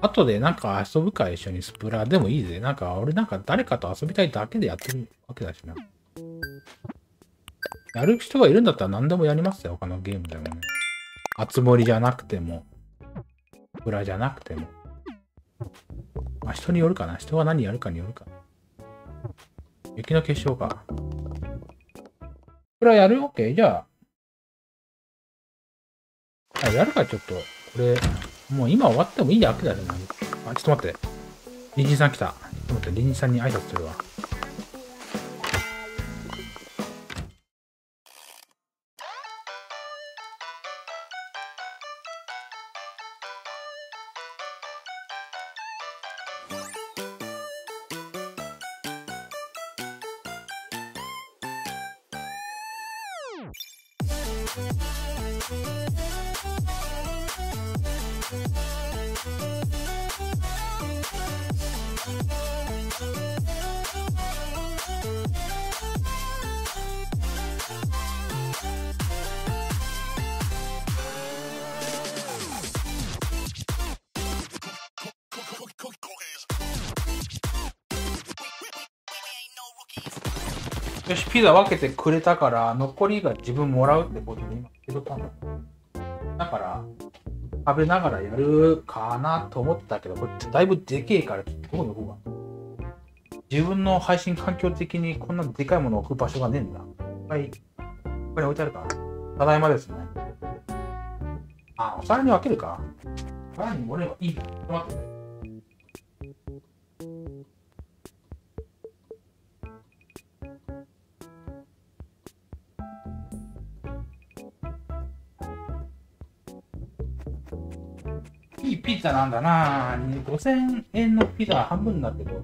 後でなんか遊ぶか一緒にスプラでもいいぜ。なんか俺なんか誰かと遊びたいだけでやってるわけだしな。やる人がいるんだったら何でもやりますよ。他のゲームでもね。あつ森じゃなくても。スプラじゃなくても。まあ人によるかな。人が何やるかによるかな。雪の結晶か。これはやる ?OK? じゃあ。あ、やるか、ちょっと。これ。もう今終わってもいいわけだよな。あ、ちょっと待って。隣人さん来た。ちょっと待って、隣人さんに挨拶するわ。ピザ分けてくれたから、残りが自分もらうってことで今、受け取ったんだ。だから、食べながらやるかなと思ったけど、これだいぶでけえから、どこに置こうか。自分の配信環境的にこんなでかいものを置く場所がねえんだ。はい。ここに置いてあるかただいまですね。あ、お皿に分けるか。お皿に盛ればいい。ちょっと待って。いピザなんだな5000円のピザ半分だけど、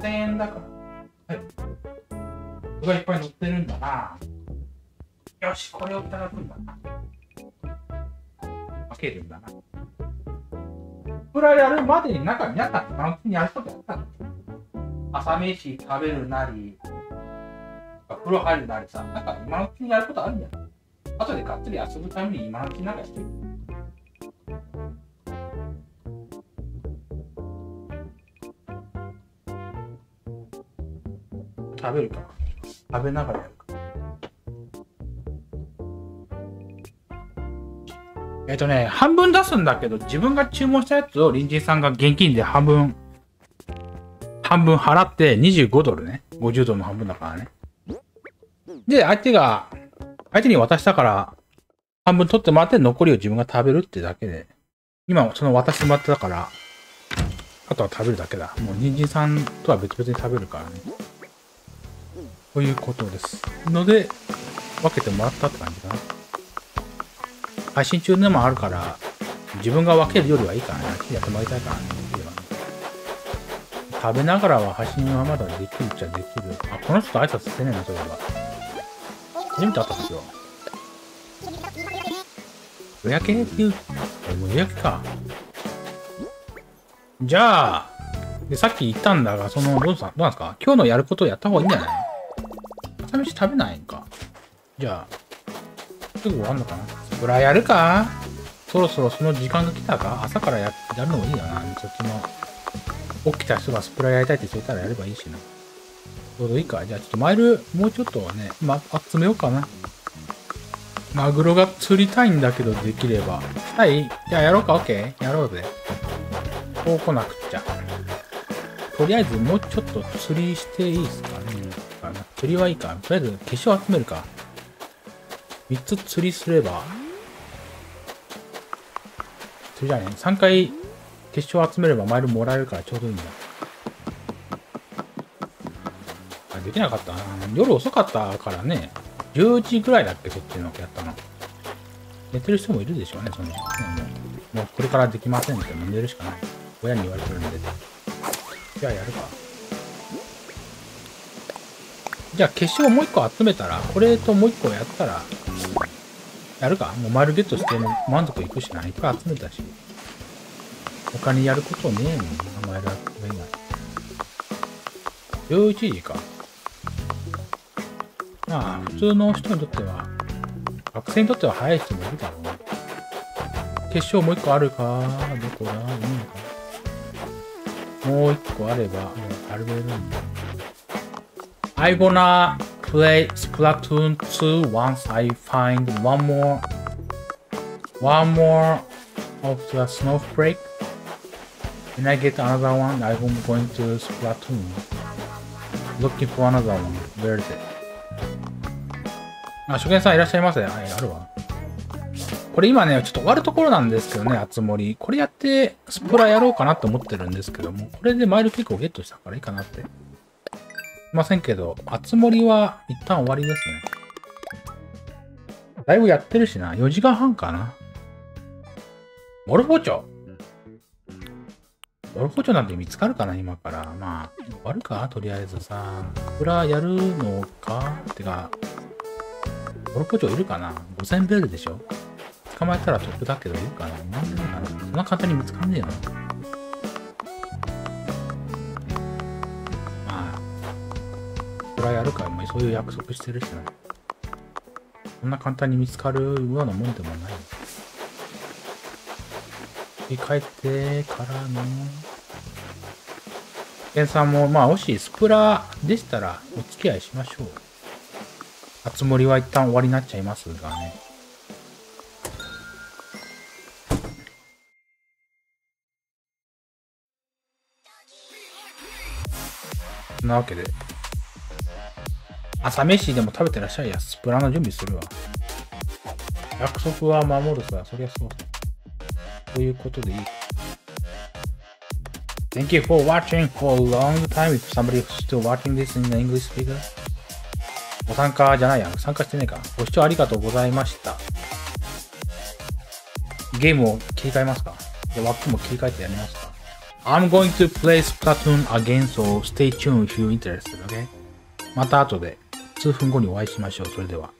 1000円だから。はい。具がいっぱい乗ってるんだなよし、これをいただくんだな。分けるんだな。これやるまでに中皆さん今のうちにやることやったの朝飯食べるなり、風呂入るなりさ、なんか今のうちにやることあるんじゃない後でがっつり遊ぶために今のうちになんかやってる。食べるか。食べながらやるか。えっ、とね、半分出すんだけど、自分が注文したやつを隣人さんが現金で半分、半分払って25ドルね。50ドルの半分だからね。で、相手が、相手に渡したから、半分取ってもらって残りを自分が食べるってだけで、今その渡してもらってたから、あとは食べるだけだ。もう人参さんとは別々に食べるからね。ということです。ので、分けてもらったって感じかな。配信中でもあるから、自分が分けるよりはいいからね。やってもらいたいからね。食べながらは配信はまだできるっちゃできる。あ、この人と挨拶してねえな、そういえば。初めて会ったんですよ。予約っていう、もう予約か。じゃあ、でさっき言ったんだが、その、どうさんどうなんですか？今日のやることをやった方がいいんじゃない朝飯食べない。んか。じゃあ、すぐ終わんのかなそらやるかそろそろその時間が来たか朝からややるのもい。い。よな。そっちの、起きた人がスプラやりたい。って言ったらやればい。い。しな。ちょうどい。い。か。じゃあちょっとマイル、もうちょっとね、ま、集めようかな。マグロが釣りたい。んだけど、できれば。はい。じゃあやろうか。オッケーやろうぜ。こう来なくっちゃ。とりあえずもうちょっと釣りしてい。い。ですかね。かな。釣りはいいか。とりあえず結晶集めるか。3つ釣りすれば。釣りじゃね3回結晶集めればマイルもらえるからちょうどいいんだ。あ、できなかったな。夜遅かったからね。10時ぐらいだっけ、そっちのやったの。寝てる人もいるでしょうね、その、ね、もう。もうこれからできませんって寝るしかない。親に言われてるんで。じゃあやるか。じゃあ結晶もう一個集めたら、これともう一個やったら、やるか？もう丸ゲットしても満足いくしな。いっぱい集めたし。他にやることねえもんな、前らが以外。11時か。まあ、普通の人にとっては、学生にとっては早い人もいるだろうな。決勝もう一個あるか？どこだ？いいのか？もう一個あれば、もうあれるんだ。I gonna play Splatoon 2 once I find one more one more of the snowflake. When I get another one, I'm going to Splatoon. Looking for another one. Where is it? あ、初見さんいらっしゃいませ。はい、あるわ。これ今ね、ちょっと終わるところなんですけどね、あつ森。これやって、スプラやろうかなと思ってるんですけども、これでマイル結構ゲットしたからいいかなって。ませんけど、あつ森は一旦終わりですね。だいぶやってるしな。4時間半かな。モルフォチョモルフォチョなんて見つかるかな今から。まあ、終わるかとりあえずさ。スプラやるのか？てか、モルフォチョいるかな ?5000 ベルでしょ？捕まえたらトップだけどいるかな？なんでかなそんな簡単に見つかんねえよな。これはやるか、まあ、そういう約束してるしな。そんな簡単に見つかるようなもんでもない。振り返ってからの、ケンさんも、まあ、もしスプラでしたらお付き合いしましょう。あつ森は一旦終わりになっちゃいますがね。なわけで。朝飯でも食べてらっしゃいや。スプラの準備するわ。約束は守るさ。そりゃそう。ということでいい。Thank you for watching for a long time. If somebody is still watching this in the English speaker. ご参加じゃないや。参加してねえか。ご視聴ありがとうございました。ゲームを切り替えますか枠も切り替えてやりますか I'm going to play Splatoon again, so stay tuned if you're interested, okay? また後で数分後にお会いしましょう。それでは。